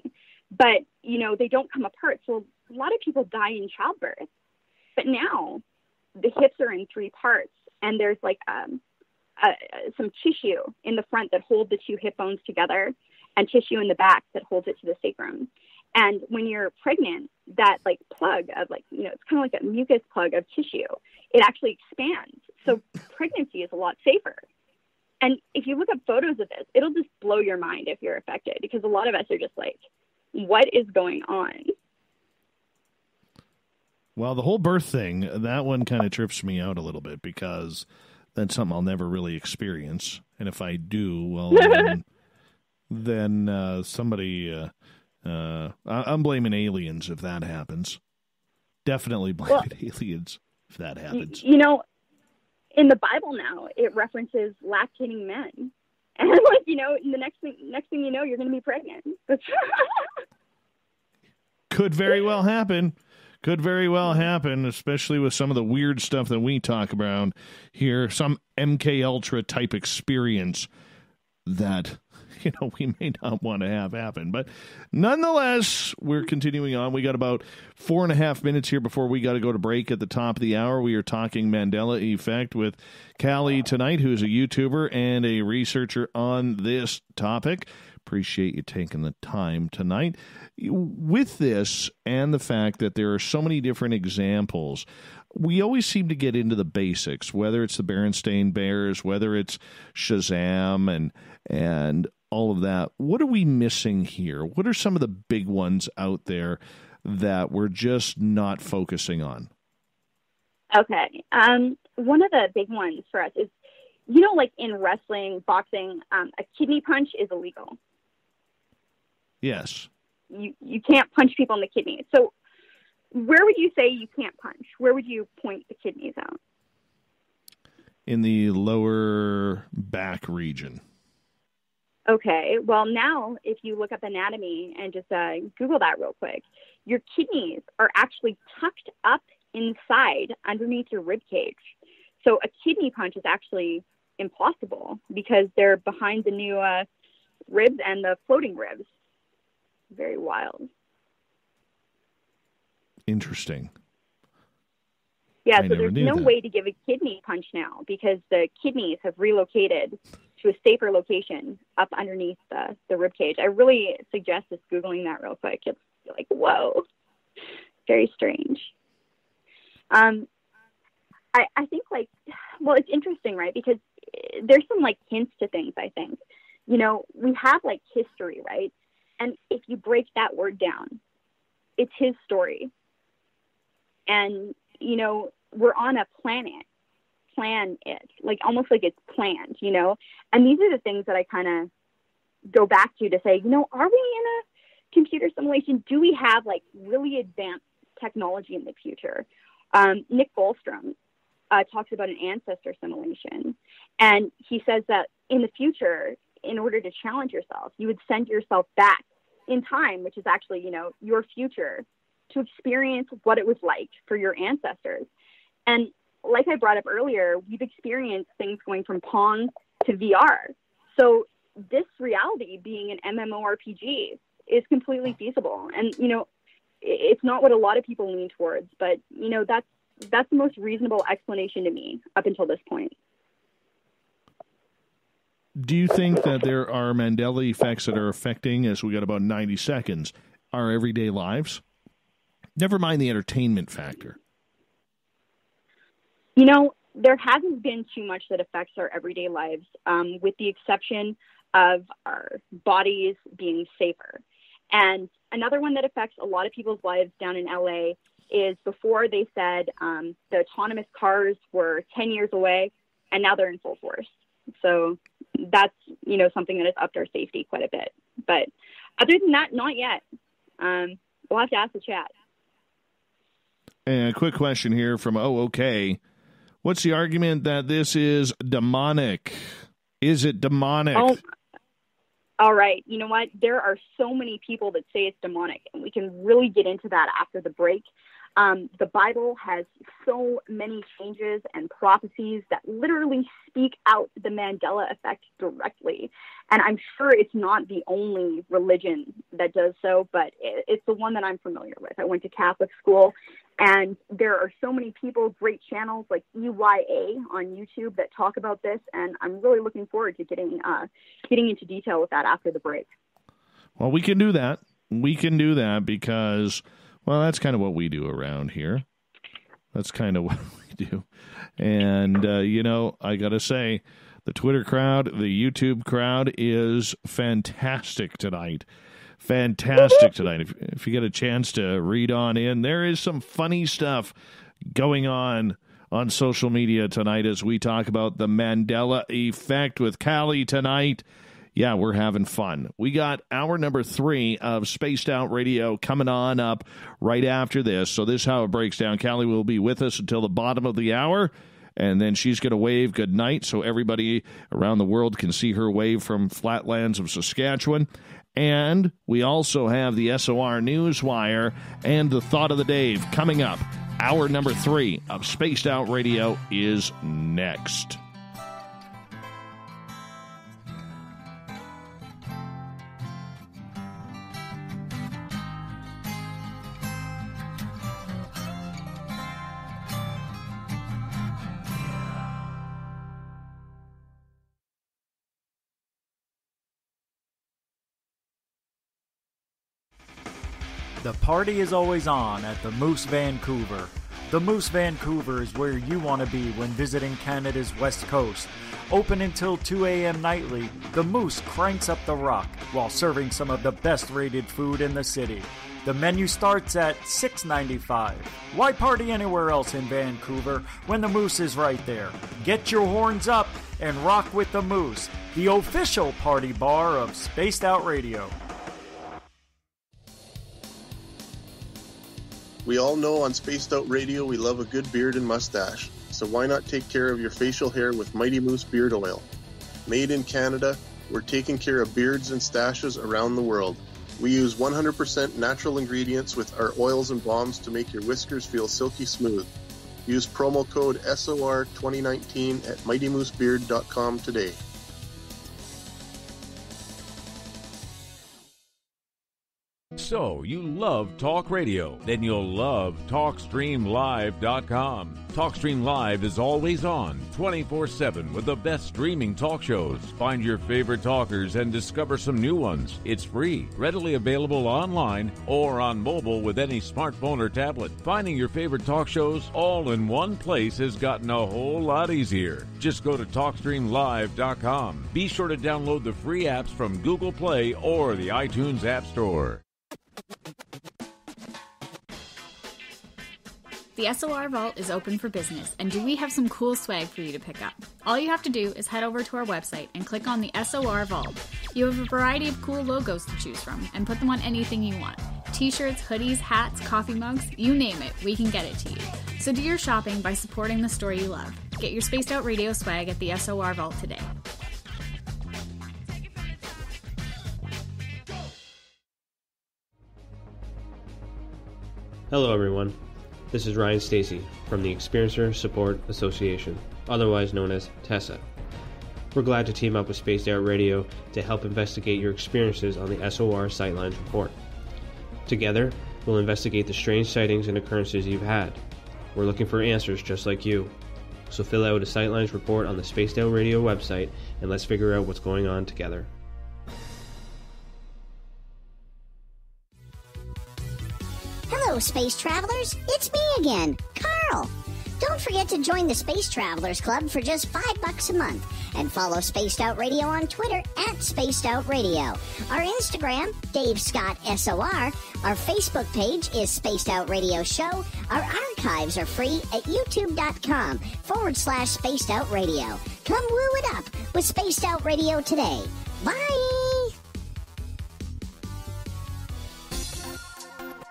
but, you know, they don't come apart. So a lot of people die in childbirth. But now the hips are in three parts, and there's like um, uh, some tissue in the front that hold the two hip bones together, and tissue in the back that holds it to the sacrum. And when you're pregnant, that like plug of like you know it's kind of like a mucus plug of tissue. It actually expands, so pregnancy is a lot safer. And if you look up photos of this, it'll just blow your mind if you're affected because a lot of us are just like, what is going on? Well, the whole birth thing, that one kind of trips me out a little bit because that's something I'll never really experience. And if I do, well, then, then uh, somebody, uh, uh, I- I'm blaming aliens if that happens. Definitely blaming Well- aliens if that happens. You know, in the Bible now, it references lactating men, and like you know, the next thing, next thing you know, you're going to be pregnant. Could very well happen. Could very well happen, especially with some of the weird stuff that we talk about here. Some MK Ultra type experience that you know we may not want to have happen. But nonetheless, we're continuing on. We got about four and a half minutes here before we got to go to break at the top of the hour. We are talking Mandela Effect with Cali tonight, who's a YouTuber and a researcher on this topic. Appreciate you taking the time tonight. With this and the fact that there are so many different examples, we always seem to get into the basics, whether it's the Berenstain Bears, whether it's Shazam and and all of that. What are we missing here? What are some of the big ones out there that we're just not focusing on? okay, um, one of the big ones for us is, you know, like in wrestling, boxing, um, a kidney punch is illegal. Yes. You you can't punch people in the kidneys. So, where would you say you can't punch? Where would you point the kidneys out? In the lower back region. Okay, well, now if you look up anatomy and just uh, Google that real quick, your kidneys are actually tucked up inside underneath your rib cage. So a kidney punch is actually impossible because they're behind the new uh, ribs and the floating ribs. Very wild. Interesting. Yeah, I so there's no that. way to give a kidney punch now because the kidneys have relocated to a safer location up underneath the, the rib cage. I really suggest just Googling that real quick. It's like, whoa, very strange. Um, I, I think like, well, it's interesting, right? Because there's some like hints to things, I think. You know, we have like history, right? And if you break that word down, it's his story. And, you know, we're on a planet, plan it, like almost like it's planned, you know? And these are the things that I kind of go back to to say, you know, are we in a computer simulation? Do we have like really advanced technology in the future? Um, Nick Bostrom uh, talks about an ancestor simulation, and he says that in the future, in order to challenge yourself, you would send yourself back in time, which is actually, you know, your future, to experience what it was like for your ancestors. And like I brought up earlier, we've experienced things going from Pong to VR. So this reality being an MMORPG is completely feasible. And, you know, it's not what a lot of people lean towards, but, you know, that's that's the most reasonable explanation to me up until this point. Do you think that there are Mandela effects that are affecting, as we got about 90 seconds, our everyday lives? Never mind the entertainment factor. You know, there hasn't been too much that affects our everyday lives, um, with the exception of our bodies being safer. And another one that affects a lot of people's lives down in LA is before they said um, the autonomous cars were 10 years away, and now they're in full force. So that's, you know, something that has upped our safety quite a bit. But other than that, not yet. Um, we'll have to ask the chat. And a quick question here from Oh Okay. What's the argument that this is demonic? Is it demonic? Oh, all right. You know what? There are so many people that say it's demonic, and we can really get into that after the break. Um, the Bible has so many changes and prophecies that literally speak out the Mandela effect directly. And I'm sure it's not the only religion that does so, but it, it's the one that I'm familiar with. I went to Catholic school, and there are so many people, great channels like EYA on YouTube that talk about this, and I'm really looking forward to getting uh, getting into detail with that after the break. Well, we can do that. We can do that because, well, that's kind of what we do around here. That's kind of what we do. And, uh, you know, I got to say, the Twitter crowd, the YouTube crowd is fantastic tonight. Fantastic tonight. If, if you get a chance to read on in, there is some funny stuff going on on social media tonight as we talk about the Mandela effect with Cali tonight. Yeah, we're having fun. We got hour number three of Spaced Out Radio coming on up right after this. So, this is how it breaks down. Cali will be with us until the bottom of the hour, and then she's going to wave good night so everybody around the world can see her wave from flatlands of Saskatchewan. And we also have the SOR Newswire and the Thought of the Dave coming up. Hour number three of Spaced Out Radio is next. Party is always on at the Moose Vancouver. The Moose Vancouver is where you want to be when visiting Canada's west coast. Open until 2 a.m. nightly, the Moose cranks up the rock while serving some of the best rated food in the city. The menu starts at $6.95. Why party anywhere else in Vancouver when the Moose is right there? Get your horns up and rock with the Moose, the official party bar of Spaced Out Radio. We all know on Spaced Out Radio we love a good beard and mustache, so why not take care of your facial hair with Mighty Moose Beard Oil? Made in Canada, We're taking care of beards and stashes around the world. We use 100% natural ingredients with our oils and balms to make your whiskers feel silky smooth. Use promo code SOR2019 at MightyMooseBeard.com today. So, you love talk radio? Then you'll love TalkStreamLive.com. TalkStream Live is always on, 24 7, with the best streaming talk shows. Find your favorite talkers and discover some new ones. It's free, readily available online or on mobile with any smartphone or tablet. Finding your favorite talk shows all in one place has gotten a whole lot easier. Just go to TalkStreamLive.com. Be sure to download the free apps from Google Play or the iTunes App Store. The SOR Vault is open for business, and do we have some cool swag for you to pick up? All you have to do is head over to our website and click on the SOR Vault. You have a variety of cool logos to choose from, and put them on anything you want t shirts, hoodies, hats, coffee mugs, you name it, we can get it to you. So do your shopping by supporting the store you love. Get your spaced out radio swag at the SOR Vault today. Hello, everyone. This is Ryan Stacy from the Experiencer Support Association, otherwise known as TESSA. We're glad to team up with Spaced Out Radio to help investigate your experiences on the SOR Sightlines Report. Together, we'll investigate the strange sightings and occurrences you've had. We're looking for answers just like you. So fill out a Sightlines report on the Spaced Out Radio website and let's figure out what's going on together. Space travelers. It's me again, Carl. Don't forget to join the Space Travelers Club for just five bucks a month and follow Spaced Out Radio on Twitter at Spaced Out Radio. Our Instagram, Dave Scott SOR. Our Facebook page is Spaced Out Radio Show. Our archives are free at youtube.com forward slash Spaced Out Radio. Come woo it up with Spaced Out Radio today. Bye!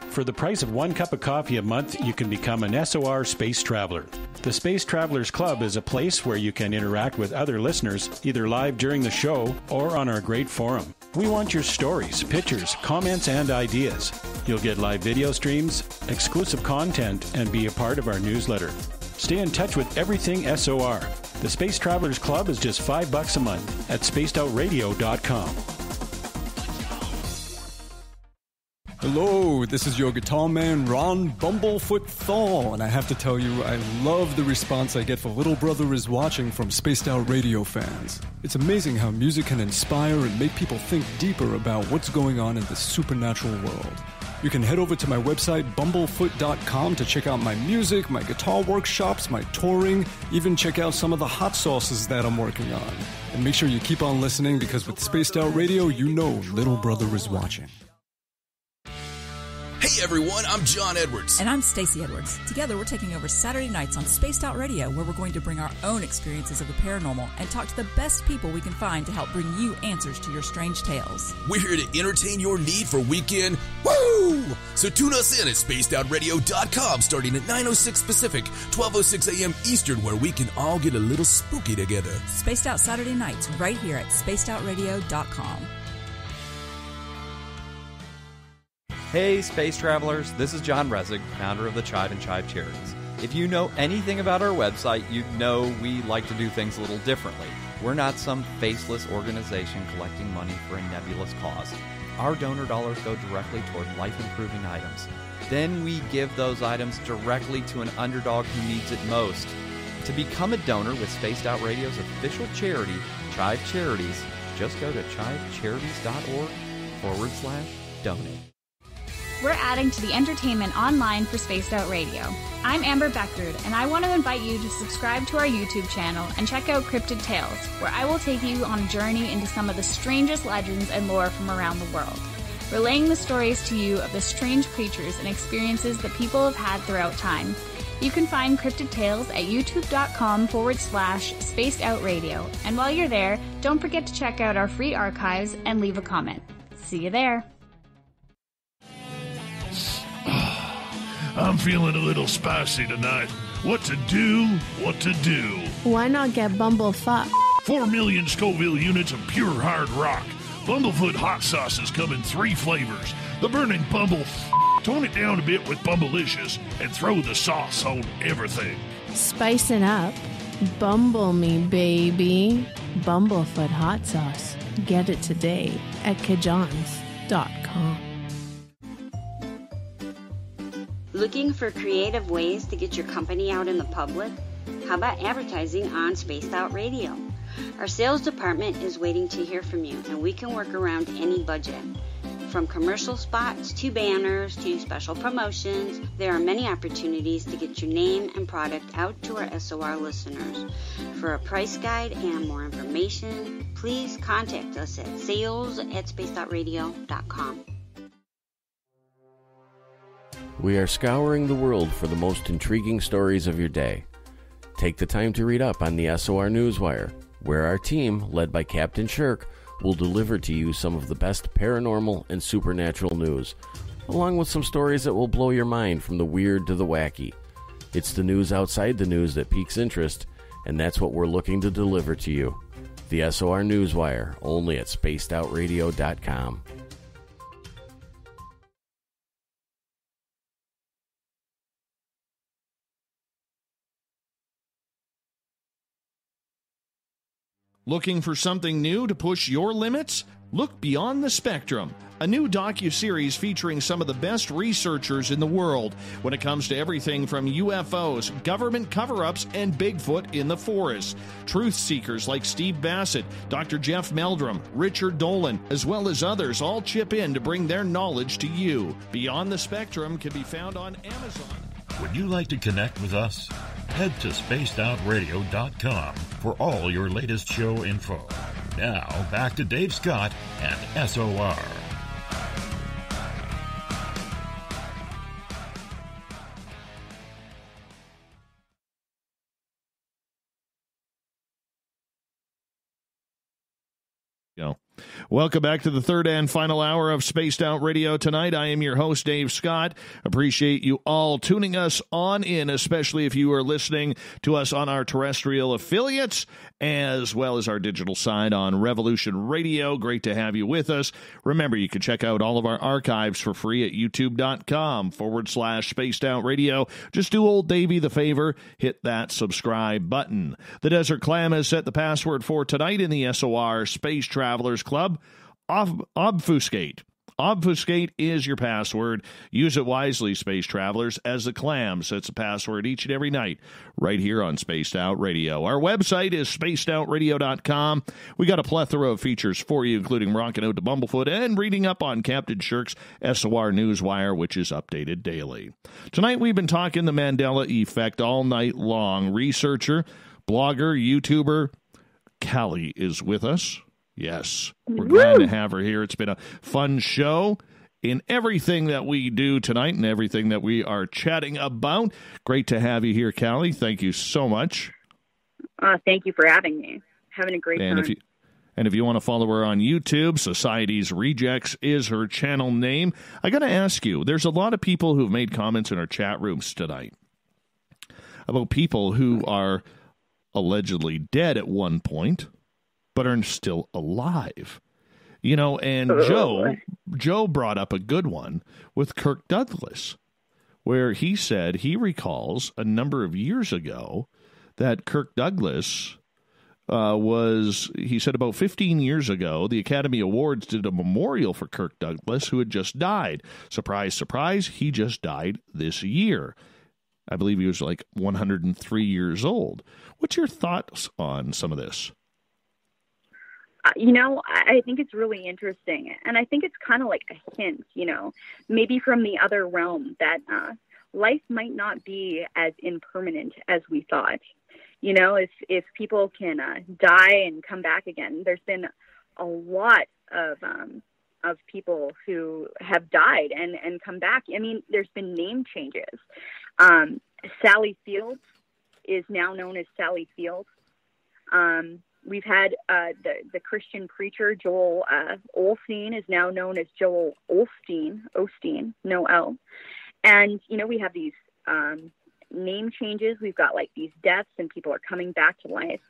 For the price of one cup of coffee a month, you can become an SOR Space Traveler. The Space Travelers Club is a place where you can interact with other listeners, either live during the show or on our great forum. We want your stories, pictures, comments, and ideas. You'll get live video streams, exclusive content, and be a part of our newsletter. Stay in touch with everything SOR. The Space Travelers Club is just five bucks a month at spacedoutradio.com. Hello, this is your guitar man Ron Bumblefoot Thal, and I have to tell you, I love the response I get for Little Brother is Watching from Spaced Out Radio fans. It's amazing how music can inspire and make people think deeper about what's going on in the supernatural world. You can head over to my website, bumblefoot.com, to check out my music, my guitar workshops, my touring, even check out some of the hot sauces that I'm working on. And make sure you keep on listening because with Spaced Out Radio, you know Little Brother is watching. Hey everyone, I'm John Edwards. And I'm Stacey Edwards. Together, we're taking over Saturday nights on Spaced Out Radio, where we're going to bring our own experiences of the paranormal and talk to the best people we can find to help bring you answers to your strange tales. We're here to entertain your need for weekend woo! So tune us in at spacedoutradio.com starting at 9.06 Pacific, 12.06 a.m. Eastern, where we can all get a little spooky together. Spaced Out Saturday nights, right here at spacedoutradio.com. Hey, space travelers, this is John Resig, founder of the Chive and Chive Charities. If you know anything about our website, you'd know we like to do things a little differently. We're not some faceless organization collecting money for a nebulous cause. Our donor dollars go directly toward life improving items. Then we give those items directly to an underdog who needs it most. To become a donor with Spaced Out Radio's official charity, Chive Charities, just go to chivecharities.org forward slash donate. We're adding to the entertainment online for Spaced Out Radio. I'm Amber Beckrud, and I want to invite you to subscribe to our YouTube channel and check out Cryptid Tales, where I will take you on a journey into some of the strangest legends and lore from around the world, relaying the stories to you of the strange creatures and experiences that people have had throughout time. You can find Cryptid Tales at youtube.com forward slash spaced out radio. And while you're there, don't forget to check out our free archives and leave a comment. See you there. I'm feeling a little spicy tonight. What to do? What to do? Why not get Bumblefoot? Four million Scoville units of pure hard rock. Bumblefoot hot sauces come in three flavors. The burning Bumble. Tone it down a bit with Bumblicious and throw the sauce on everything. Spicing up. Bumble me, baby. Bumblefoot hot sauce. Get it today at cajohns.com. Looking for creative ways to get your company out in the public? How about advertising on Spaced Out Radio? Our sales department is waiting to hear from you, and we can work around any budget. From commercial spots to banners to special promotions, there are many opportunities to get your name and product out to our SOR listeners. For a price guide and more information, please contact us at sales at. We are scouring the world for the most intriguing stories of your day. Take the time to read up on the SOR Newswire, where our team, led by Captain Shirk, will deliver to you some of the best paranormal and supernatural news, along with some stories that will blow your mind from the weird to the wacky. It's the news outside the news that piques interest, and that's what we're looking to deliver to you. The SOR Newswire, only at spacedoutradio.com. Looking for something new to push your limits? Look Beyond the Spectrum, a new docu-series featuring some of the best researchers in the world when it comes to everything from UFOs, government cover-ups, and Bigfoot in the forest. Truth seekers like Steve Bassett, Dr. Jeff Meldrum, Richard Dolan, as well as others all chip in to bring their knowledge to you. Beyond the Spectrum can be found on Amazon. Would you like to connect with us? Head to spacedoutradio.com for all your latest show info. Now, back to Dave Scott and SOR. Welcome back to the third and final hour of Spaced Out Radio tonight. I am your host, Dave Scott. Appreciate you all tuning us on in, especially if you are listening to us on our terrestrial affiliates as well as our digital side on Revolution Radio. Great to have you with us. Remember, you can check out all of our archives for free at youtube.com forward slash spaced out radio. Just do old Davey the favor, hit that subscribe button. The Desert Clam has set the password for tonight in the SOR Space Travelers Club. Ob- obfuscate. Obfuscate is your password. Use it wisely, space travelers, as the clam sets a password each and every night right here on Spaced Out Radio. Our website is spacedoutradio.com. We got a plethora of features for you, including rocking out to Bumblefoot and reading up on Captain Shirk's SOR Newswire, which is updated daily. Tonight we've been talking the Mandela effect all night long. Researcher, blogger, YouTuber, Cali is with us. Yes, we're glad to have her here. It's been a fun show in everything that we do tonight and everything that we are chatting about. Great to have you here, Cali. Thank you so much. Uh, thank you for having me. Having a great and time. if you and if you want to follow her on YouTube, Society's Rejects is her channel name. I got to ask you, there's a lot of people who've made comments in our chat rooms tonight about people who are allegedly dead at one point but are still alive. You know, and Oh, Joe boy. Joe brought up a good one with Kirk Douglas, where he said he recalls a number of years ago that Kirk Douglas uh, was, he said about 15 years ago, the Academy Awards did a memorial for Kirk Douglas, who had just died. Surprise, surprise, he just died this year. I believe he was like 103 years old. What's your thoughts on some of this? You know, I I think it's really interesting. And I think it's kind of like a hint, you know, maybe from the other realm that uh, life might not be as impermanent as we thought. You know, if, if people can uh, die and come back again, there's been a lot of, um, of people who have died and, and come back. I mean, there's been name changes. Um, Sally Fields is now known as Sally Fields. Um, we've had uh, the the Christian preacher Joel uh, Olstein is now known as Joel Olstein, Osteen, no L. And you know we have these um, name changes. We've got like these deaths, and people are coming back to life.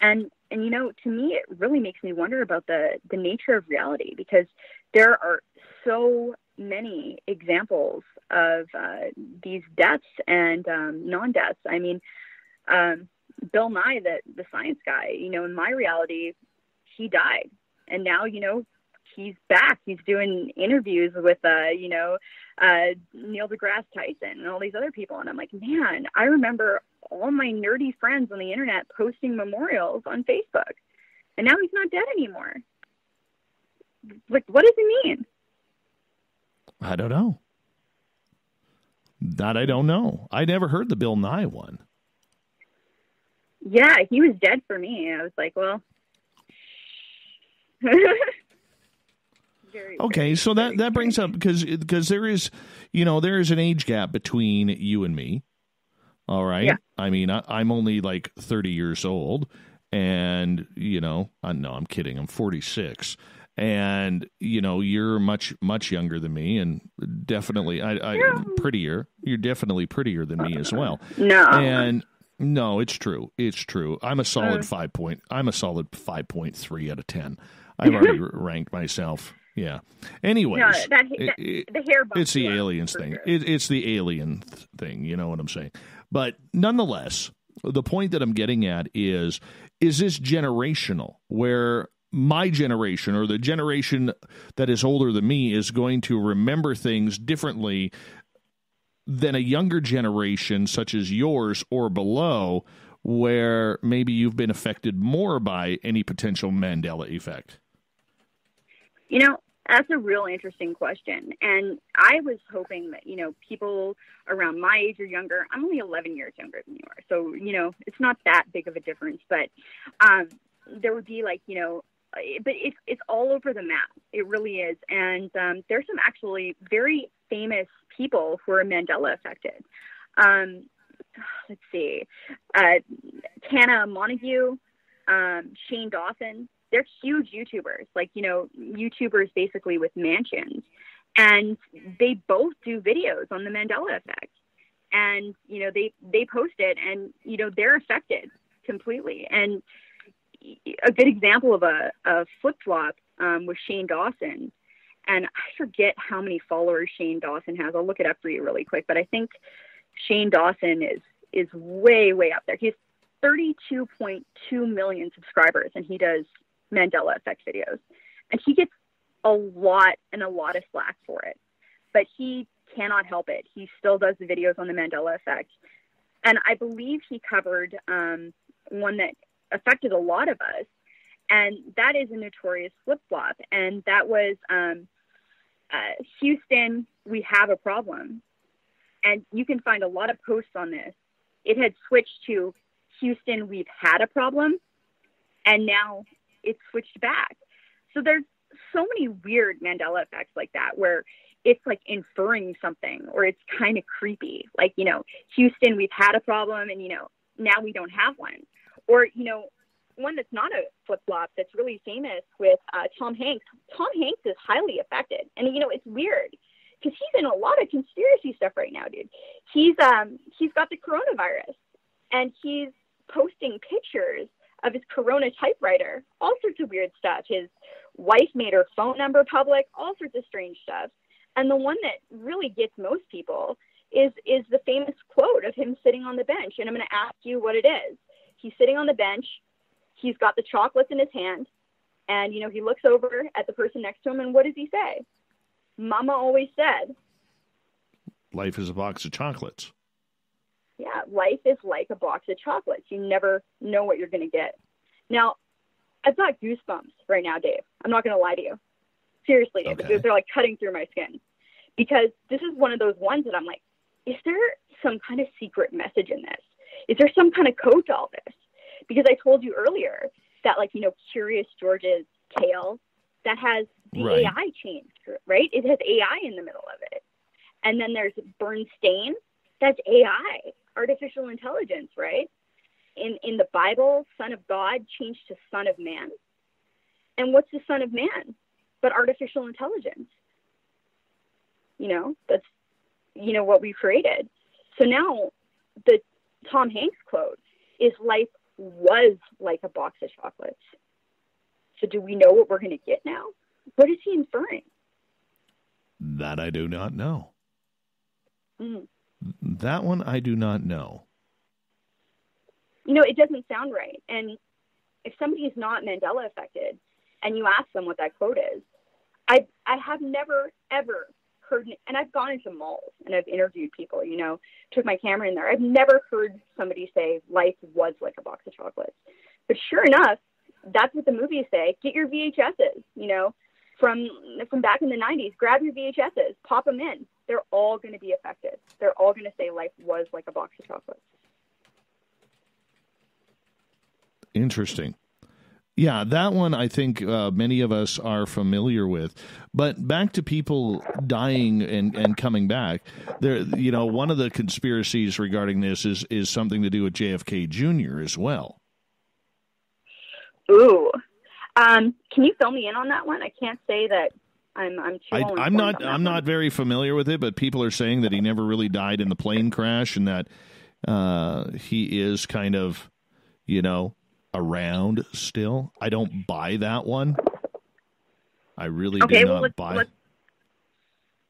And and you know, to me, it really makes me wonder about the the nature of reality because there are so many examples of uh, these deaths and um, non-deaths. I mean, um, Bill Nye, the the science guy, you know, in my reality, he died, and now you know he's back. He's doing interviews with, uh, you know, uh, Neil deGrasse Tyson and all these other people. And I'm like, man, I remember all my nerdy friends on the internet posting memorials on Facebook. And now he's not dead anymore. Like, what does it mean? I don't know. That I don't know. I never heard the Bill Nye one. Yeah, he was dead for me. I was like, well. Okay, so that that brings up because because there is, you know, there is an age gap between you and me. All right. Yeah. I mean, I, I'm only like 30 years old, and you know, I no, I'm kidding. I'm 46, and you know, you're much much younger than me, and definitely, I, I prettier. You're definitely prettier than me as well. No. And no, it's true. It's true. I'm a solid Uh. five point. I'm a solid five point three out of ten. I've already ranked myself. Yeah. Anyways, No, that, that, it- the hair bump. it's the aliens thing. It, it's the alien th- thing. You know what I'm saying? But nonetheless, the point that I'm getting at is: is this generational? Where my generation or the generation that is older than me is going to remember things differently than a younger generation, such as yours or below, where maybe you've been affected more by any potential Mandela effect. You know, that's a real interesting question. And I was hoping that, you know, people around my age or younger, I'm only 11 years younger than you are. So, you know, it's not that big of a difference, but um, there would be like, you know, but it's, it's all over the map. It really is. And um, there's some actually very famous people who are Mandela affected. Um, let's see, uh, Tana Mongeau, um, Shane Dawson. They're huge YouTubers, like you know, YouTubers basically with mansions, and they both do videos on the Mandela effect, and you know they they post it, and you know they're affected completely. And a good example of a, a flip flop um, was Shane Dawson, and I forget how many followers Shane Dawson has. I'll look it up for you really quick, but I think Shane Dawson is is way way up there. He has 32.2 million subscribers, and he does Mandela effect videos, and he gets a lot and a lot of slack for it, but he cannot help it. He still does the videos on the Mandela effect, and I believe he covered um, one that affected a lot of us, and that is a notorious flip flop, and that was um, uh, Houston. We have a problem and you can find a lot of posts on this. It had switched to Houston, we've had a problem, and now it's switched back. So there's so many weird Mandela effects like that where it's like inferring something or it's kind of creepy. Like, you know, Houston, we've had a problem and, you know, now we don't have one. Or, you know, one that's not a flip flop that's really famous with uh, Tom Hanks. Tom Hanks is highly affected. And, you know, it's weird because he's in a lot of conspiracy stuff right now, dude. He's um he's got the coronavirus, and he's posting pictures of his Corona typewriter, all sorts of weird stuff. His wife made her phone number public, all sorts of strange stuff. And the one that really gets most people is is the famous quote of him sitting on the bench. And I'm going to ask you what it is. He's sitting on the bench. He's got the chocolates in his hand, and you know he looks over at the person next to him, and what does he say? Mama always said, Life is a box of chocolates. yeah, life is like a box of chocolates. You never know what you're going to get. Now, I've got goosebumps right now, Dave. I'm not going to lie to you. Seriously, Dave. Okay. They're like cutting through my skin because this is one of those ones that I'm like, is there some kind of secret message in this? Is there some kind of code to all this? Because I told you earlier that, like, you know, Curious George's tail that has the Right. AI changed, right? It has AI in the middle of it. And then there's Berenstain, that's AI, artificial intelligence, right? In in the Bible, Son of God changed to Son of Man. And what's the Son of Man? But artificial intelligence. You know, that's you know what we created. So now the Tom Hanks quote is life was like a box of chocolates. So do we know what we're going to get now? What is he inferring? That I do not know. Mm. That one I do not know. You know, it doesn't sound right. And if somebody is not Mandela affected and you ask them what that quote is, I I have never ever heard and I've gone into malls and I've interviewed people, you know, took my camera in there. I've never heard somebody say life was like a box of chocolates. But sure enough, that's what the movies say. Get your VHSs, you know, from from back in the 90s. Grab your VHSs, pop them in. They're all going to be affected. They're all going to say life was like a box of chocolates. Interesting. Yeah, that one I think uh, many of us are familiar with. But back to people dying and, and coming back, there, you know, one of the conspiracies regarding this is is something to do with JFK Jr. as well. Ooh, um, can you fill me in on that one? I can't say that I'm I'm too. I, I'm not I'm not very familiar with it, but people are saying that he never really died in the plane crash, and that uh, he is kind of, you know, around still. I don't buy that one. I really okay, do well, not let's, buy. Let's,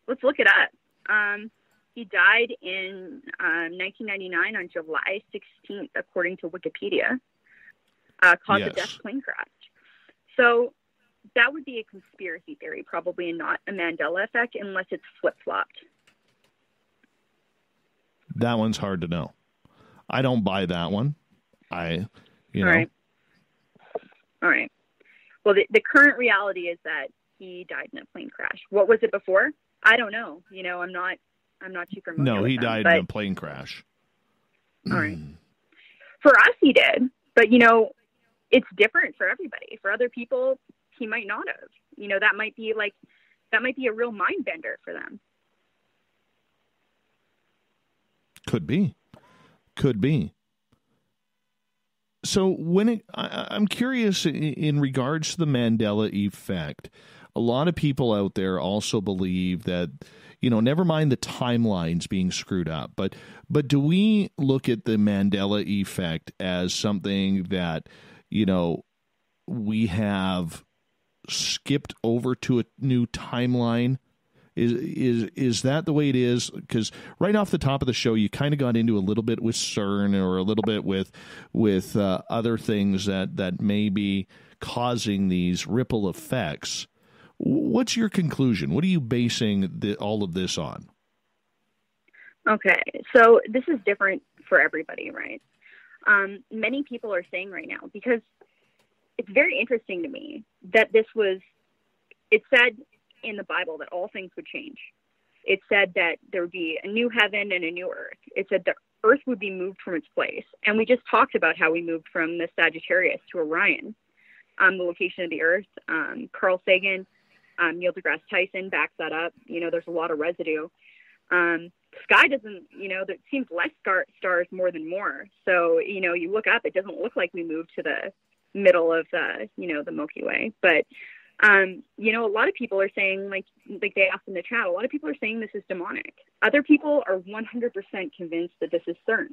let's look it up. Um, he died in um, 1999 on July 16th, according to Wikipedia. Uh, caused Yes. a death plane crash. So that would be a conspiracy theory, probably and not a Mandela effect, unless it's flip flopped. That one's hard to know. I don't buy that one. I, you know, All right. All right. Well, the, the current reality is that he died in a plane crash. What was it before? I don't know. You know, I'm not. I'm not too familiar. no, he them, died but, in a plane crash. All right. Hmm. For us, he did, but you know, it's different for everybody. For other people, he might not have. You know, that might be like that might be a real mind bender for them. Could be. Could be. So when it, I, I'm curious in regards to the Mandela effect. A lot of people out there also believe that, you know, never mind the timelines being screwed up, but but do we look at the Mandela effect as something that, you know, we have skipped over to a new timeline? Is is is that the way it is? Because right off the top of the show, you kind of got into a little bit with CERN or a little bit with with uh, other things that that may be causing these ripple effects. What's your conclusion? What are you basing the, all of this on? Okay, so this is different for everybody, right? Um, many people are saying right now because it's very interesting to me that this was. It said in the Bible that all things would change. It said that there would be a new heaven and a new earth. It said the earth would be moved from its place. And we just talked about how we moved from the Sagittarius to Orion, um, the location of the earth. Um, Carl Sagan, um, Neil deGrasse Tyson backs that up. You know, there's a lot of residue. Um, sky doesn't, you know, there seems less star- stars more than more. So, you know, you look up, it doesn't look like we moved to the middle of the, you know, the Milky Way. But um, you know, a lot of people are saying, like, like they asked in the chat, a lot of people are saying this is demonic. Other people are 100% convinced that this is CERN.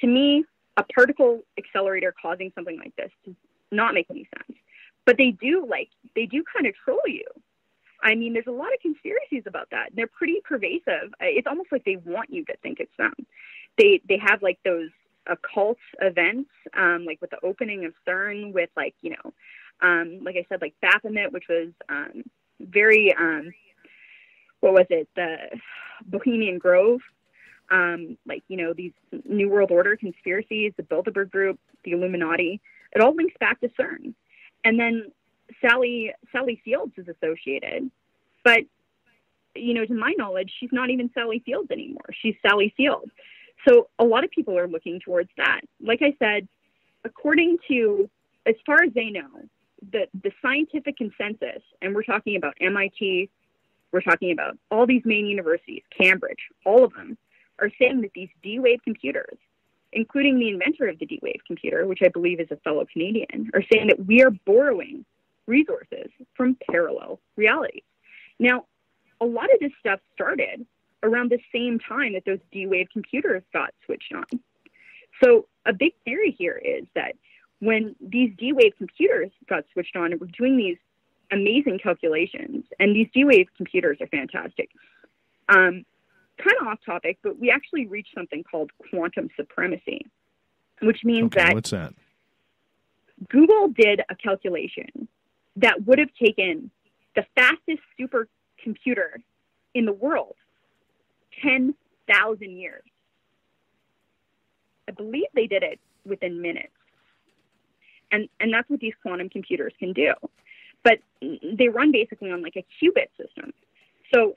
To me, a particle accelerator causing something like this does not make any sense. But they do, like, they do kind of troll you. I mean, there's a lot of conspiracies about that. They're pretty pervasive. Uh, It's almost like they want you to think it's them. They they have like those occult events, um, like with the opening of CERN, with like you know, um, like I said, like Baphomet, which was um, very, um, what was it, the Bohemian Grove, um, like you know these New World Order conspiracies, the Bilderberg Group, the Illuminati. It all links back to CERN, and then Sally Sally Fields is associated, but you know, to my knowledge, she's not even Sally Fields anymore. She's Sally Fields. So a lot of people are looking towards that. Like I said, according to as far as they know, the the scientific consensus, and we're talking about MIT, we're talking about all these main universities, Cambridge, all of them are saying that these D-Wave computers, including the inventor of the D-Wave computer, which I believe is a fellow Canadian, are saying that we are borrowing resources from parallel realities. Now, a lot of this stuff started around the same time that those D-Wave computers got switched on. So a big theory here is that when these D wave computers got switched on and were doing these amazing calculations, and these D wave computers are fantastic. Um, kind of off topic, but we actually reached something called quantum supremacy, which means Okay, that what's that? Google did a calculation that would have taken the fastest supercomputer in the world 10,000 years. I believe they did it within minutes. And, and that's what these quantum computers can do. But they run basically on like a qubit system. So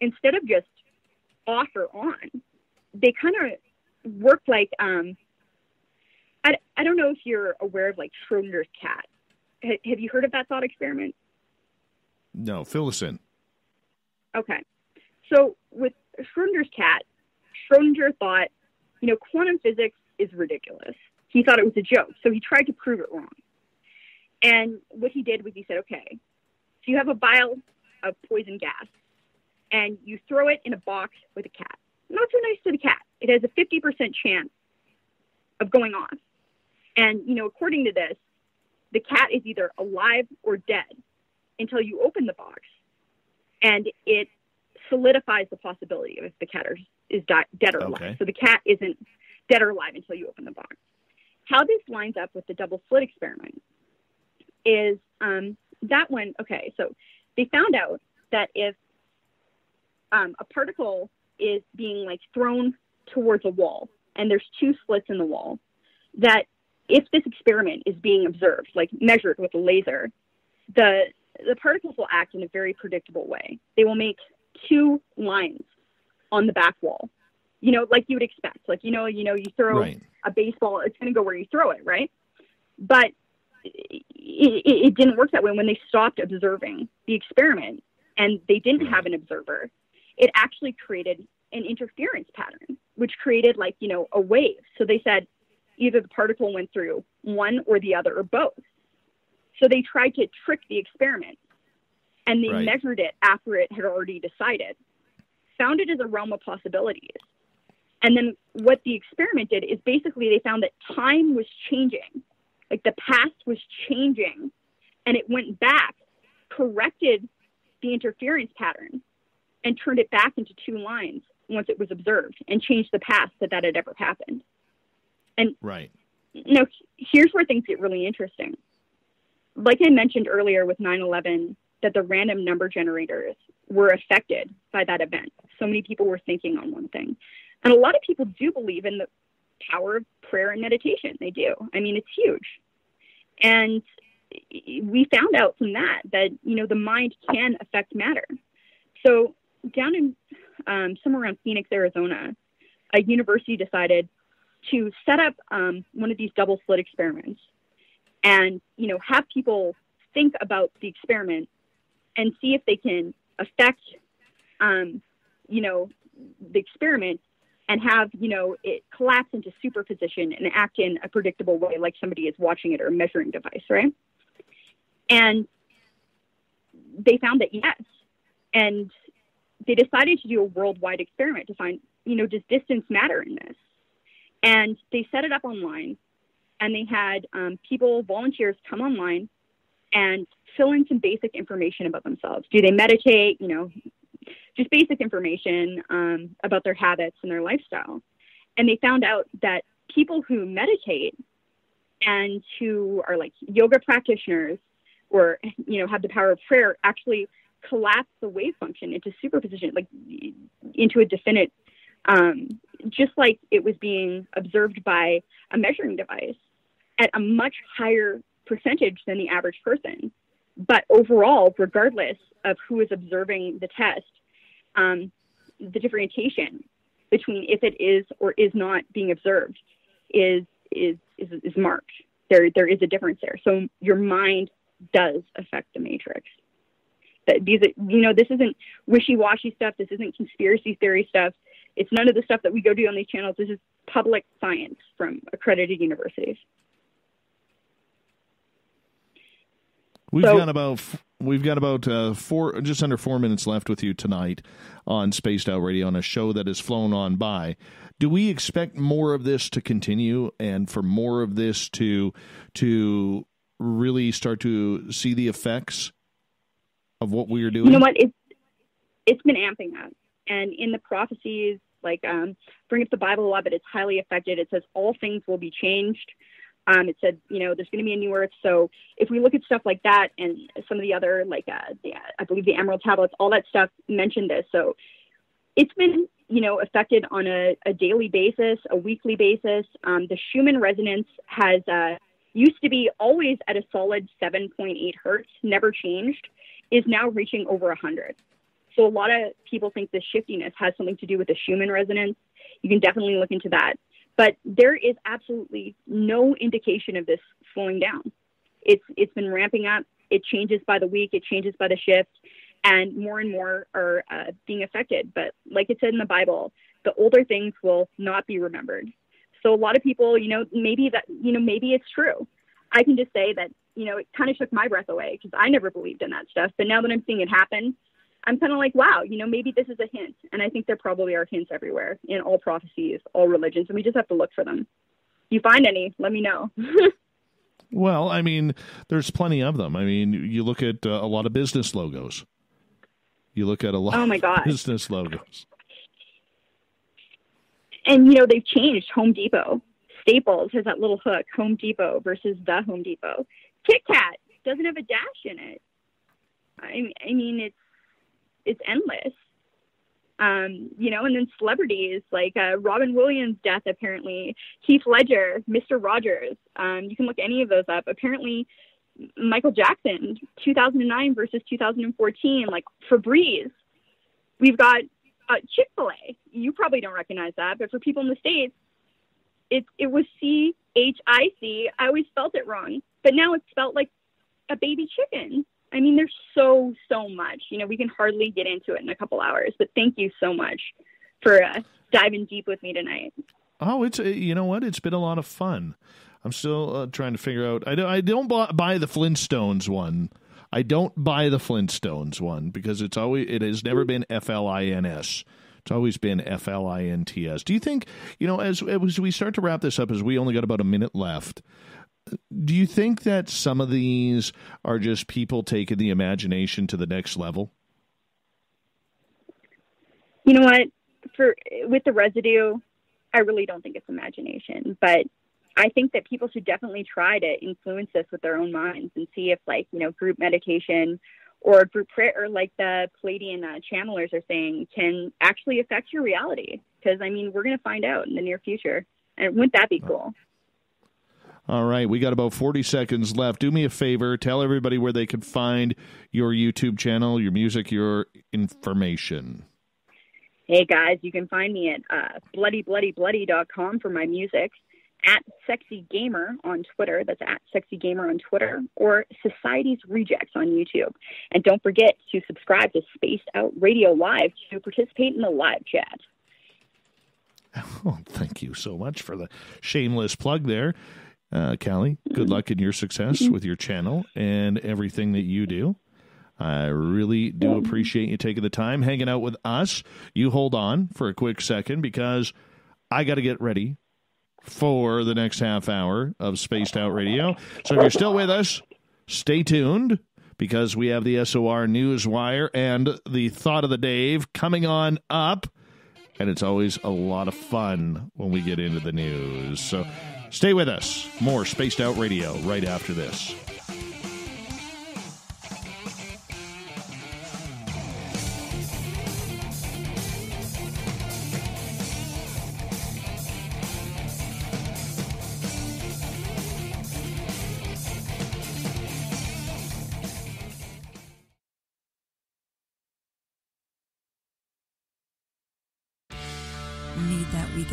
instead of just off or on, they kind of work like um, I, I don't know if you're aware of like Schrodinger's cat. Ha- have you heard of that thought experiment? No, fill us in. Okay. So with Schrodinger's cat, Schrodinger thought, you know, quantum physics is ridiculous. He thought it was a joke, so he tried to prove it wrong. And what he did was he said, okay, so you have a vial of poison gas, and you throw it in a box with a cat. Not so nice to the cat. It has a 50% chance of going off. And, you know, according to this, the cat is either alive or dead until you open the box. And it solidifies the possibility of if the cat is, is di- dead or alive. So the cat isn't dead or alive until you open the box. How this lines up with the double slit experiment is um, that one, okay, so they found out that if um, a particle is being like thrown towards a wall and there's two slits in the wall, that if this experiment is being observed, like measured with a laser, the the particles will act in a very predictable way. They will make two lines on the back wall, you know, like you would expect. Like you know, you know, you throw Right. a baseball, it's going to go where you throw it, right? But it, it, didn't work that way when they stopped observing the experiment and they didn't have an observer. It actually created an interference pattern, which created like you know a wave. So they said either the particle went through one or the other or both. So they tried to trick the experiment and they Right. measured it after it had already decided, found it as a realm of possibilities. And then what the experiment did is basically they found that time was changing, like the past was changing, and it went back, corrected the interference pattern, and turned it back into two lines once it was observed, and changed the past that that had ever happened. And Right. now here's where things get really interesting. Like I mentioned earlier with 9 11, that the random number generators were affected by that event. So many people were thinking on one thing. And a lot of people do believe in the power of prayer and meditation. They do. I mean, it's huge. And we found out from that that, you know, the mind can affect matter. So down in um, somewhere around Phoenix, Arizona, a university decided to set up um, one of these double slit experiments and you know have people think about the experiment and see if they can affect um, you know the experiment and have you know it collapse into superposition and act in a predictable way like somebody is watching it or a measuring device right? And they found that yes. And they decided to do a worldwide experiment to find you know does distance matter in this? And they set it up online and they had um, people volunteers come online and fill in some basic information about themselves. Do they meditate? You know just basic information um, about their habits and their lifestyle and they found out that people who meditate and who are like yoga practitioners or you know have the power of prayer actually collapse the wave function into superposition like into a definite um, just like it was being observed by a measuring device at a much higher percentage than the average person. But overall, regardless of who is observing the test, um, the differentiation between if it is or is not being observed is is is, is marked. There there is a difference there. So your mind does affect the matrix. That these you know this isn't wishy washy stuff. This isn't conspiracy theory stuff. It's none of the stuff that we go do on these channels. This is public science from accredited universities. We've So- got about f- we've got about uh, four, just under four minutes left with you tonight on Spaced Out Radio on a show that has flown on by. Do we expect more of this to continue, and for more of this to to really start to see the effects of what we are doing? You know what? It's it's been amping up, and in the prophecies, like um, bring up the Bible a lot, but it's highly affected. It says all things will be changed. Um, it said, you know, there's going to be a new earth. So if we look at stuff like that and some of the other, like, uh, the, I believe the Emerald tablets, all that stuff mentioned this. So it's been, you know, affected on a, a daily basis, a weekly basis. Um, the Schumann resonance has uh, used to be always at a solid 7.8 hertz, never changed, is now reaching over 100. So a lot of people think the shiftiness has something to do with the Schumann resonance. You can definitely look into that. But there is absolutely no indication of this slowing down. It's it's been ramping up. It changes by the week. It changes by the shift, and more and more are uh, being affected. But like it said in the Bible, the older things will not be remembered. So a lot of people, you know, maybe that you know maybe it's true. I can just say that you know it kind of took my breath away because I never believed in that stuff. But now that I'm seeing it happen, I'm kind of like, wow, you know, maybe this is a hint. And I think there probably are hints everywhere in all prophecies, all religions, and we just have to look for them. If you find any, let me know. well, I mean, there's plenty of them. I mean, you look at uh, a lot of business logos. You look at a lot oh my God. of business logos. And, you know, they've changed Home Depot. Staples has that little hook, Home Depot versus the Home Depot. Kit Kat doesn't have a dash in it. I, I mean, it's it's endless. Um, you know, and then celebrities like uh, Robin Williams' death, apparently, Heath Ledger, Mr. Rogers. Um, you can look any of those up. Apparently, Michael Jackson, 2009 versus 2014, like Febreze. We've got uh, Chick Fil A. You probably don't recognize that, but for people in the states, it it was C H I C. I always spelt it wrong, but now it's spelled like a baby chicken. I mean, there's so, so much. You know, we can hardly get into it in a couple hours, but thank you so much for uh, diving deep with me tonight. Oh, it's, uh, you know what? It's been a lot of fun. I'm still uh, trying to figure out. I don't, I don't buy the Flintstones one. I don't buy the Flintstones one because it's always, it has never been F L I N S. It's always been F L I N T S. Do you think, you know, as, as we start to wrap this up, as we only got about a minute left, do you think that some of these are just people taking the imagination to the next level? You know what? For with the residue, I really don't think it's imagination, but I think that people should definitely try to influence this with their own minds and see if, like, you know, group meditation or group prayer, or like the Pleiadian uh, channelers are saying, can actually affect your reality. Because I mean, we're going to find out in the near future, and wouldn't that be cool? All right, we got about 40 seconds left. Do me a favor, tell everybody where they can find your YouTube channel, your music, your information. Hey guys, you can find me at uh, bloodybloodybloody.com for my music, at Sexy Gamer on Twitter. That's at Sexy Gamer on Twitter, or Society's Rejects on YouTube. And don't forget to subscribe to Spaced Out Radio Live to participate in the live chat. Oh, thank you so much for the shameless plug there. Uh, Cali, good luck in your success with your channel and everything that you do. I really do appreciate you taking the time hanging out with us. You hold on for a quick second because I got to get ready for the next half hour of Spaced Out Radio. So if you're still with us, stay tuned because we have the SOR News Wire and the Thought of the Dave coming on up. And it's always a lot of fun when we get into the news. So Stay with us. More Spaced Out Radio right after this.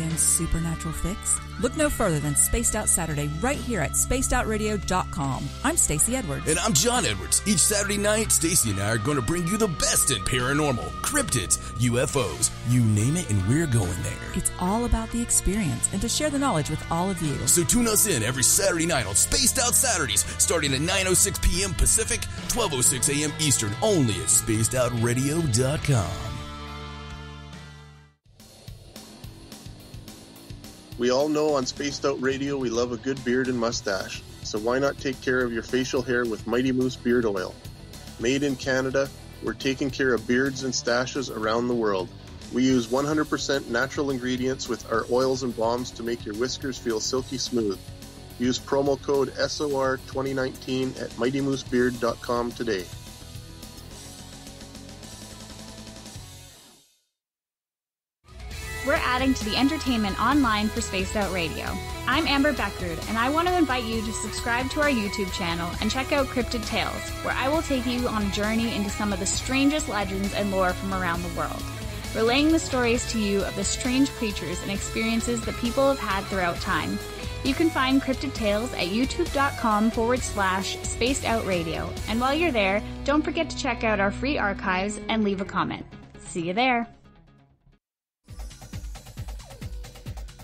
Need that weekend supernatural fix? Look no further than Spaced Out Saturday right here at spacedoutradio.com. I'm Stacy Edwards. And I'm John Edwards. Each Saturday night, Stacy and I are going to bring you the best in paranormal, cryptids, UFOs, you name it, and we're going there. It's all about the experience and to share the knowledge with all of you. So tune us in every Saturday night on Spaced Out Saturdays, starting at 9.06 p.m. Pacific, 12.06 a.m. Eastern, only at spacedoutradio.com. We all know on Spaced Out Radio we love a good beard and mustache, so why not take care of your facial hair with Mighty Moose Beard Oil? Made in Canada, we're taking care of beards and stashes around the world. We use 100% natural ingredients with our oils and balms to make your whiskers feel silky smooth. Use promo code SOR2019 at MightyMooseBeard.com today. We're adding to the entertainment online for Spaced Out Radio. I'm Amber Beckrud, and I want to invite you to subscribe to our YouTube channel and check out Cryptid Tales, where I will take you on a journey into some of the strangest legends and lore from around the world, relaying the stories to you of the strange creatures and experiences that people have had throughout time. You can find Cryptid Tales at youtube.com forward slash spaced out radio. And while you're there, don't forget to check out our free archives and leave a comment. See you there.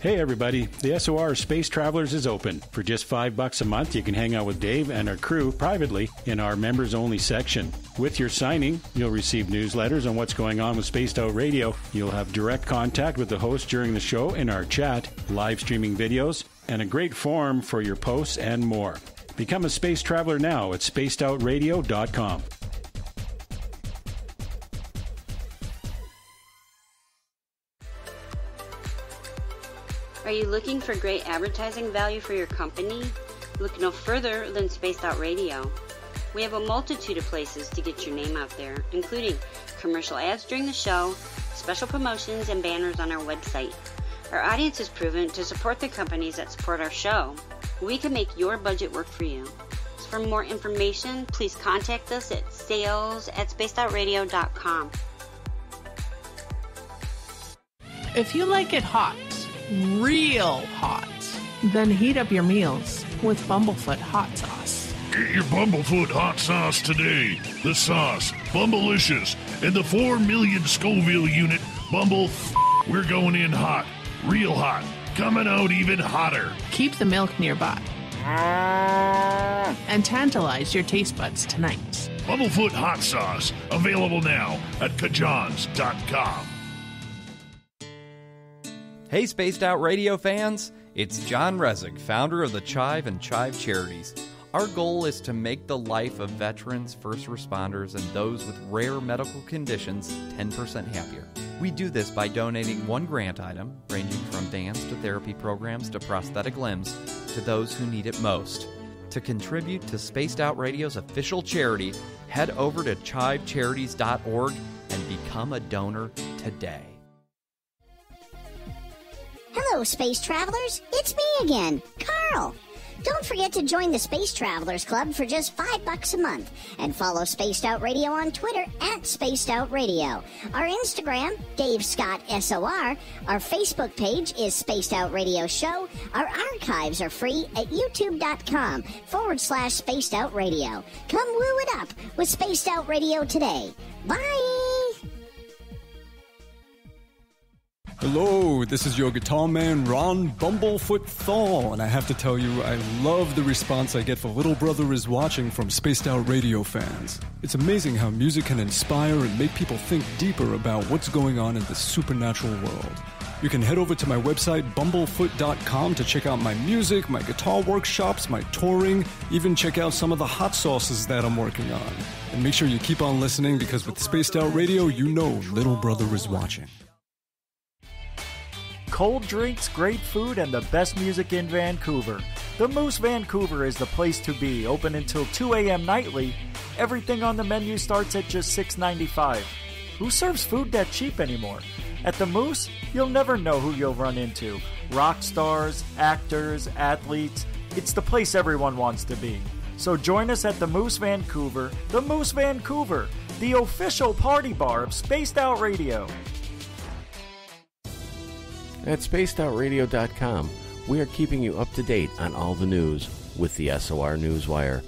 Hey everybody, the SOR Space Travelers is open. For just five bucks a month, you can hang out with Dave and our crew privately in our members only section. With your signing, you'll receive newsletters on what's going on with Spaced Out Radio. You'll have direct contact with the host during the show in our chat, live streaming videos, and a great forum for your posts and more. Become a space traveler now at spacedoutradio.com. Are you looking for great advertising value for your company? Look no further than Spaced Out Radio. We have a multitude of places to get your name out there, including commercial ads during the show, special promotions, and banners on our website. Our audience is proven to support the companies that support our show. We can make your budget work for you. For more information, please contact us at sales at spacedoutradio.com. If you like it hot, real hot, then heat up your meals with Bumblefoot hot sauce. Get your Bumblefoot hot sauce today. The sauce, Bumblicious, and the 4 million Scoville unit Bumble. We're going in hot, real hot, coming out even hotter. Keep the milk nearby. And tantalize your taste buds tonight. Bumblefoot hot sauce, available now at cajohns.com. Hey, Spaced Out Radio fans! It's John Resig, founder of the Chive and Chive Charities. Our goal is to make the life of veterans, first responders, and those with rare medical conditions 10% happier. We do this by donating one grant item, ranging from dance to therapy programs to prosthetic limbs, to those who need it most. To contribute to Spaced Out Radio's official charity, head over to chivecharities.org and become a donor today. Hello, space travelers. It's me again, Carl. Don't forget to join the Space Travelers Club for just five bucks a month and follow Spaced Out Radio on Twitter at Spaced Out Radio. Our Instagram, Dave Scott SOR. Our Facebook page is Spaced Out Radio Show. Our archives are free at youtube.com forward slash Spaced Out Radio. Come woo it up with Spaced Out Radio today. Bye! Hello, this is your guitar man Ron Bumblefoot Thal, and I have to tell you, I love the response I get for Little Brother is Watching from Spaced Out Radio fans. It's amazing how music can inspire and make people think deeper about what's going on in the supernatural world. You can head over to my website, bumblefoot.com, to check out my music, my guitar workshops, my touring, even check out some of the hot sauces that I'm working on. And make sure you keep on listening because with Spaced Out Radio, you know Little Brother is watching. Cold drinks, great food, and the best music in Vancouver. The Moose Vancouver is the place to be, open until 2 a.m. nightly. Everything on the menu starts at just $6.95. Who serves food that cheap anymore? At the Moose, you'll never know who you'll run into. Rock stars, actors, athletes. It's the place everyone wants to be. So join us at the Moose Vancouver, the Moose Vancouver, the official party bar of Spaced Out Radio. At spacedoutradio.com, we are keeping you up to date on all the news with the SOR Newswire.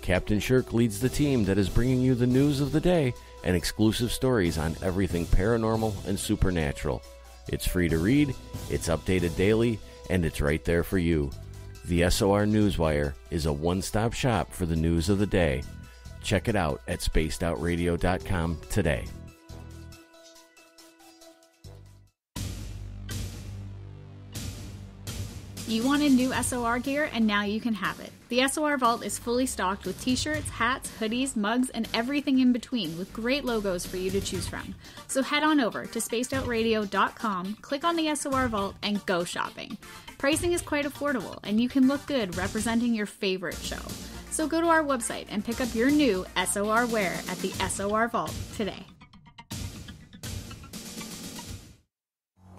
Captain Shirk leads the team that is bringing you the news of the day and exclusive stories on everything paranormal and supernatural. It's free to read, it's updated daily, and it's right there for you. The SOR Newswire is a one stop shop for the news of the day. Check it out at spacedoutradio.com today. You wanted new SOR gear, and now you can have it. The SOR Vault is fully stocked with t shirts, hats, hoodies, mugs, and everything in between, with great logos for you to choose from. So head on over to spacedoutradio.com, click on the SOR Vault, and go shopping. Pricing is quite affordable, and you can look good representing your favorite show. So go to our website and pick up your new SOR wear at the SOR Vault today.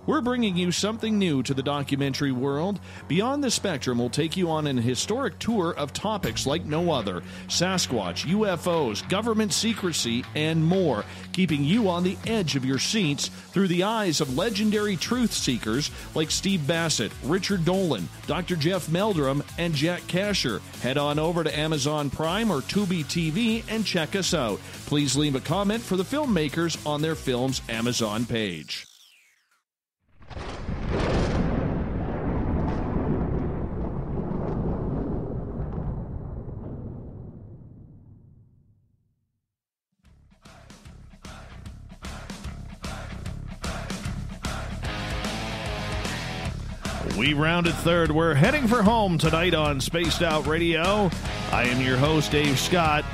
We're bringing you something new to the documentary world. Beyond the Spectrum will take you on an historic tour of topics like no other Sasquatch, UFOs, government secrecy, and more, keeping you on the edge of your seats through the eyes of legendary truth seekers like Steve Bassett, Richard Dolan, Dr. Jeff Meldrum, and Jack Kasher. Head on over to Amazon Prime or Tubi TV and check us out. Please leave a comment for the filmmakers on their film's Amazon page. We rounded third. We're heading for home tonight on Spaced Out Radio. I am your host, Dave Scott,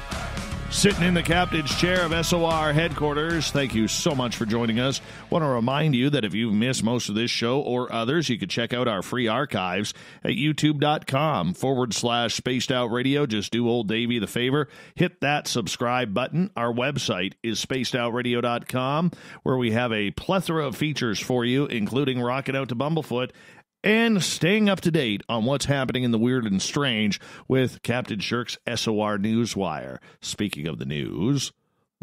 sitting in the captain's chair of SOR headquarters. Thank you so much for joining us. Want to remind you that if you've missed most of this show or others, you can check out our free archives at youtube.com forward slash spaced out radio. Just do old Davey the favor. Hit that subscribe button. Our website is spacedoutradio.com, where we have a plethora of features for you, including Rocking Out to Bumblefoot and staying up to date on what's happening in the weird and strange with Captain Shirk's SOR Newswire. Speaking of the news,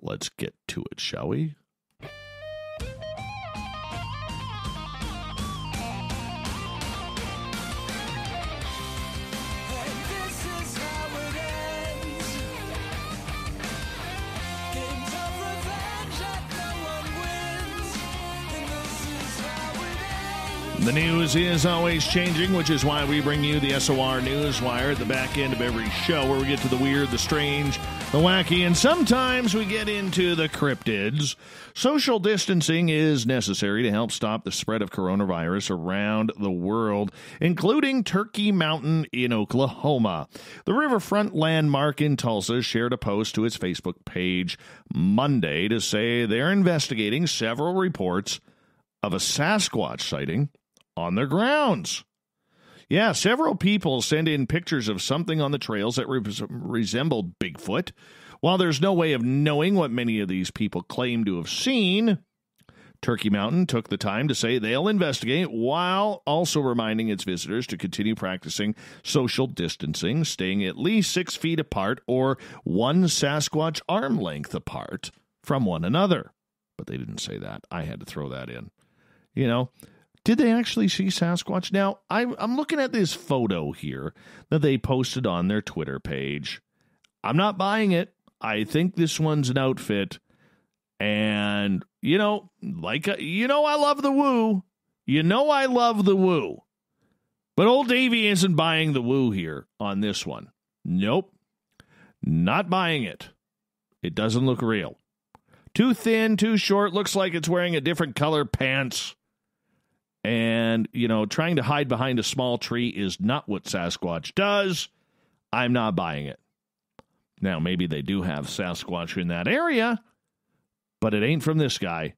let's get to it, shall we? The news is always changing, which is why we bring you the SOR Newswire at the back end of every show, where we get to the weird, the strange, the wacky, and sometimes we get into the cryptids. Social distancing is necessary to help stop the spread of coronavirus around the world, including Turkey Mountain in Oklahoma. The riverfront landmark in Tulsa shared a post to its Facebook page Monday to say they're investigating several reports of a Sasquatch sighting on their grounds. Yeah, several people sent in pictures of something on the trails that re- resembled Bigfoot. While there's no way of knowing what many of these people claim to have seen, Turkey Mountain took the time to say they'll investigate while also reminding its visitors to continue practicing social distancing, staying at least six feet apart or one Sasquatch arm length apart from one another. But they didn't say that. I had to throw that in. You know, did they actually see Sasquatch? Now, I, am looking at this photo here that they posted on their Twitter page. I'm not buying it. I think this one's an outfit. And, you know, like, a, you know, I love the woo. You know, I love the woo. But old Davy isn't buying the woo here on this one. Nope. Not buying it. It doesn't look real. Too thin, too short, looks like it's wearing a different color pants. And, you know, trying to hide behind a small tree is not what Sasquatch does. I'm not buying it. Now, maybe they do have Sasquatch in that area, but it ain't from this guy.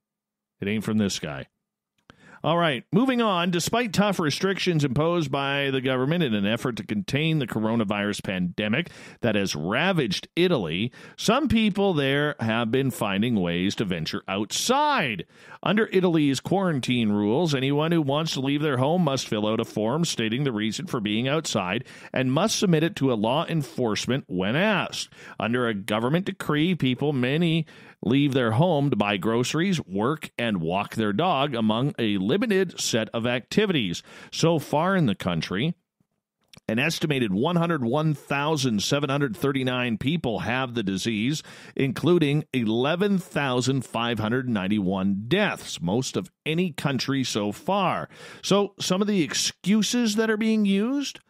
It ain't from this guy. All right, moving on. Despite tough restrictions imposed by the government in an effort to contain the coronavirus pandemic that has ravaged Italy, some people there have been finding ways to venture outside. Under Italy's quarantine rules, anyone who wants to leave their home must fill out a form stating the reason for being outside and must submit it to a law enforcement when asked. Under a government decree, people many leave their home to buy groceries, work, and walk their dog among a limited set of activities. So far in the country, an estimated 101,739 people have the disease, including 11,591 deaths, most of any country so far. So, some of the excuses that are being used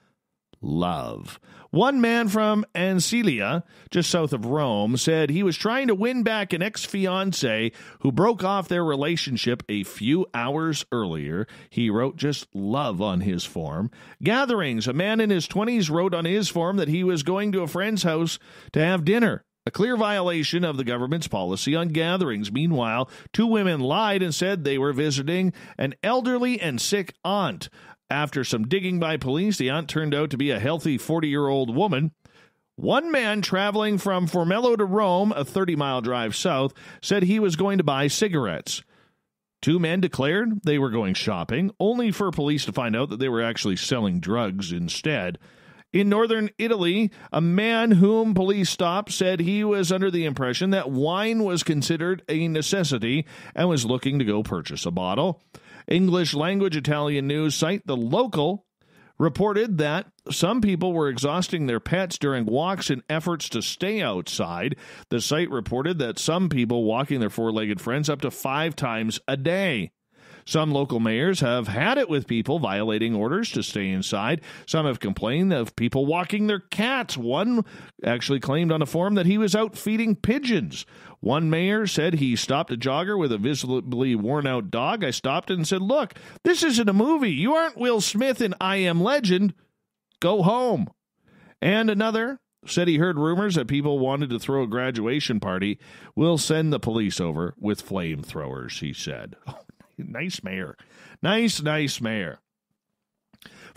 love. One man from Ancilia, just south of Rome, said he was trying to win back an ex fiancee who broke off their relationship a few hours earlier. He wrote just love on his form. Gatherings. A man in his 20s wrote on his form that he was going to a friend's house to have dinner. A clear violation of the government's policy on gatherings. Meanwhile, two women lied and said they were visiting an elderly and sick aunt. After some digging by police, the aunt turned out to be a healthy 40 year old woman. One man traveling from Formello to Rome, a 30 mile drive south, said he was going to buy cigarettes. Two men declared they were going shopping, only for police to find out that they were actually selling drugs instead. In northern Italy, a man whom police stopped said he was under the impression that wine was considered a necessity and was looking to go purchase a bottle. English language Italian news site The Local reported that some people were exhausting their pets during walks in efforts to stay outside. The site reported that some people walking their four legged friends up to five times a day. Some local mayors have had it with people violating orders to stay inside. Some have complained of people walking their cats. One actually claimed on a form that he was out feeding pigeons. One mayor said he stopped a jogger with a visibly worn out dog. I stopped and said, Look, this isn't a movie. You aren't Will Smith in I Am Legend. Go home. And another said he heard rumors that people wanted to throw a graduation party. We'll send the police over with flamethrowers, he said. Oh, nice mayor. Nice, nice mayor.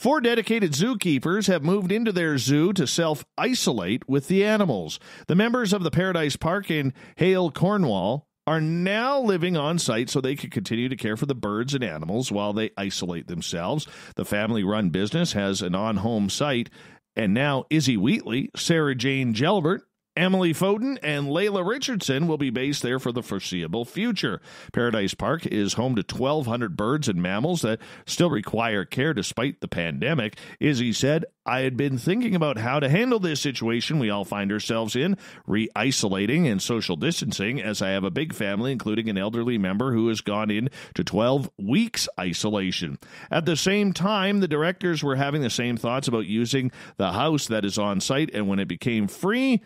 Four dedicated zookeepers have moved into their zoo to self isolate with the animals. The members of the Paradise Park in Hayle, Cornwall, are now living on site so they can continue to care for the birds and animals while they isolate themselves. The family run business has an on home site. And now Izzy Wheatley, Sarah Jane Gelbert, Emily Foden and Layla Richardson will be based there for the foreseeable future. Paradise Park is home to 1,200 birds and mammals that still require care despite the pandemic. Izzy said, I had been thinking about how to handle this situation we all find ourselves in, re isolating and social distancing, as I have a big family, including an elderly member who has gone in to 12 weeks isolation. At the same time, the directors were having the same thoughts about using the house that is on site, and when it became free,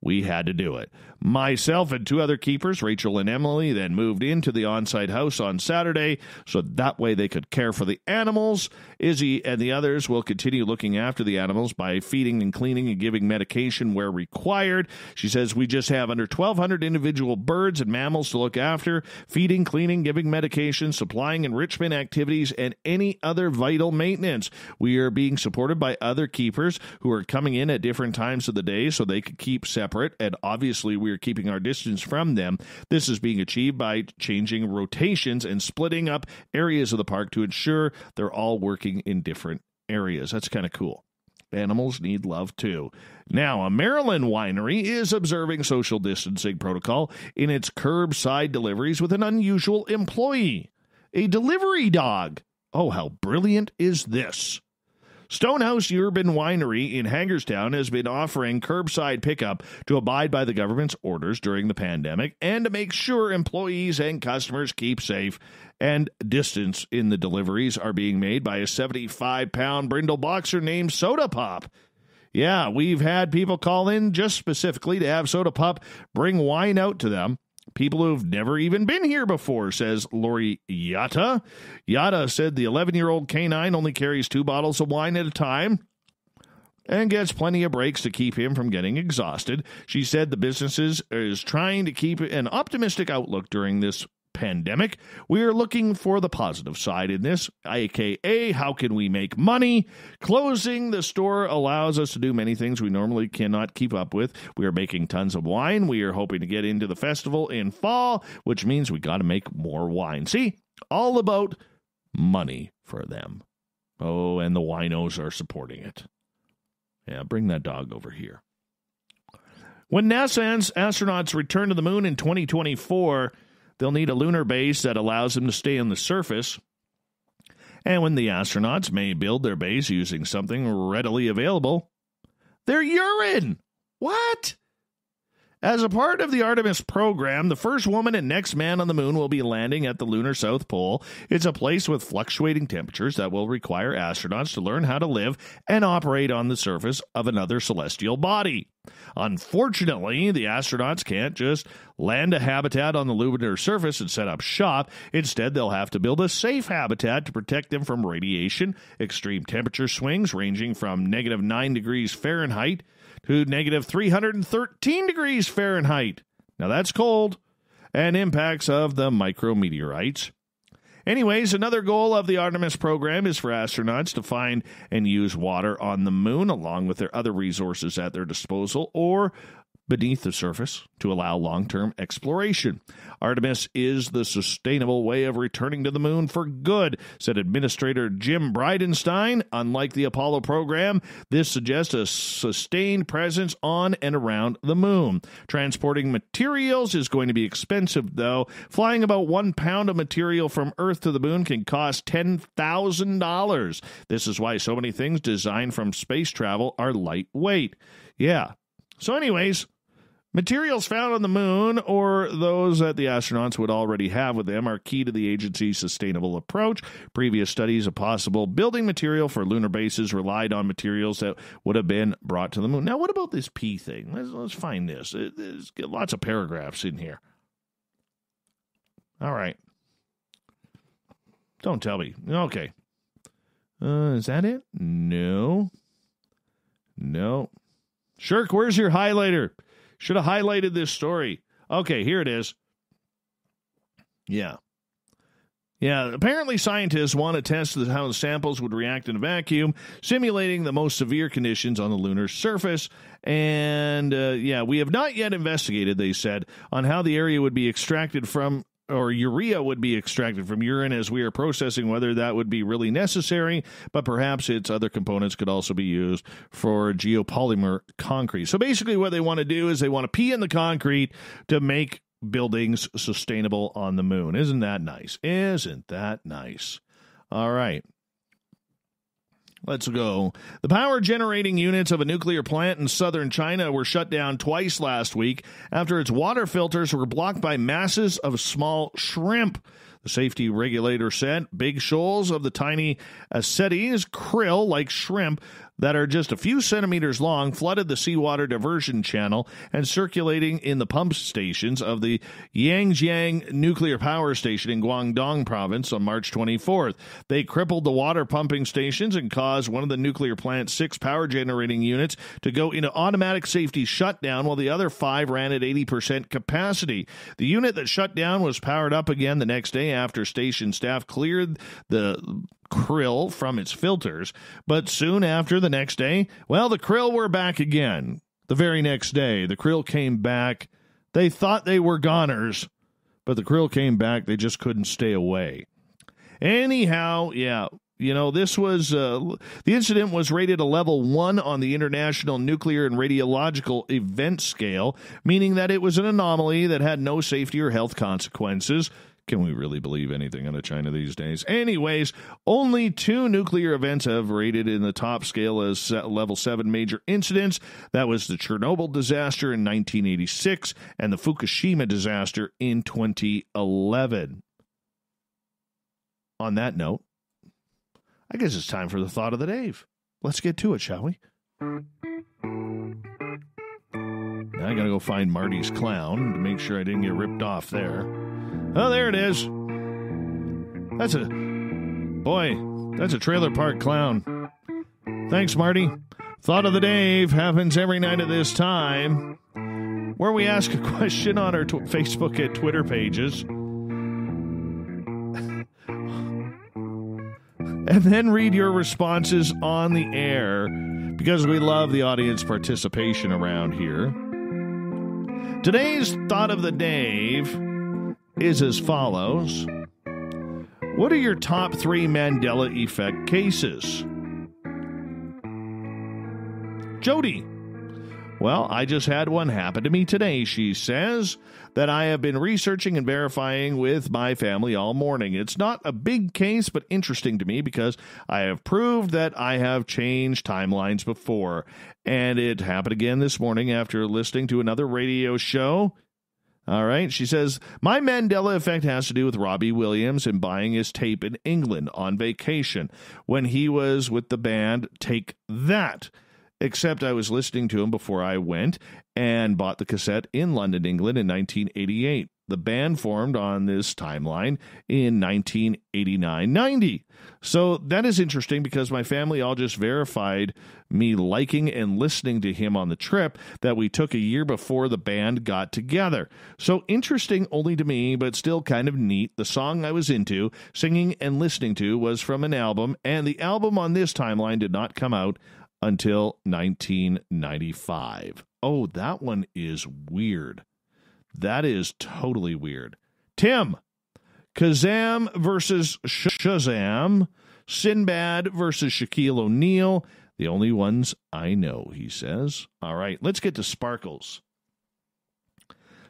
we had to do it. Myself and two other keepers, Rachel and Emily, then moved into the on site house on Saturday so that way they could care for the animals. Izzy and the others will continue looking after the animals by feeding and cleaning and giving medication where required. She says we just have under 1,200 individual birds and mammals to look after, feeding, cleaning, giving medication, supplying enrichment activities, and any other vital maintenance. We are being supported by other keepers who are coming in at different times of the day so they could keep separate, and obviously we are keeping our distance from them. This is being achieved by changing rotations and splitting up areas of the park to ensure they're all working in different areas. That's kind of cool. Animals need love too. Now, a Maryland winery is observing social distancing protocol in its curbside deliveries with an unusual employee a delivery dog. Oh, how brilliant is this! Stonehouse Urban Winery in Hagerstown has been offering curbside pickup to abide by the government's orders during the pandemic and to make sure employees and customers keep safe and distance in the deliveries are being made by a 75 pound brindle boxer named Soda Pop. Yeah, we've had people call in just specifically to have Soda Pop bring wine out to them. People who've never even been here before, says Lori Yata. Yata said the 11 year old canine only carries two bottles of wine at a time and gets plenty of breaks to keep him from getting exhausted. She said the businesses is trying to keep an optimistic outlook during this pandemic. We are looking for the positive side in this, aka how can we make money? Closing the store allows us to do many things we normally cannot keep up with. We are making tons of wine. We are hoping to get into the festival in fall, which means we got to make more wine. See, all about money for them. Oh, and the winos are supporting it. Yeah, bring that dog over here. When NASA's astronauts return to the moon in 2024, they'll need a lunar base that allows them to stay on the surface. And when the astronauts may build their base using something readily available, their urine. What? As a part of the Artemis program, the first woman and next man on the moon will be landing at the lunar South Pole. It's a place with fluctuating temperatures that will require astronauts to learn how to live and operate on the surface of another celestial body. Unfortunately, the astronauts can't just land a habitat on the lunar surface and set up shop. Instead, they'll have to build a safe habitat to protect them from radiation, extreme temperature swings ranging from negative 9 degrees Fahrenheit to negative 313 degrees Fahrenheit. Now that's cold. And impacts of the micrometeorites. Anyways, another goal of the Artemis program is for astronauts to find and use water on the moon along with their other resources at their disposal or beneath the surface to allow long term exploration. Artemis is the sustainable way of returning to the moon for good, said Administrator Jim Bridenstine. Unlike the Apollo program, this suggests a sustained presence on and around the moon. Transporting materials is going to be expensive, though. Flying about one pound of material from Earth to the moon can cost $10,000. This is why so many things designed from space travel are lightweight. Yeah. So, anyways, Materials found on the moon or those that the astronauts would already have with them are key to the agency's sustainable approach. Previous studies of possible building material for lunar bases relied on materials that would have been brought to the moon. Now, what about this P thing? Let's, let's find this. There's lots of paragraphs in here. All right. Don't tell me. Okay. Uh, is that it? No. No. Shirk, where's your highlighter? Should have highlighted this story. Okay, here it is. Yeah. Yeah, apparently scientists want to test how the samples would react in a vacuum, simulating the most severe conditions on the lunar surface. And uh, yeah, we have not yet investigated, they said, on how the area would be extracted from or urea would be extracted from urine as we are processing whether that would be really necessary, but perhaps its other components could also be used for geopolymer concrete. So basically, what they want to do is they want to pee in the concrete to make buildings sustainable on the moon. Isn't that nice? Isn't that nice? All right. Let's go. The power generating units of a nuclear plant in southern China were shut down twice last week after its water filters were blocked by masses of small shrimp. The safety regulator said big shoals of the tiny acetes, krill like shrimp, that are just a few centimeters long flooded the seawater diversion channel and circulating in the pump stations of the Yangjiang nuclear power station in Guangdong province on March 24th. They crippled the water pumping stations and caused one of the nuclear plant's six power generating units to go into automatic safety shutdown while the other five ran at 80% capacity. The unit that shut down was powered up again the next day after station staff cleared the krill from its filters, but soon after the next day, well, the krill were back again. The very next day, the krill came back. They thought they were goners, but the krill came back. They just couldn't stay away. Anyhow, yeah, you know, this was uh, the incident was rated a level one on the International Nuclear and Radiological Event Scale, meaning that it was an anomaly that had no safety or health consequences. Can we really believe anything out of China these days? Anyways, only two nuclear events have rated in the top scale as level 7 major incidents. That was the Chernobyl disaster in 1986 and the Fukushima disaster in 2011. On that note, I guess it's time for the thought of the Dave. Let's get to it, shall we? Now I gotta go find Marty's clown to make sure I didn't get ripped off there. Oh, there it is. That's a boy. That's a trailer park clown. Thanks, Marty. Thought of the Dave happens every night at this time, where we ask a question on our tw- Facebook and Twitter pages. and then read your responses on the air because we love the audience participation around here. Today's thought of the Dave is as follows What are your top three Mandela effect cases? Jody, Well, I just had one happen to me today, she says, that I have been researching and verifying with my family all morning. It's not a big case, but interesting to me because I have proved that I have changed timelines before. And it happened again this morning after listening to another radio show. All right. She says, My Mandela effect has to do with Robbie Williams and buying his tape in England on vacation when he was with the band Take That except I was listening to him before I went and bought the cassette in London, England in 1988. The band formed on this timeline in 1989 90. So that is interesting because my family all just verified me liking and listening to him on the trip that we took a year before the band got together. So interesting only to me, but still kind of neat. The song I was into, singing and listening to, was from an album, and the album on this timeline did not come out until 1995. Oh, that one is weird. That is totally weird. Tim, Kazam versus Shazam, Sinbad versus Shaquille O'Neal. The only ones I know, he says. All right, let's get to Sparkles.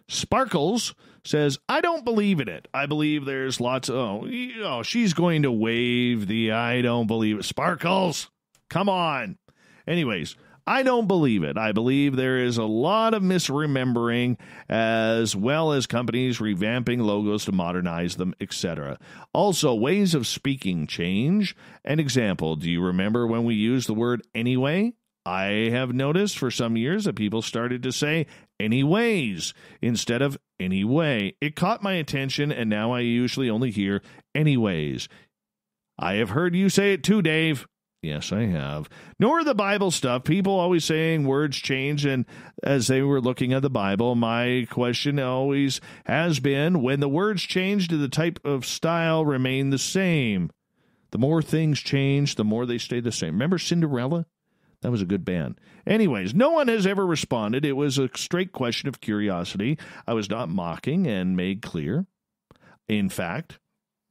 Sparkles says, I don't believe in it. I believe there's lots of, oh, oh, she's going to wave the I don't believe it. Sparkles, come on. Anyways, I don't believe it. I believe there is a lot of misremembering as well as companies revamping logos to modernize them, etc. Also, ways of speaking change. An example, do you remember when we used the word anyway? I have noticed for some years that people started to say anyways instead of anyway. It caught my attention, and now I usually only hear anyways. I have heard you say it too, Dave. Yes, I have. Nor the Bible stuff. People always saying words change, and as they were looking at the Bible, my question always has been when the words change, do the type of style remain the same? The more things change, the more they stay the same. Remember Cinderella? That was a good band. Anyways, no one has ever responded. It was a straight question of curiosity. I was not mocking and made clear. In fact,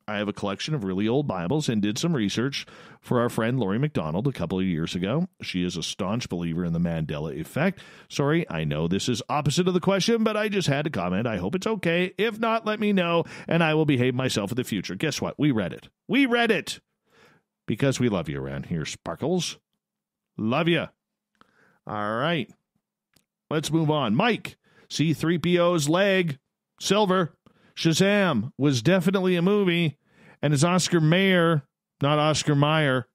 I have a collection of really old Bibles and did some research for our friend Lori McDonald a couple of years ago. She is a staunch believer in the Mandela effect. Sorry, I know this is opposite of the question, but I just had to comment. I hope it's okay. If not, let me know, and I will behave myself in the future. Guess what? We read it. We read it because we love you around here, Sparkles. Love you. All right. Let's move on. Mike, C3PO's leg, silver. Shazam was definitely a movie, and it's Oscar Mayer, not Oscar Meyer?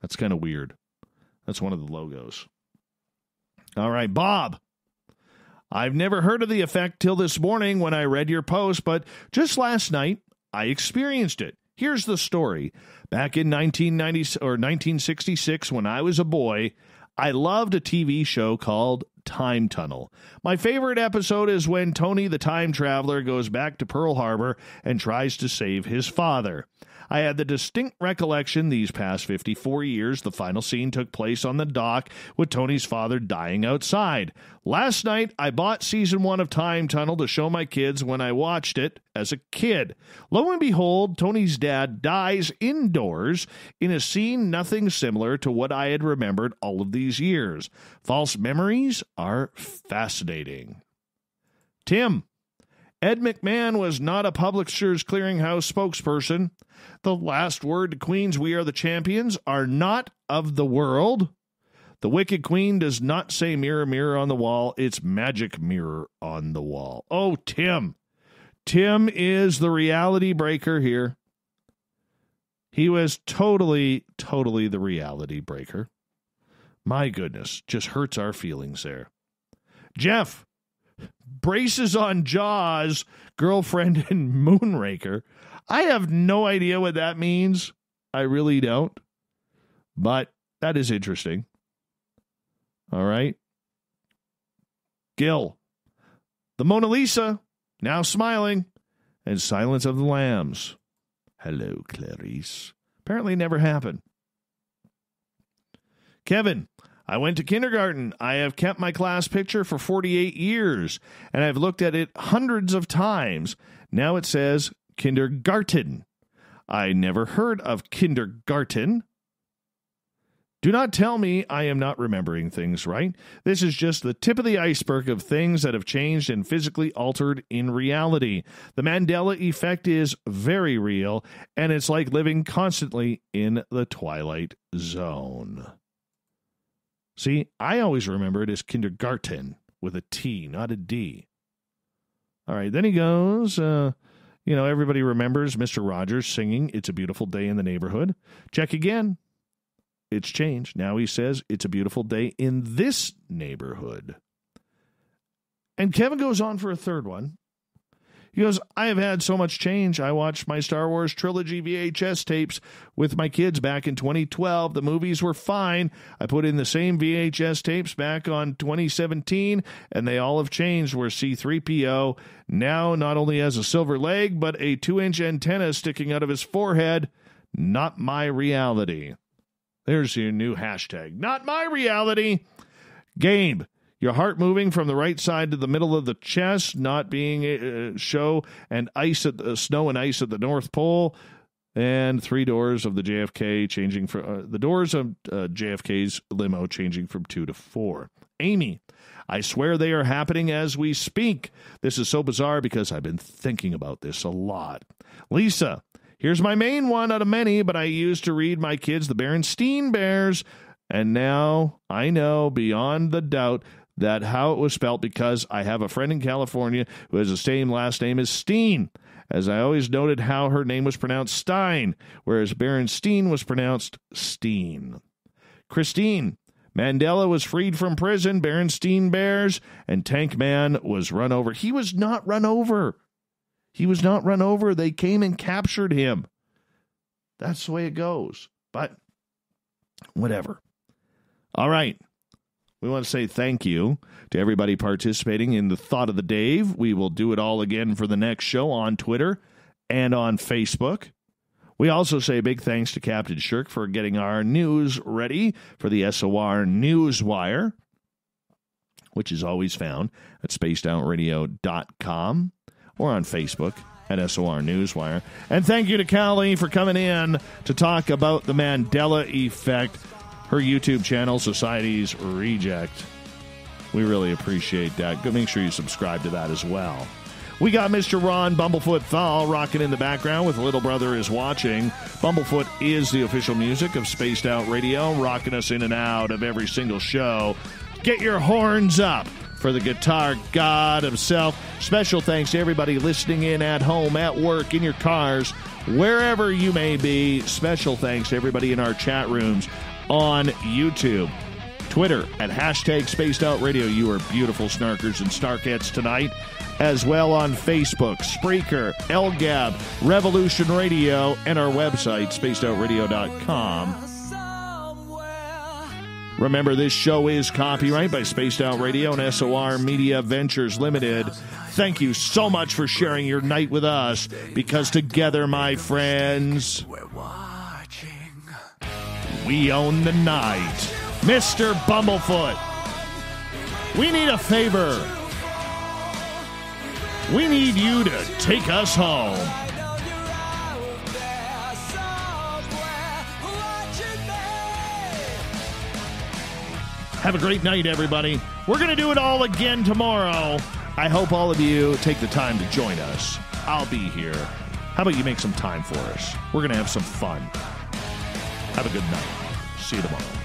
That's kind of weird. That's one of the logos. All right, Bob. I've never heard of the effect till this morning when I read your post, but just last night I experienced it. Here's the story. Back in 1990 or 1966 when I was a boy, I loved a TV show called Time Tunnel. My favorite episode is when Tony the Time Traveler goes back to Pearl Harbor and tries to save his father. I had the distinct recollection these past 54 years the final scene took place on the dock with Tony's father dying outside. Last night, I bought season one of Time Tunnel to show my kids when I watched it as a kid. Lo and behold, Tony's dad dies indoors in a scene nothing similar to what I had remembered all of these years. False memories are fascinating. Tim, Ed McMahon was not a Publishers Clearinghouse spokesperson. The last word to Queens We Are the Champions are not of the world. The Wicked Queen does not say mirror, mirror on the wall. It's magic mirror on the wall. Oh, Tim. Tim is the reality breaker here. He was totally, totally the reality breaker. My goodness, just hurts our feelings there. Jeff, braces on Jaws, girlfriend and Moonraker. I have no idea what that means. I really don't. But that is interesting. All right. Gil. The Mona Lisa, now smiling, and Silence of the Lambs. Hello, Clarice. Apparently never happened. Kevin, I went to kindergarten. I have kept my class picture for 48 years, and I've looked at it hundreds of times. Now it says kindergarten. I never heard of kindergarten. Do not tell me I am not remembering things right. This is just the tip of the iceberg of things that have changed and physically altered in reality. The Mandela effect is very real, and it's like living constantly in the twilight zone. See, I always remember it as kindergarten with a T, not a D. All right, then he goes, uh, you know, everybody remembers Mr. Rogers singing It's a Beautiful Day in the Neighborhood. Check again. It's changed. Now he says it's a beautiful day in this neighborhood. And Kevin goes on for a third one. He goes, I have had so much change. I watched my Star Wars trilogy VHS tapes with my kids back in 2012. The movies were fine. I put in the same VHS tapes back on 2017, and they all have changed. Where C3PO now not only has a silver leg, but a two inch antenna sticking out of his forehead. Not my reality. There's your new hashtag. Not my reality. Gabe, your heart moving from the right side to the middle of the chest, not being uh, show and ice at the snow and ice at the North Pole, and three doors of the JFK changing for uh, the doors of uh, JFK's limo changing from two to four. Amy, I swear they are happening as we speak. This is so bizarre because I've been thinking about this a lot. Lisa, Here's my main one out of many, but I used to read my kids the Berenstein Bears, and now I know beyond the doubt that how it was spelt because I have a friend in California who has the same last name as Steen. As I always noted how her name was pronounced Stein, whereas Berenstein was pronounced Steen. Christine, Mandela was freed from prison, Berenstein Bears, and Tank Man was run over. He was not run over. He was not run over. They came and captured him. That's the way it goes. But whatever. All right. We want to say thank you to everybody participating in the Thought of the Dave. We will do it all again for the next show on Twitter and on Facebook. We also say big thanks to Captain Shirk for getting our news ready for the SOR Newswire, which is always found at spacedoutradio.com or on Facebook at SOR Newswire. And thank you to Cali for coming in to talk about the Mandela Effect, her YouTube channel, Society's Reject. We really appreciate that. Make sure you subscribe to that as well. We got Mr. Ron Bumblefoot Thal rocking in the background with Little Brother is Watching. Bumblefoot is the official music of Spaced Out Radio, rocking us in and out of every single show. Get your horns up for the guitar god himself. Special thanks to everybody listening in at home, at work, in your cars, wherever you may be. Special thanks to everybody in our chat rooms on YouTube. Twitter at hashtag Spaced Out Radio. You are beautiful snarkers and snarkettes tonight. As well on Facebook, Spreaker, LGAB, Revolution Radio, and our website, spacedoutradio.com. Remember, this show is copyright by Spaced Out Radio and SOR Media Ventures Limited. Thank you so much for sharing your night with us because together, my friends. We own the night. Mr. Bumblefoot, we need a favor. We need you to take us home. Have a great night, everybody. We're going to do it all again tomorrow. I hope all of you take the time to join us. I'll be here. How about you make some time for us? We're going to have some fun. Have a good night. See you tomorrow.